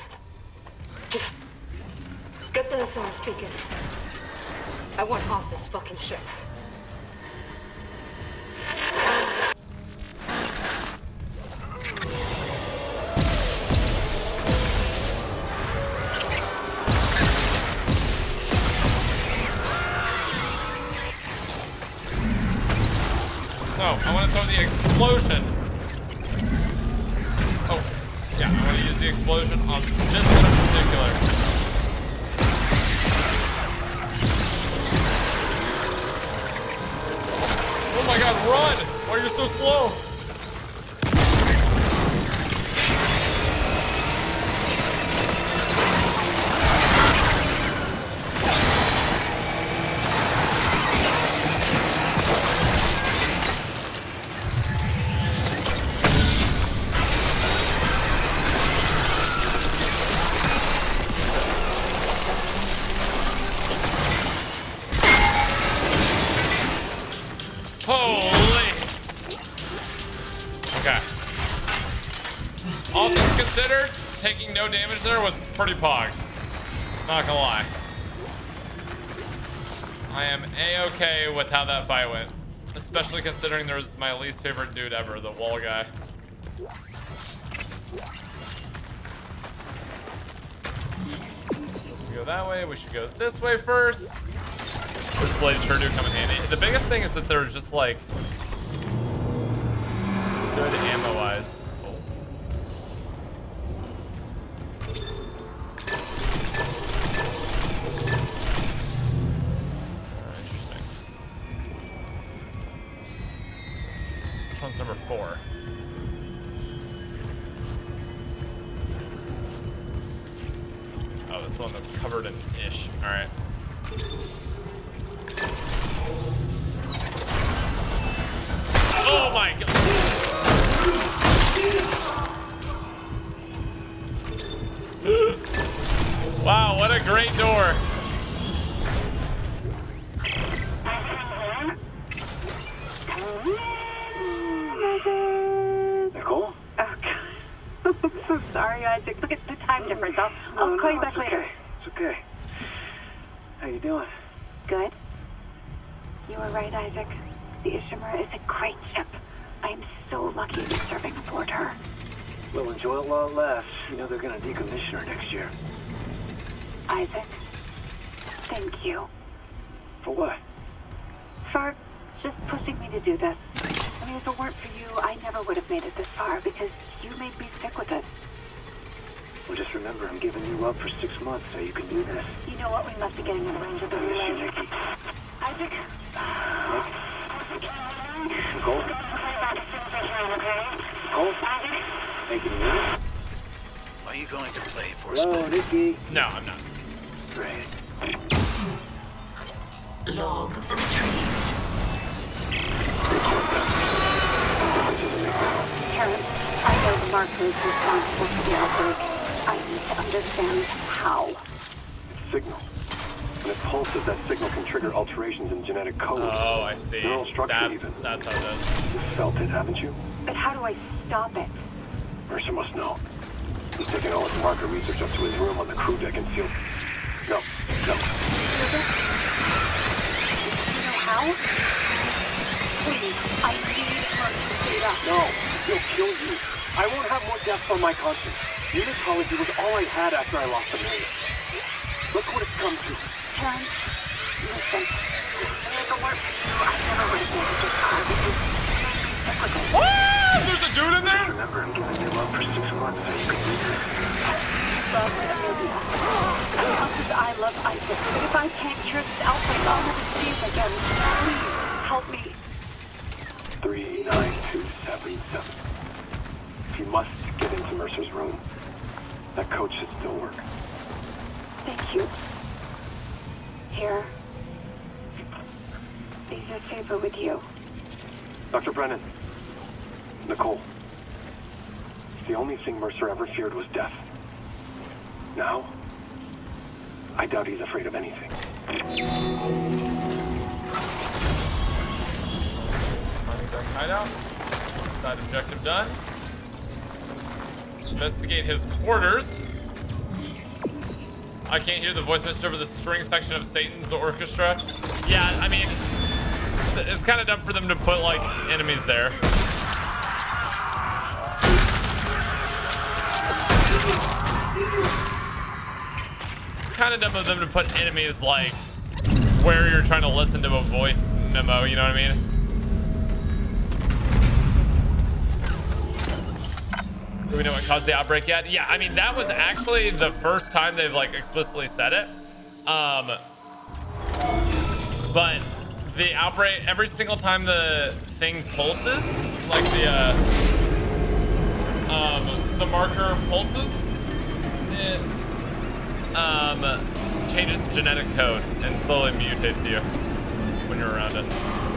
Damage there was pretty pog. Not gonna lie. I am a-okay with how that fight went. Especially considering there was my least favorite dude ever, the wall guy. Let's go that way. We should go this way first. This blade sure do come in handy. The biggest thing is that they're just like deaths on my conscience. Unitology was all I had after I lost Amelia. Look what it's come to. Terrence, listen. If it weren't you, I never would have made this far because you made me stick with it. What? There's a dude in there? Remember, I'm giving you up for six months so you can do this. love Amelia. As much as I love Isaac, but if I can't cure this outbreak, I'll never see him again. That code should still work. Thank you. Here. These are safer with you. Dr. Brennan. Nicole. The only thing Mercer ever feared was death. Now, I doubt he's afraid of anything. Hideout. Side objective done. Investigate his quarters. I can't hear the voice message over the string section of Satan's orchestra. Yeah, I mean, it's kind of dumb for them to put like enemies there. Kind of dumb of them to put enemies like where you're trying to listen to a voice memo. You know what I mean? Do we know what caused the outbreak yet? Yeah, I mean, that was actually the first time they've like explicitly said it. Um, but the outbreak, every single time the thing pulses, like the, uh, um, the marker pulses, it, um, changes genetic code and slowly mutates you when you're around it.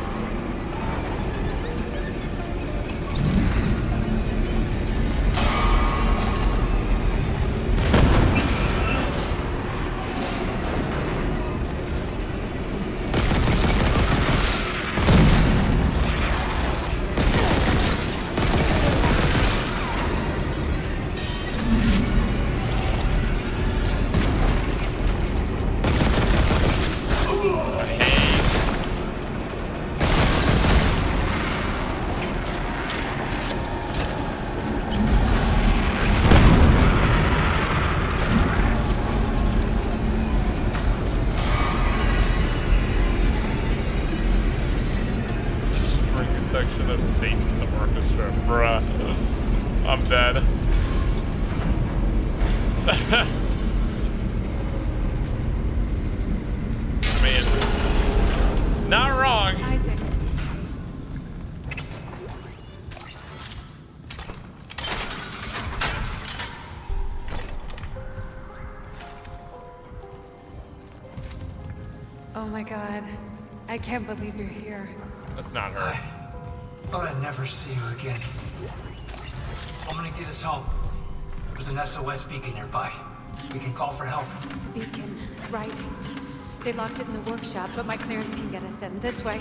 My god. I can't believe you're here. That's not her. Thought I'd never see you again. I'm gonna get us home. There's an SOS beacon nearby. We can call for help. Beacon. Right. They locked it in the workshop, but my clearance can get us in. This way.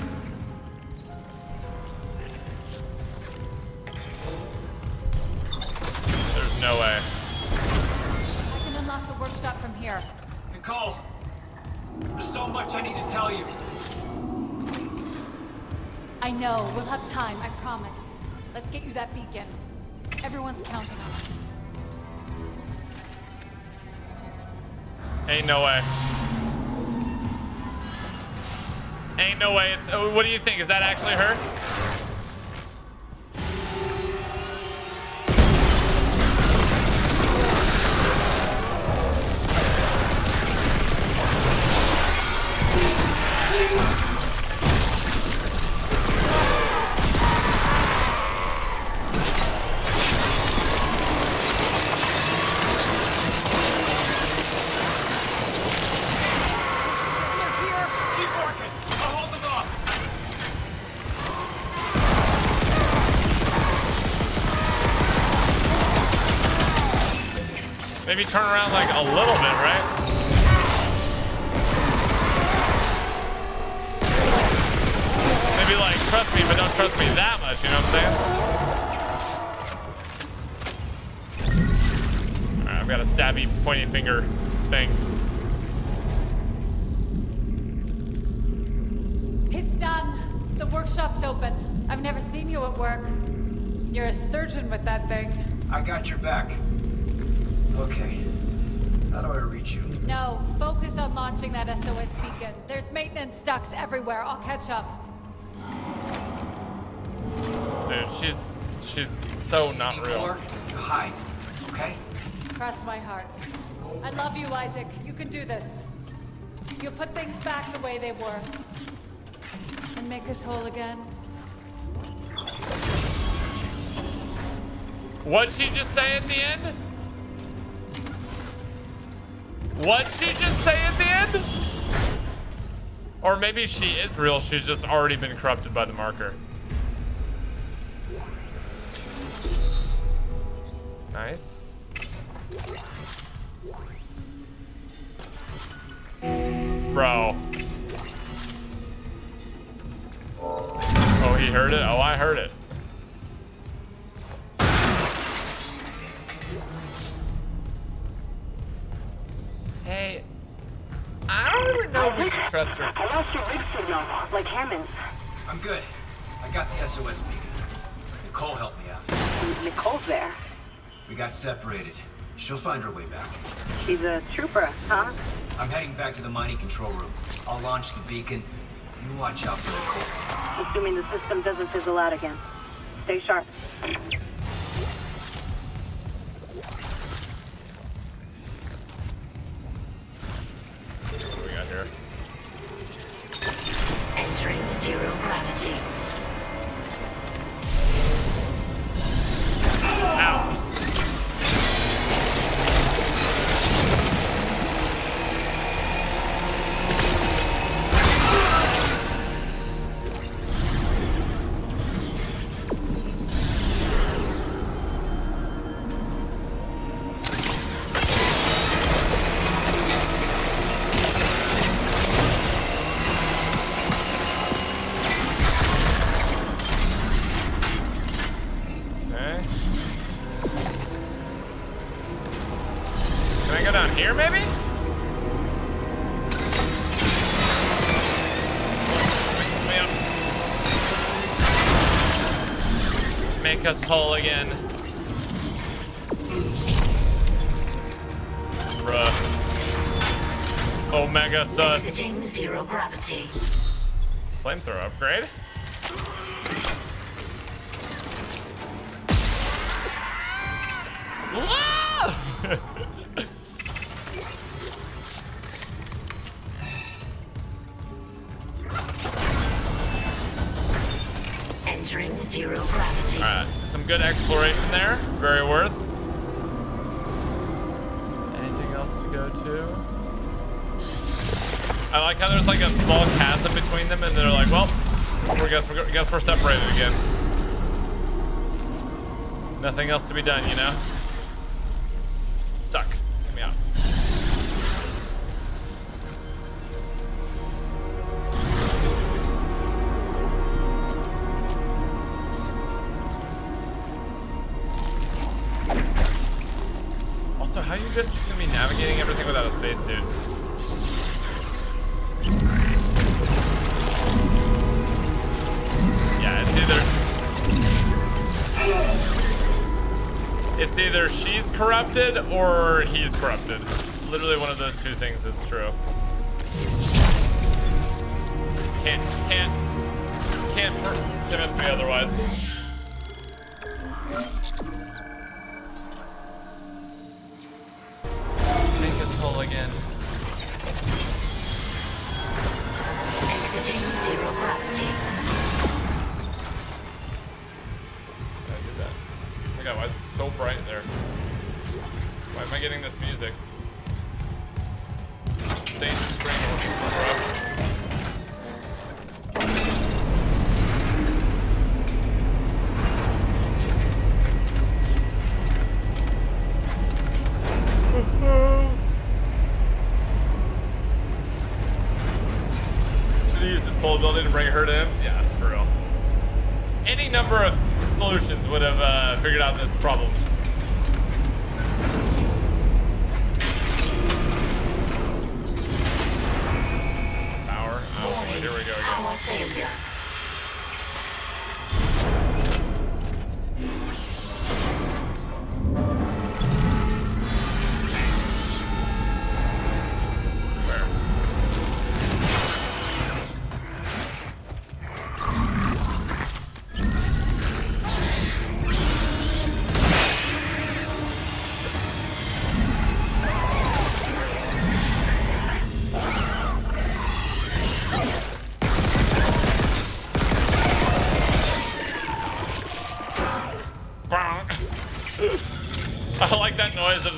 Ain't no way. Ain't no way. It's, oh, what do you think? Is that actually her? Maybe turn around like a little bit, right? Maybe like trust me, but don't trust me that much, you know what I'm saying? Alright, I've got a stabby pointy finger thing. It's done. The workshop's open. I've never seen you at work. You're a surgeon with that thing. I got your back. Okay. How do I reach you? No, focus on launching that SOS beacon. There's maintenance ducts everywhere. I'll catch up. Dude, she's she's so not real. You Hide, okay? Cross my heart. I love you, Isaac. You can do this. You'll put things back the way they were. And make us whole again. What'd she just say at the end? What'd she just say at the end? Or maybe she is real, she's just already been corrupted by the marker. Nice. Bro. Oh, he heard it? Oh, I heard it. Hey, I don't really know if we should trust her. I lost your rig signal, like Hammond's. I'm good. I got the SOS beacon. Nicole helped me out. Nicole's there. We got separated. She'll find her way back. She's a trooper, huh? I'm heading back to the mining control room. I'll launch the beacon. You watch out for Nicole. Assuming the system doesn't fizzle out again. Stay sharp. What do we got here? Entering zero gravity. Ow. Again. Bruh. Oh, Omega sus. Exiting zero gravity. Flamethrower upgrade. Guess we guess we're separated again." Nothing else to be done, you know. Stuck. Get me out. Also, how are you guys just gonna be navigating everything without a spacesuit? Corrupted or he's corrupted. Literally one of those two things is true. Can't, can't, can't convince me otherwise.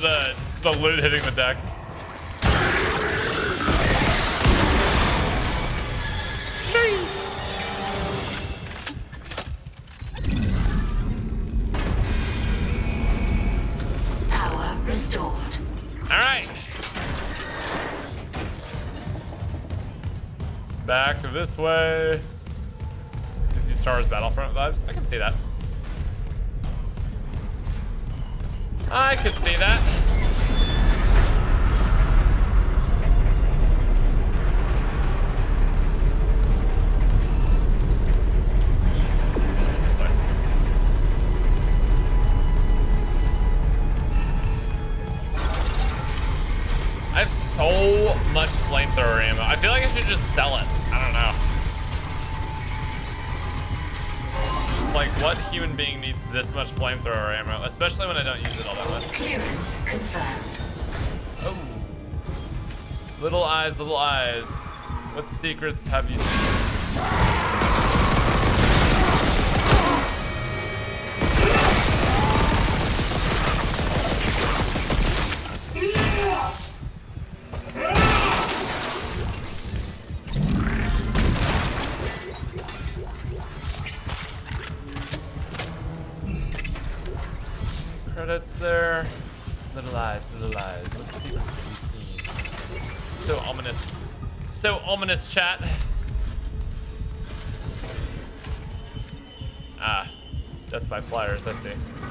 The the loot hitting the deck. Secrets have you seen? Flyers, I see.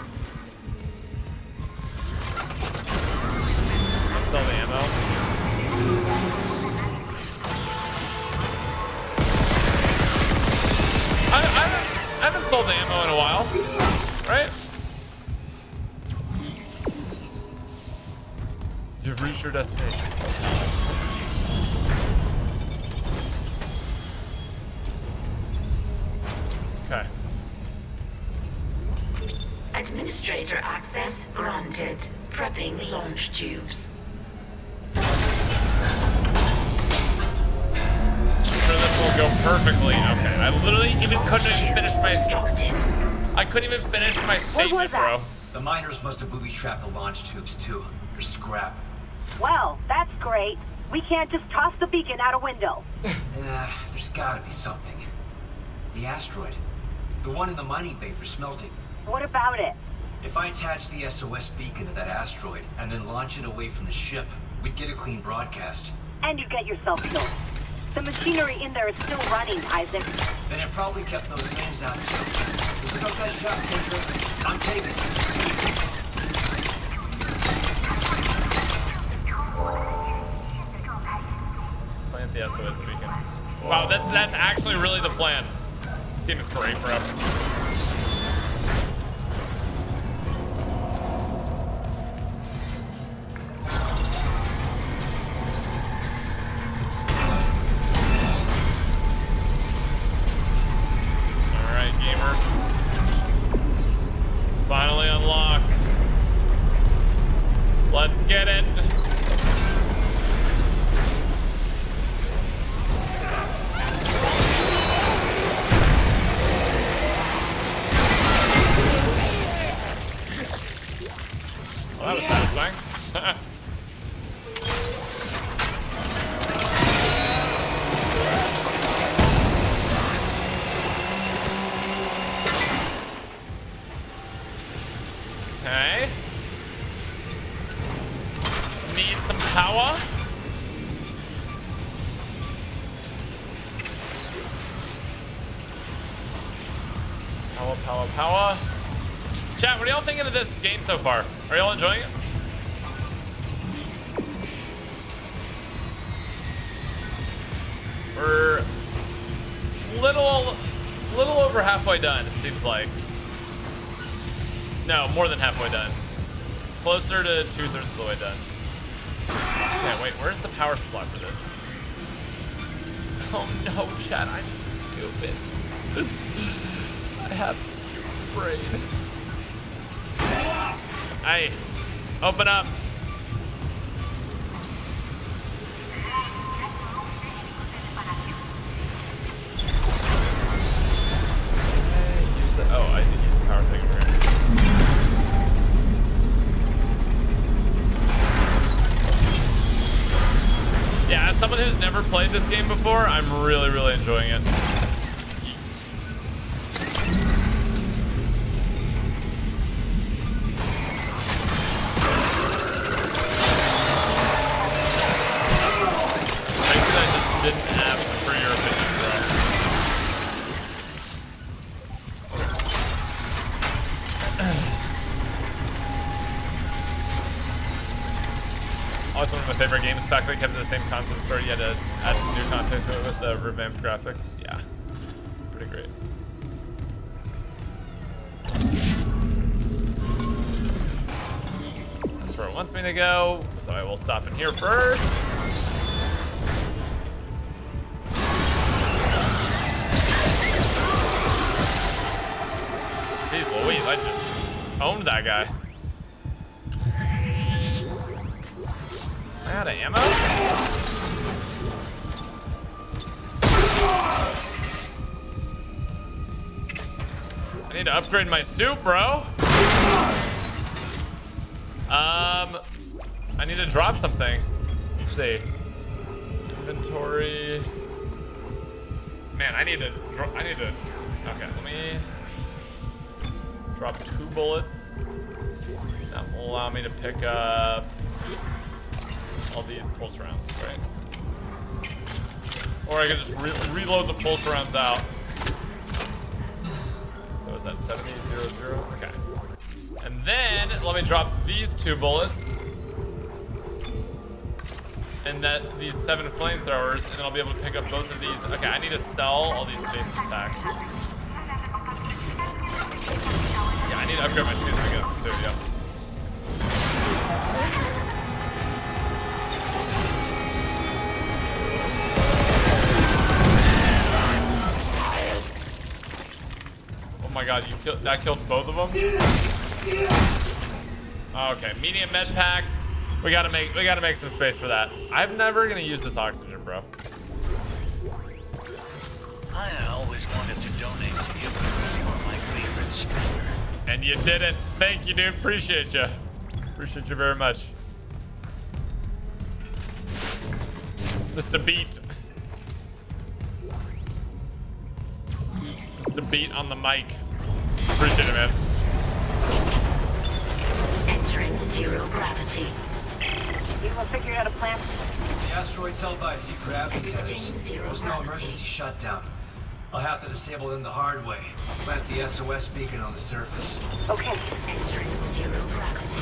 Must have booby-trapped the launch tubes, too. They're scrap. Well, that's great. We can't just toss the beacon out a window. [sighs] Yeah, there's gotta be something. The asteroid. The one in the mining bay for smelting. What about it? If I attach the SOS beacon to that asteroid and then launch it away from the ship, we'd get a clean broadcast. And you'd get yourself killed. The machinery in there is still running, Isaac. Then it probably kept those things out too. This is our best shot, Kendra. I'm taking it. Wow, that's that's actually really the plan. This game is great, bro. It kept the same concept story, you had to add new content to it with the revamped graphics. Yeah, pretty great. That's where it wants me to go, so I will stop in here first. Jeez Louise, I just owned that guy. Of ammo? I need to upgrade my suit, bro. Um, I need to drop something. Let's see. Inventory. Man, I need to. dro- I need to. Okay, let me drop two bullets. That will allow me to pick up all these pulse rounds, right? Or I can just re reload the pulse rounds out. So is that 70, 0, 0? Okay. And then let me drop these two bullets. And that these seven flamethrowers, and then I'll be able to pick up both of these. Okay, I need to sell all these stasis packs. Yeah, I need to upgrade my shoes again too, yeah. My god, you killed that killed both of them? Okay, medium med pack. We gotta make we gotta make some space for that. I'm never gonna use this oxygen, bro. I always wanted to donate to you. You're my favorite stringer. And you did it. Thank you, dude. Appreciate you. Appreciate you very much. Mr. Beat. Mr. Beat on the mic. Appreciate it, man. Entering zero gravity. You have figured out a plan? The asteroid's held by a few gravity centers. There's no emergency shutdown. I'll have to disable them the hard way. Plant the SOS beacon on the surface. Okay. Entering zero gravity.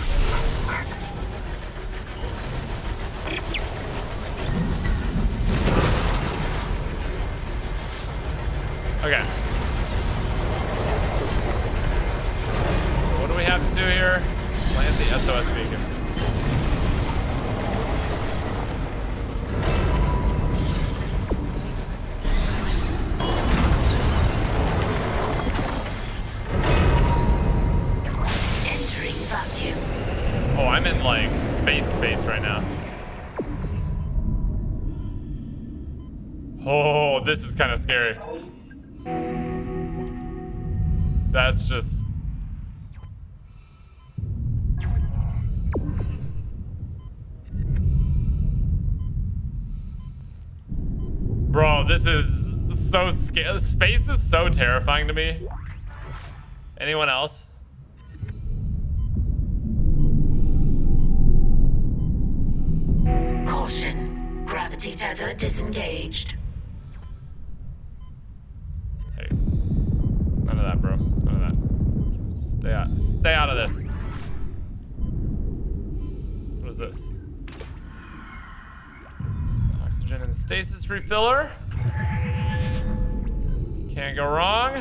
Okay. What do we have to do here? Plant the SOS beacon. Entering vacuum. Oh, I'm in like space space right now. Oh, this is kind of scary. That's just Bro, this is so scary. Space is so terrifying to me. Anyone else? Caution. Gravity tether disengaged. Hey. None of that, bro. None of that. Stay out. Stay out of this. What is this? Oxygen and stasis refiller. Can't go wrong.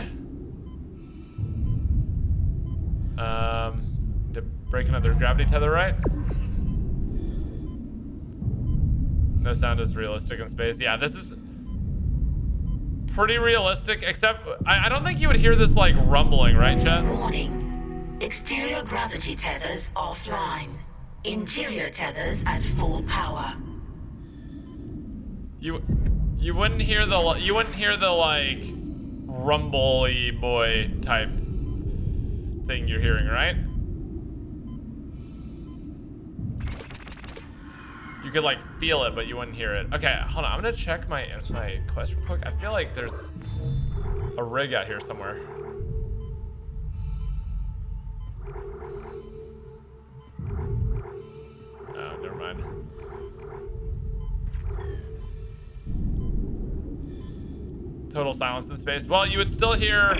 Um, to break another gravity tether, right? No sound is realistic in space. Yeah, this is pretty realistic, except I, I don't think you would hear this like rumbling, right, Chet? Warning. Exterior gravity tethers offline. Interior tethers at full power. You you wouldn't hear the you wouldn't hear the like rumbly boy type thing you're hearing, right? You could like feel it, but you wouldn't hear it. Okay, hold on. I'm gonna check my my quest real quick. I feel like there's a rig out here somewhere. Oh, never mind. Total silence in space. Well, you would still hear.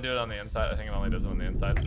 Do it on the inside? I think it only does it on the inside.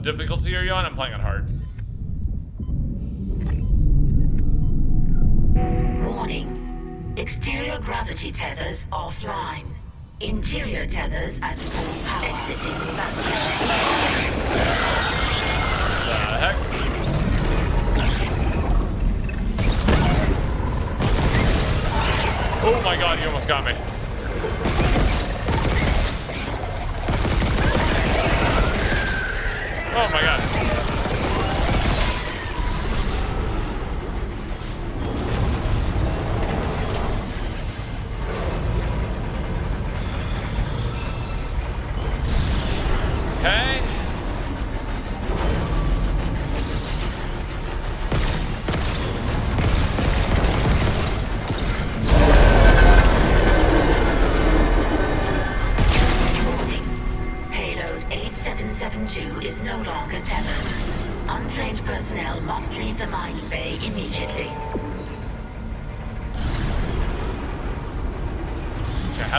What difficulty are you on? I'm playing on hard. Warning. Exterior gravity tethers offline. Interior tethers at full power. Exiting The heck? Oh my god, you almost got me. Oh my god.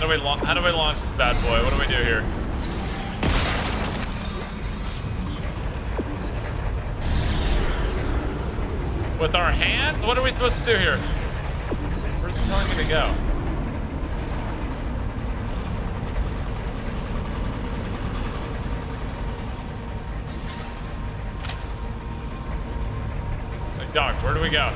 Do we how do we launch this bad boy? What do we do here? With our hands? What are we supposed to do here? Where's it telling me to go? Doc, where do we go?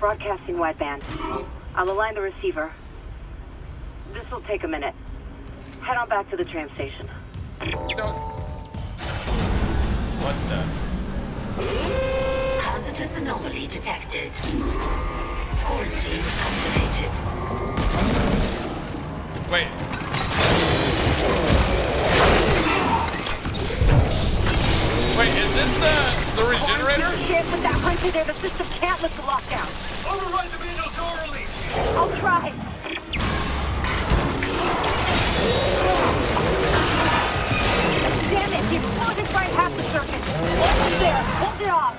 Broadcasting wideband. I'll align the receiver. This will take a minute. Head on back to the tram station. What the? Hazardous anomaly detected. Quarantine activated. Wait. Wait, is this the the regenerator? Shit, with that printer there, the system can't lift the lockdown. Override the manual door release. I'll try. Damn it, He's plugged it right half the circuit. Almost there. Hold it off.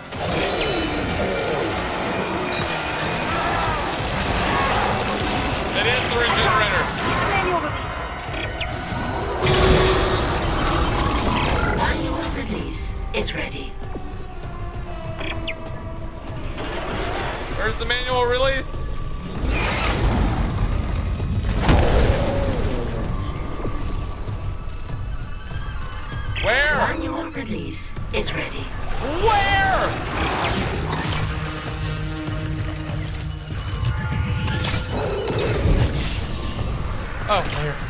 It is the regenerator. Manual release. Manual release. is ready. manual release. Where? Manual release is ready. Where? Oh, here.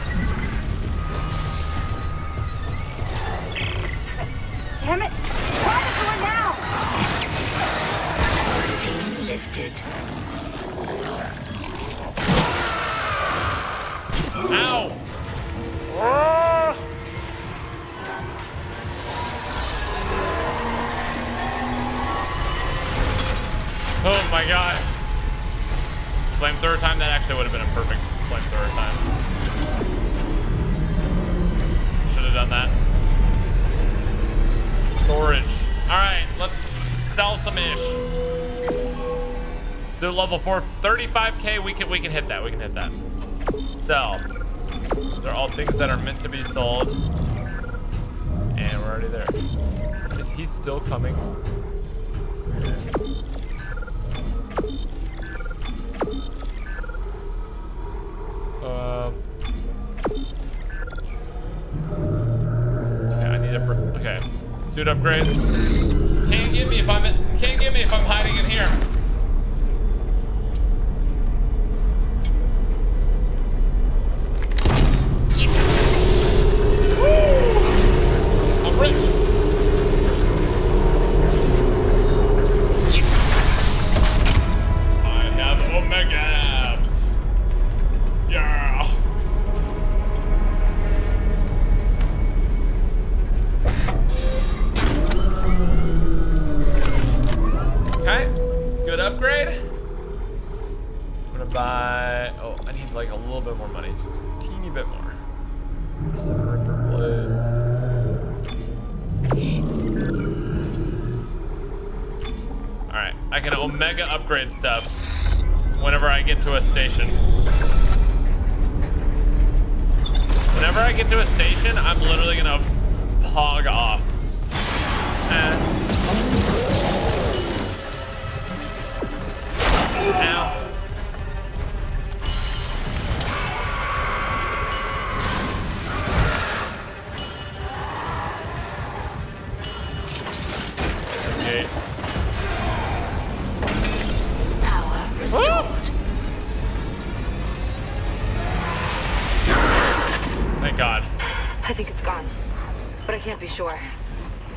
Can't be sure.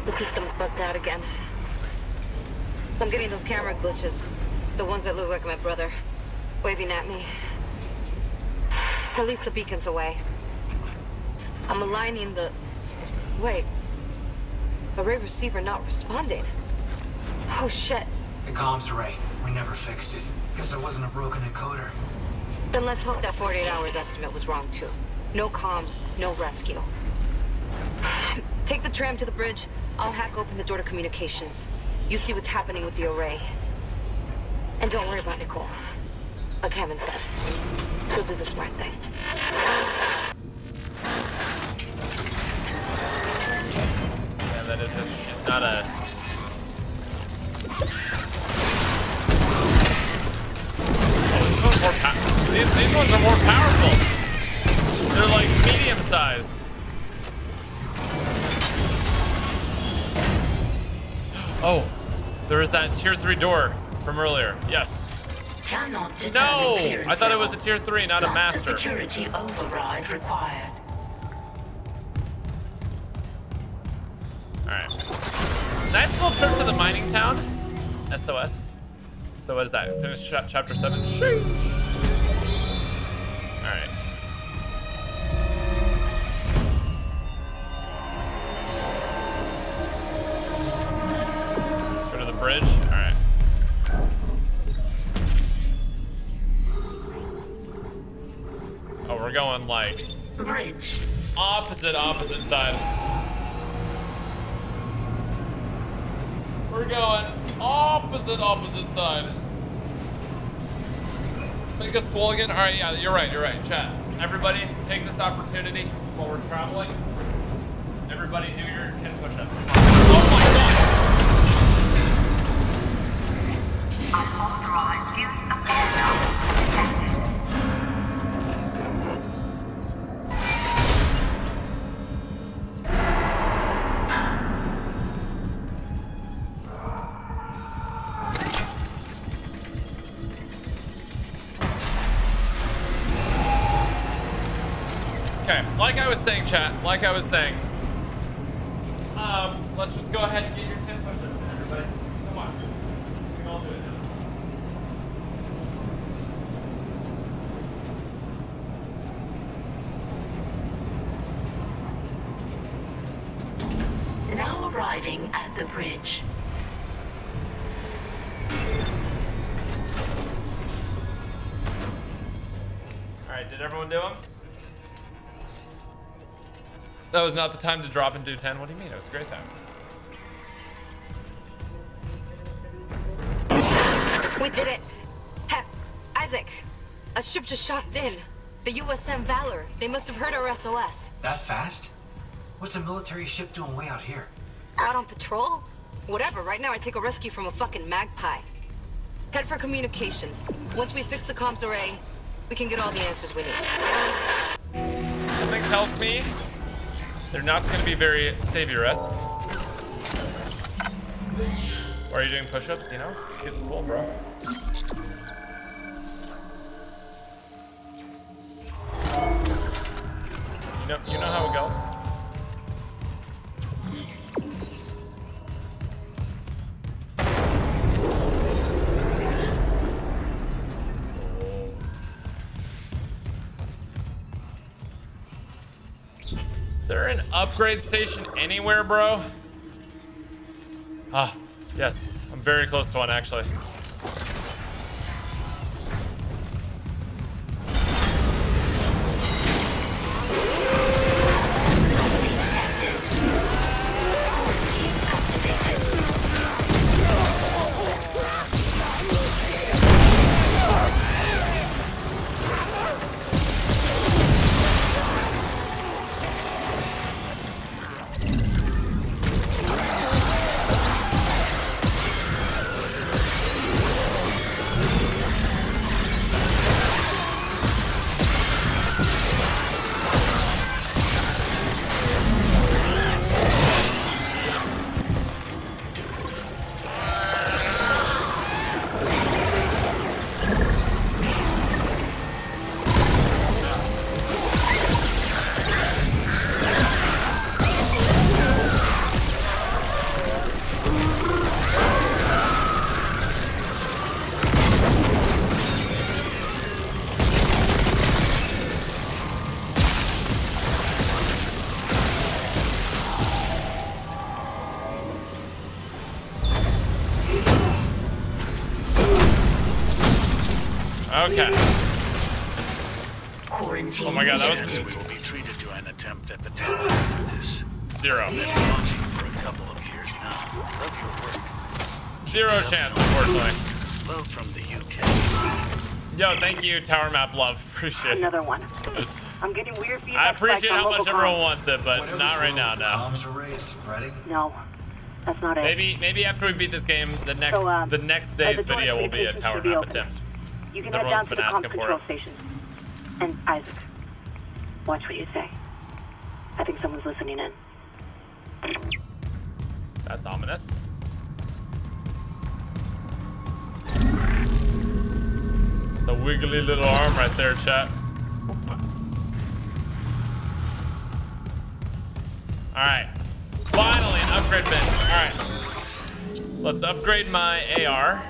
The system's bugged out again. I'm getting those camera glitches. The ones that look like my brother. Waving at me. At least the beacon's away. I'm aligning the... Wait. Array receiver not responding. Oh shit. The comms array. We never fixed it. Guess there wasn't a broken encoder. Then let's hope that 48 hours estimate was wrong too. No comms, no rescue. Take the tram to the bridge. I'll hack open the door to communications. You see what's happening with the array. And don't worry about Nicole. Like Kevin said, she'll do the smart thing. Yeah, that is it's not a. These ones these, ones are more powerful. They're like medium Oh, there is that tier three door from earlier. Yes. No, I thought it was a tier three, not a master. Security override required. All right. Nice little trip to the mining town. SOS. So what is that? Finish chapter seven. Sheesh. Like Bridge. opposite, opposite side. We're going opposite, opposite side. Make swole again. All right, yeah, you're right, you're right. Chat. Everybody, take this opportunity while we're traveling. Everybody, do your 10 push-ups. Oh my god! Okay, was saying, chat, like I was saying, um, let's just go ahead and get That was not the time to drop and do 10. What do you mean? It was a great time. We did it. Hep, Isaac, a ship just shot in. The USM Valor. They must have heard our SOS. That fast? What's a military ship doing way out here? Out on patrol? Whatever, right now I take a rescue from a fucking magpie. Head for communications. Once we fix the comms array, we can get all the answers we need. Something tells me they're not going to be very savior-esque. Or are you doing push-ups, you know? Just get swole, bro. You know, you know how it goes. Is there an upgrade station anywhere, bro? Ah, yes. I'm very close to one, actually. You, Tower Map Love. Appreciate it. Another one. I'm getting weird feedback. I appreciate how much everyone comms. wants it, but Whatever's not right wrong now, with the no. Comms array is spreading. No, that's not it. Maybe maybe after we beat this game, the next So, um, the next uh, day's the video will be a Tower Map open. attempt. You can Since head down everyone's to been the comms asking for control it. station. And Isaac, watch what you say. I think someone's listening in. That's ominous. It's a wiggly little arm right there, chat. Alright. Finally, an upgrade bin. Alright. Let's upgrade my AR.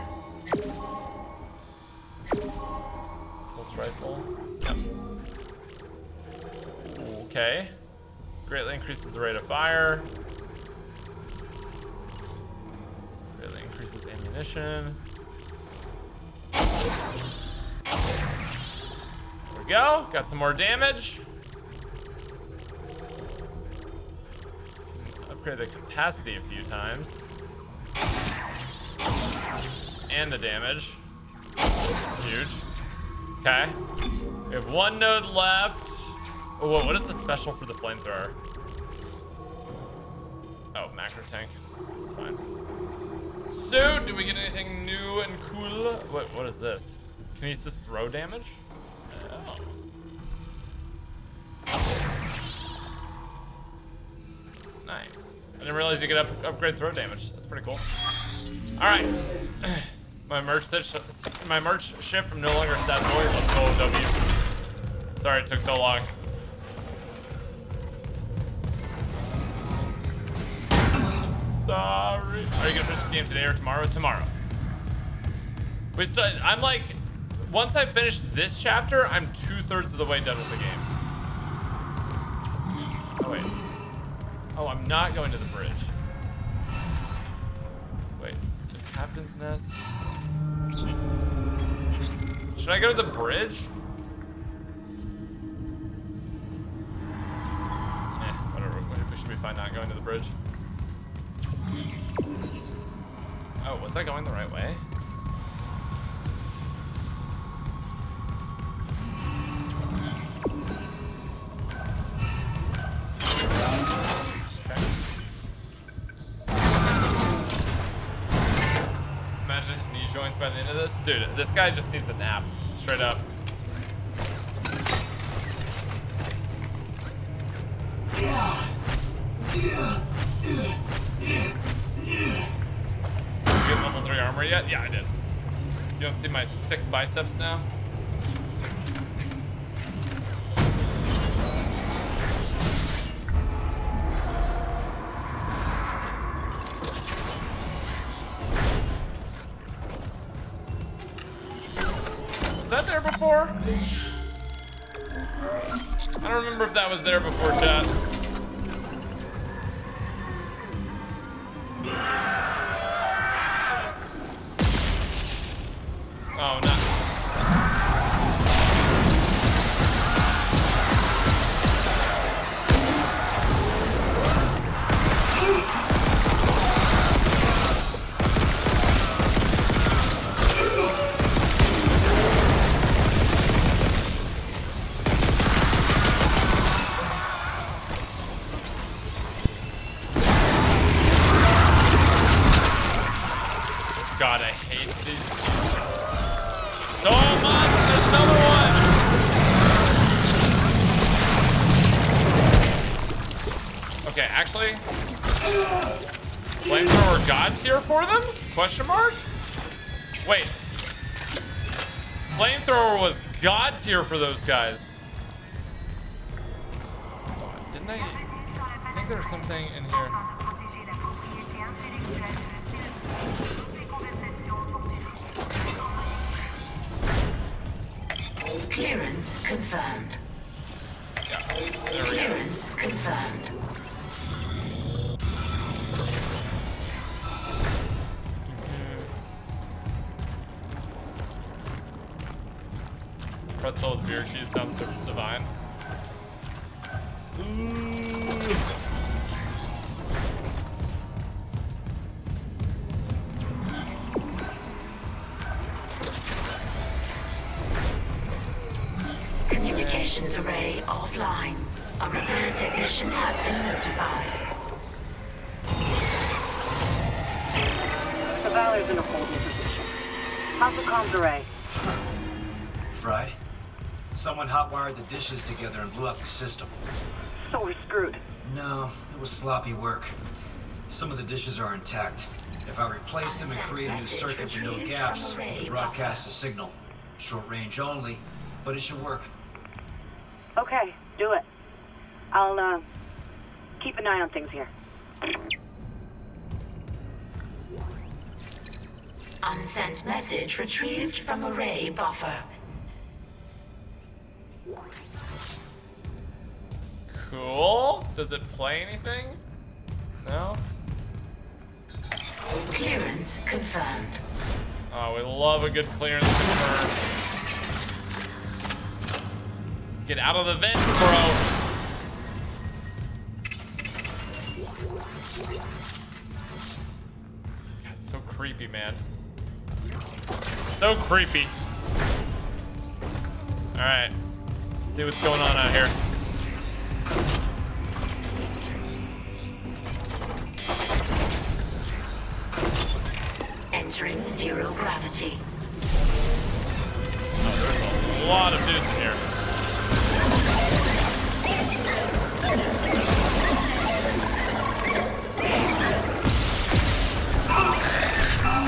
Pulse rifle. Yep. Okay. Greatly increases the rate of fire. Greatly increases ammunition. There we go. Got some more damage. Upgrade the capacity a few times. And the damage. Huge. Okay. We have one node left. Oh, whoa, what is the special for the flamethrower? Oh, macro tank. That's fine. So, do we get anything new and cool? What, what is this? Kinesis throw damage? Oh. Nice. I didn't realize you could up, upgrade throw damage. That's pretty cool. All right. [clears throat] my merch my merch ship from no longer stat boy. Let's go W. Sorry it took so long. Sorry. Are you gonna finish the game today or tomorrow? Tomorrow. We still. I'm like, once I finish this chapter, I'm two thirds of the way done with the game. Oh wait. Oh, I'm not going to the bridge. Wait, the captain's nest. Should I go to the bridge? Eh, whatever. We should be fine not going to the bridge. Oh, was I going the right way? Dude, this guy just needs a nap. Straight up. Did you Get level 3 armor yet? Yeah, I did. You don't see my sick biceps now? For those guys. Dishes together and blew up the system. So we're screwed. No, it was sloppy work. Some of the dishes are intact. If I replace them and create a new circuit with no gaps, we can broadcast a signal. Short range only, but it should work. Okay, do it. I'll, uh, keep an eye on things here. Unsent message retrieved from array buffer. Play anything? No? Clearance confirmed. Oh, we love a good clearance confirmed. Get out of the vent, bro. God, so creepy, man. So creepy. All right. See what's going on out here. Entering zero gravity. A lot of dudes here.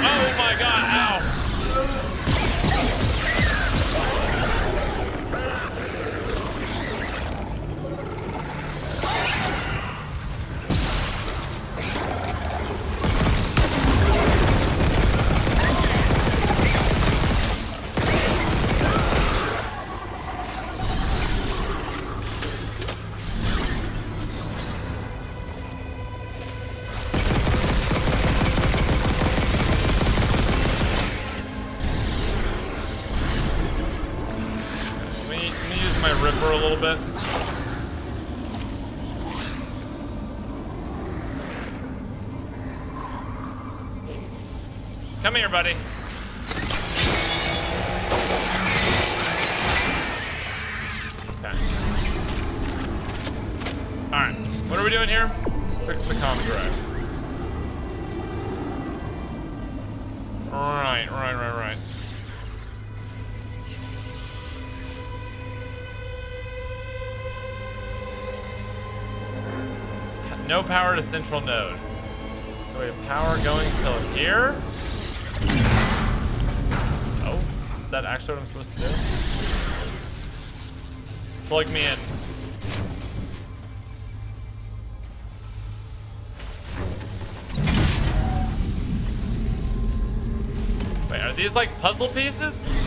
Oh my god, ow. Here, buddy. Okay. Alright, what are we doing here? Fix the comm drive. Right, right, right, right. No power to central node. Like puzzle pieces?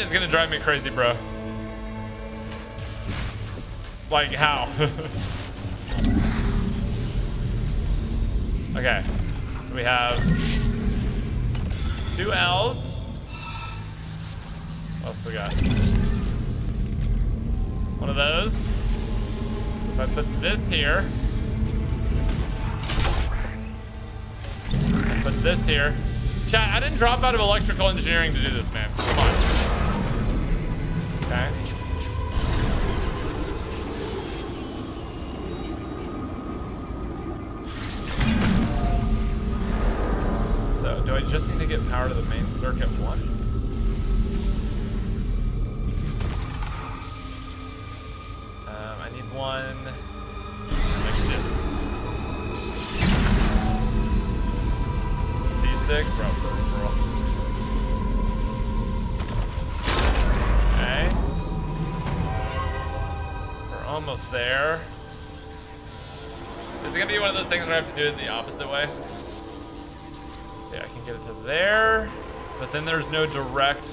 Is gonna drive me crazy, bro. Like, how? [laughs] okay. So we have two L's. What else we got? One of those. If I put this here. I put this here. Chat, I didn't drop out of electrical engineering to do this, man. Come on. Do it the opposite way. See, I can get it to there, but then there's no direct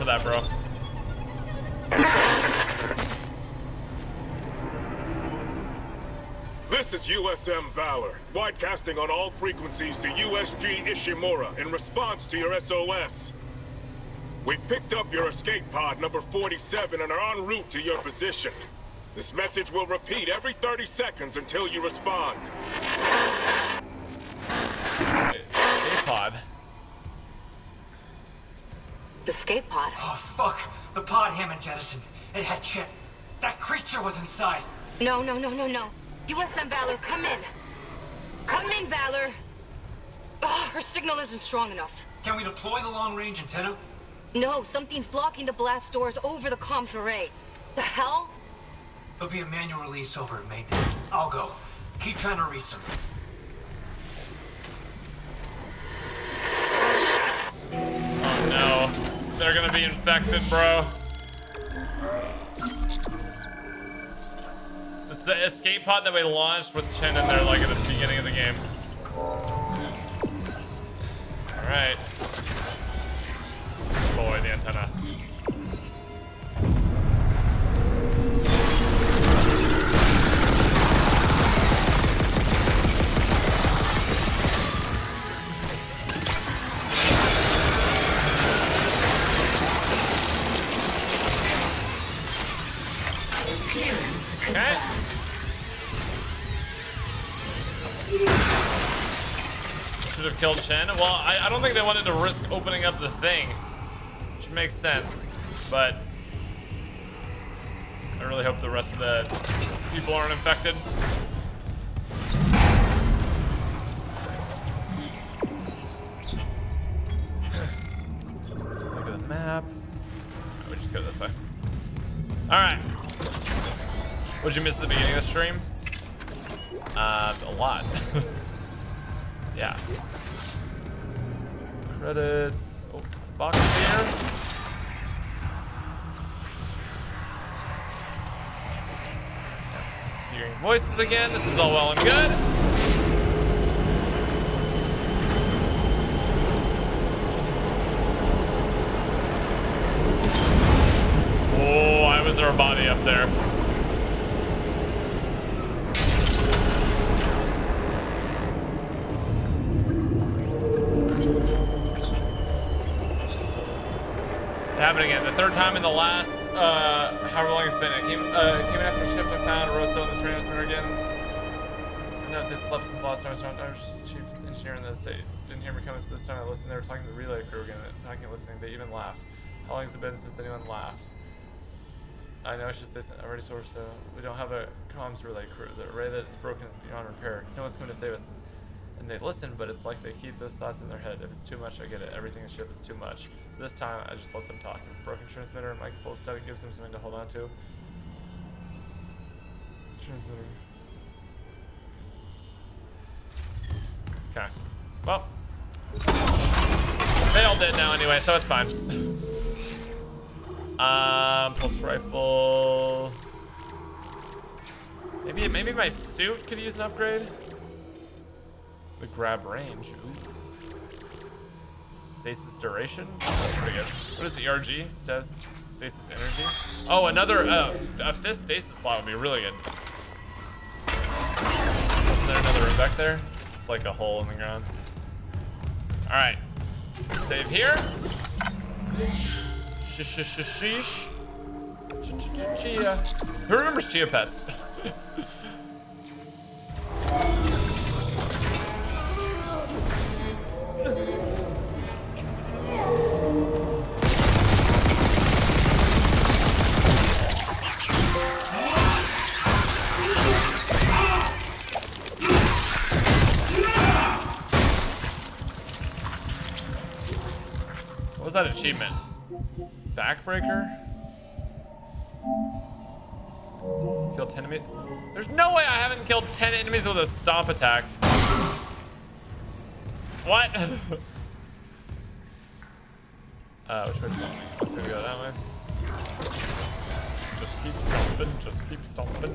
for that, bro. This is USM Valor, broadcasting on all frequencies to USG Ishimura in response to your SOS. We've picked up your escape pod number 47 and are en route to your position. This message will repeat every 30 seconds until you respond. Escape pod. Escape escape pod. Oh, fuck. The pod Hammond jettisoned. It had Chen. That creature was inside. No, no, no, no, no. USM Valor, come in. Come in, Valor. Oh, her signal isn't strong enough. Can we deploy the long-range antenna? No, something's blocking the blast doors over the comms array. The hell? There'll be a manual release over at maintenance. I'll go. Keep trying to reach them. Oh no. They're gonna be infected, bro. It's the escape pod that we launched with Chen in there like at the beginning of the game. Alright. Boy, the antenna. Okay. Should have killed Chen. Well, I, I don't think they wanted to risk opening up the thing. Which makes sense. But I really hope the rest of the people aren't infected. Look at the map. We just go this way. Alright. What'd you miss at the beginning of the stream? Uh, a lot. [laughs] yeah. Credits. Oh, it's a box here. Hearing voices again. This is all well and good. Oh, I was a body up there. Happened again. The third time in the last, uh, however long it's been. It came, uh, came in after shift. I found Rosso in the training center again. I know if they slept since the last time I saw I was chief engineer in the state. Didn't hear me coming, so this time I listened. They were talking to the relay crew again, talking and listening. They even laughed. How long has it been since anyone laughed? I know I should say something. I already of so we don't have a comms relay crew. The array that's broken beyond repair. No one's going to save us. And they listen, but it's like they keep those thoughts in their head. If it's too much, I get it. Everything in ship is too much. So this time, I just let them talk. If broken transmitter, Mike full static gives them something to hold on to. Transmitter. Okay. Well. They all dead now anyway, so it's fine. [laughs] um, pulse rifle. Maybe maybe my suit could use an upgrade. The grab range. Ooh. Stasis duration. That's pretty good. What is the ERG? Stas stasis energy. Oh, another uh, a fifth stasis slot would be really good. Isn't there another room back there? It's like a hole in the ground. All right. Save here. Shish shish shish. Chia. Who remembers Chia Pets? [laughs] What was that achievement? Backbreaker? Kill 10 enemies? There's no way I haven't killed 10 enemies with a stomp attack. What? [laughs] uh, which way? Gonna go that way. Just keep stomping, just keep stomping.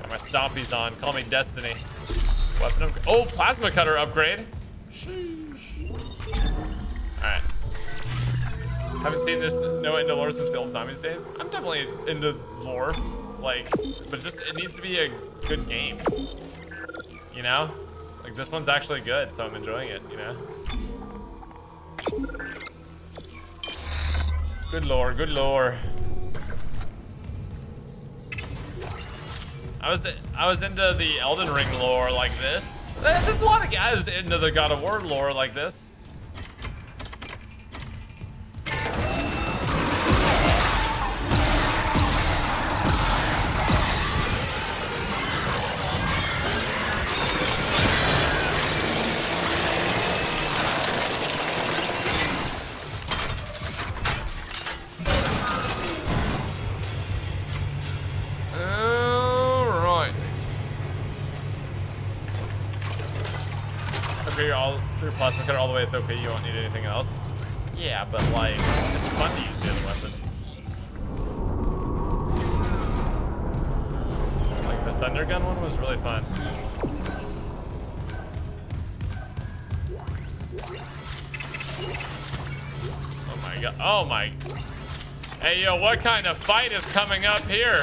Got my stompies on. Call me Destiny. Weapon upgrade. Oh, plasma cutter upgrade. Alright. Haven't seen this no into lore since the old zombies days. I'm definitely into lore, like, but just it needs to be a good game. You know? Like this one's actually good, so I'm enjoying it, you know? Good lore, good lore. I was I was into the Elden Ring lore like this. Eh, there's a lot of guys into the God of War lore like this. It's OP. You won't need anything else. Yeah, but like it's fun to use the other weapons. Like the thunder gun one was really fun. Oh my god. Oh my. Hey yo, what kind of fight is coming up here?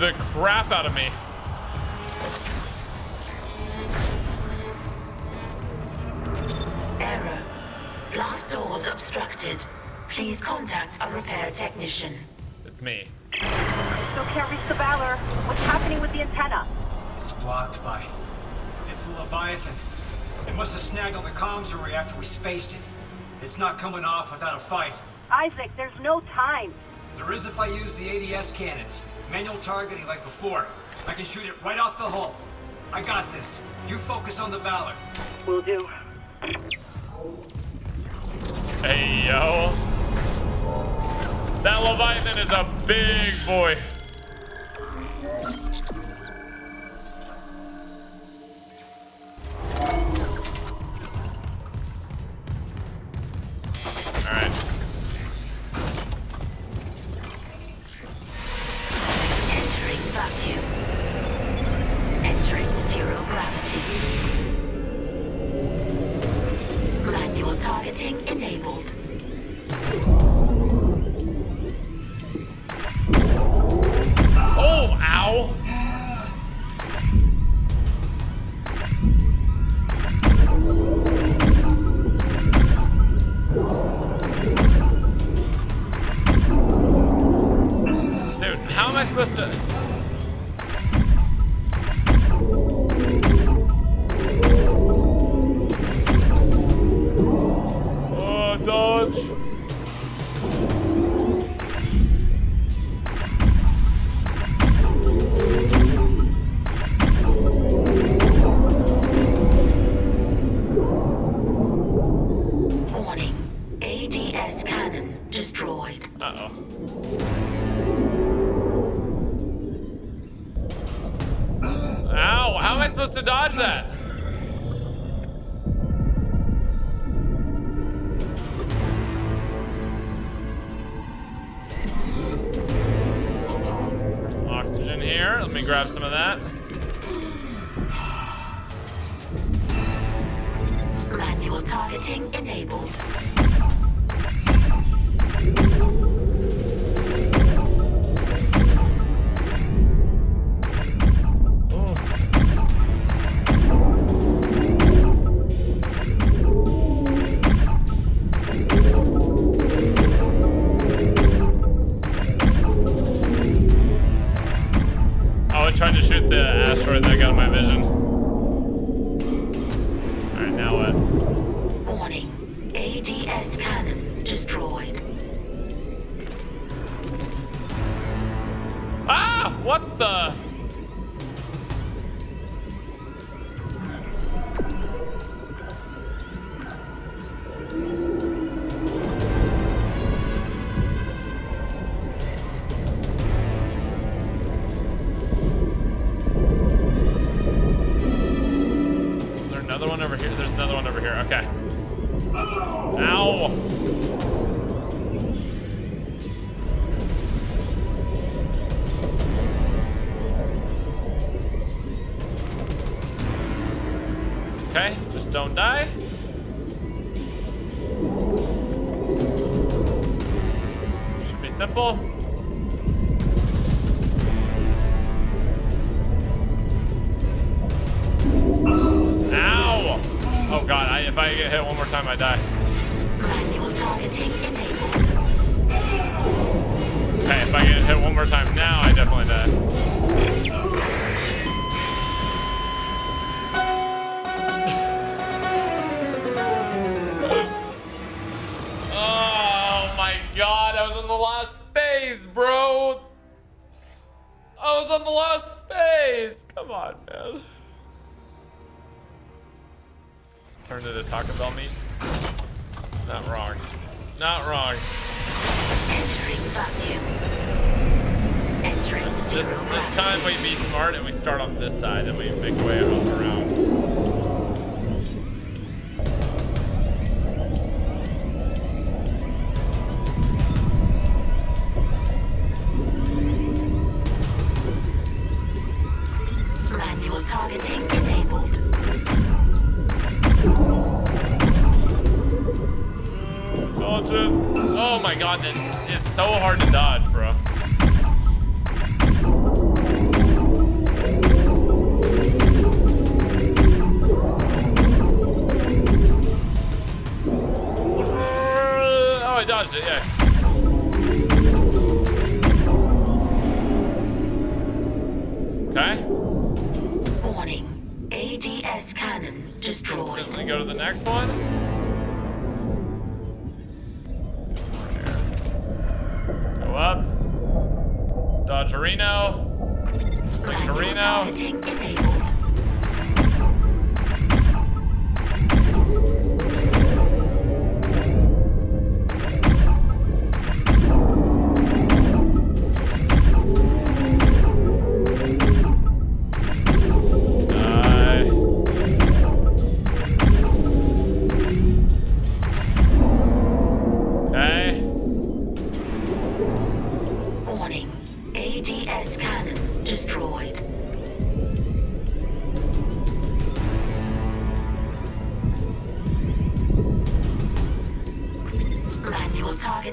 The crap out of me. Error. Blast doors obstructed. Please contact a repair technician. It's me. Still can't reach the Valor. What's happening with the antenna? It's blocked by... It's the Leviathan. It must have snagged on the comms array after we spaced it. It's not coming off without a fight. Isaac, there's no time. There is if I use the ADS cannons. Manual targeting like before. I can shoot it right off the hull. I got this. You focus on the Valor. Will do. Hey yo. That Leviathan is a big boy.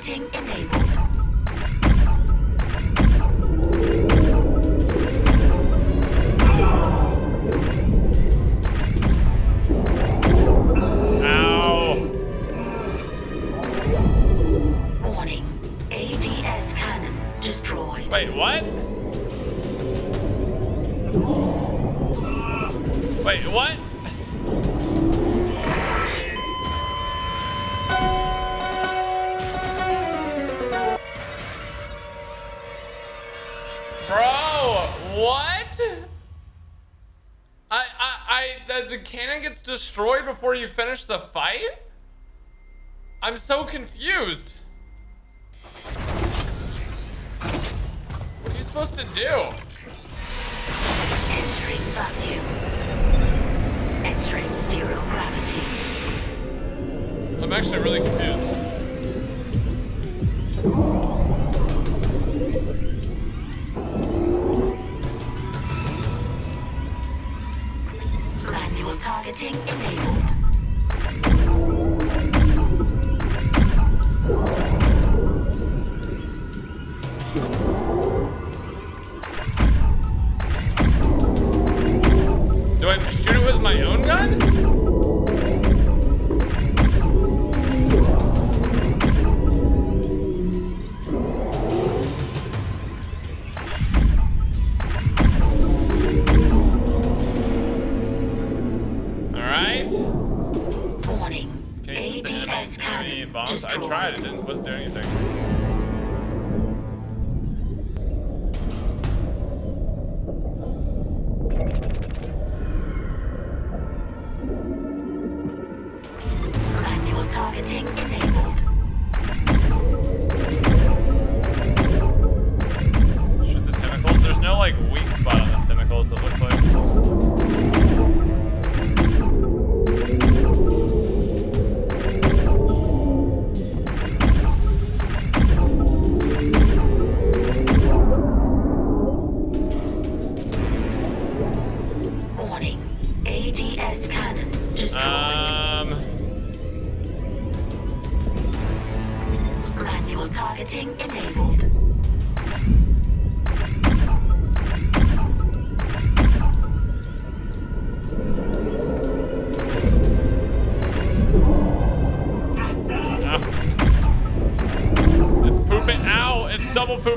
Targeting enabled. Finish the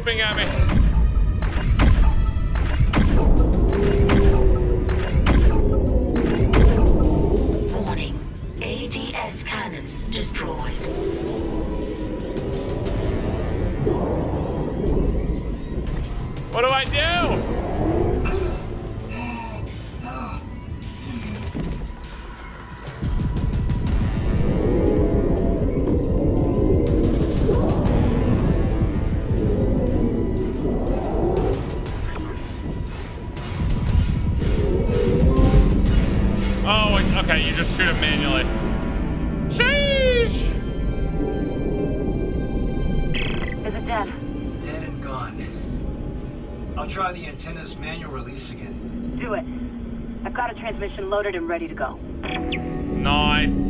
Pooping at me. Transmission loaded and ready to go. Nice. Nice.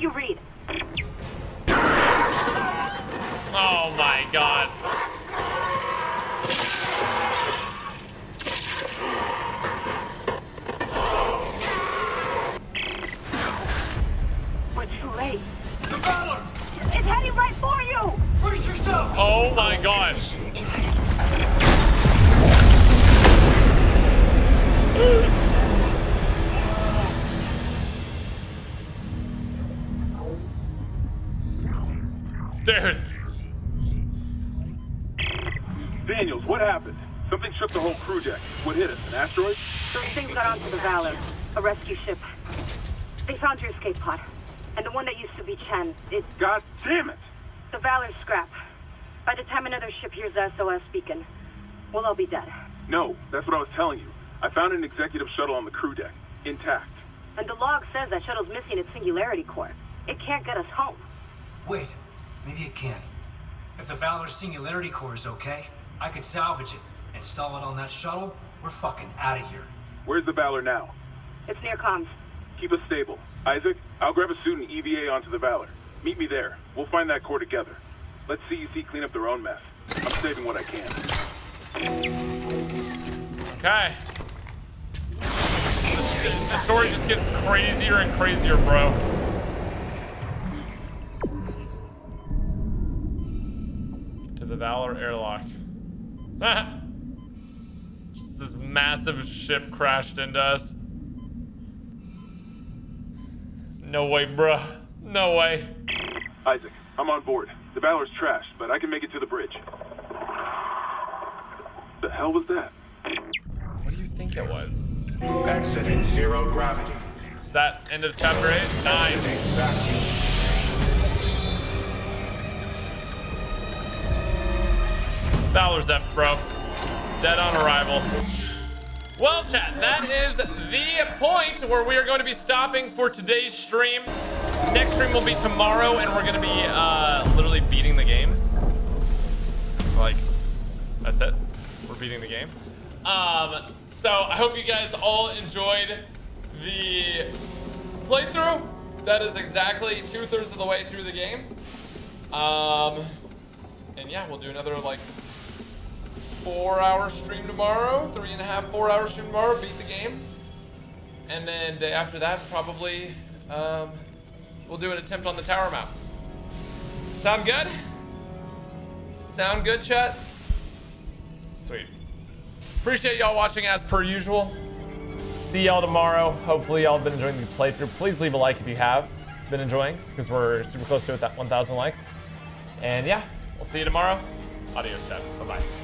You read? Another ship hears the SOS beacon, we'll all be dead. No, that's what I was telling you. I found an executive shuttle on the crew deck, intact. And the log says that shuttle's missing its singularity core. It can't get us home. Wait, maybe it can. If the Valor's singularity core is okay, I could salvage it, install it on that shuttle. We're fucking out of here. Where's the Valor now? It's near comms. Keep us stable. Isaac, I'll grab a suit and EVA onto the Valor. Meet me there. We'll find that core together. Let's CEC clean up their own mess. Saving what I can. Okay. The, the story just gets crazier and crazier, bro. To the Valor airlock. [laughs] just this massive ship crashed into us. No way, bruh. No way. Isaac, I'm on board. The Valor's trashed, but I can make it to the bridge. The hell was that? What do you think it was? Exiting zero gravity. Is that end of chapter 8? 9. Valor's F, bro. Dead on arrival. Well, chat, that is the point where we are going to be stopping for today's stream. Next stream will be tomorrow, and we're going to be uh, literally beating the game. Like, that's it. We're beating the game. Um, so I hope you guys all enjoyed the playthrough. That is exactly two thirds of the way through the game. Um, and yeah, we'll do another like four hour stream tomorrow, three and a half, four hour stream tomorrow, beat the game. And then day after that, probably, um, we'll do an attempt on the tower map. Sound good? Sound good, chat? Sweet. Appreciate y'all watching as per usual. See y'all tomorrow. Hopefully y'all been enjoying the playthrough. Please leave a like if you have been enjoying, because we're super close to it, that 1,000 likes. And yeah, we'll see you tomorrow. Adios, chat. Bye-bye.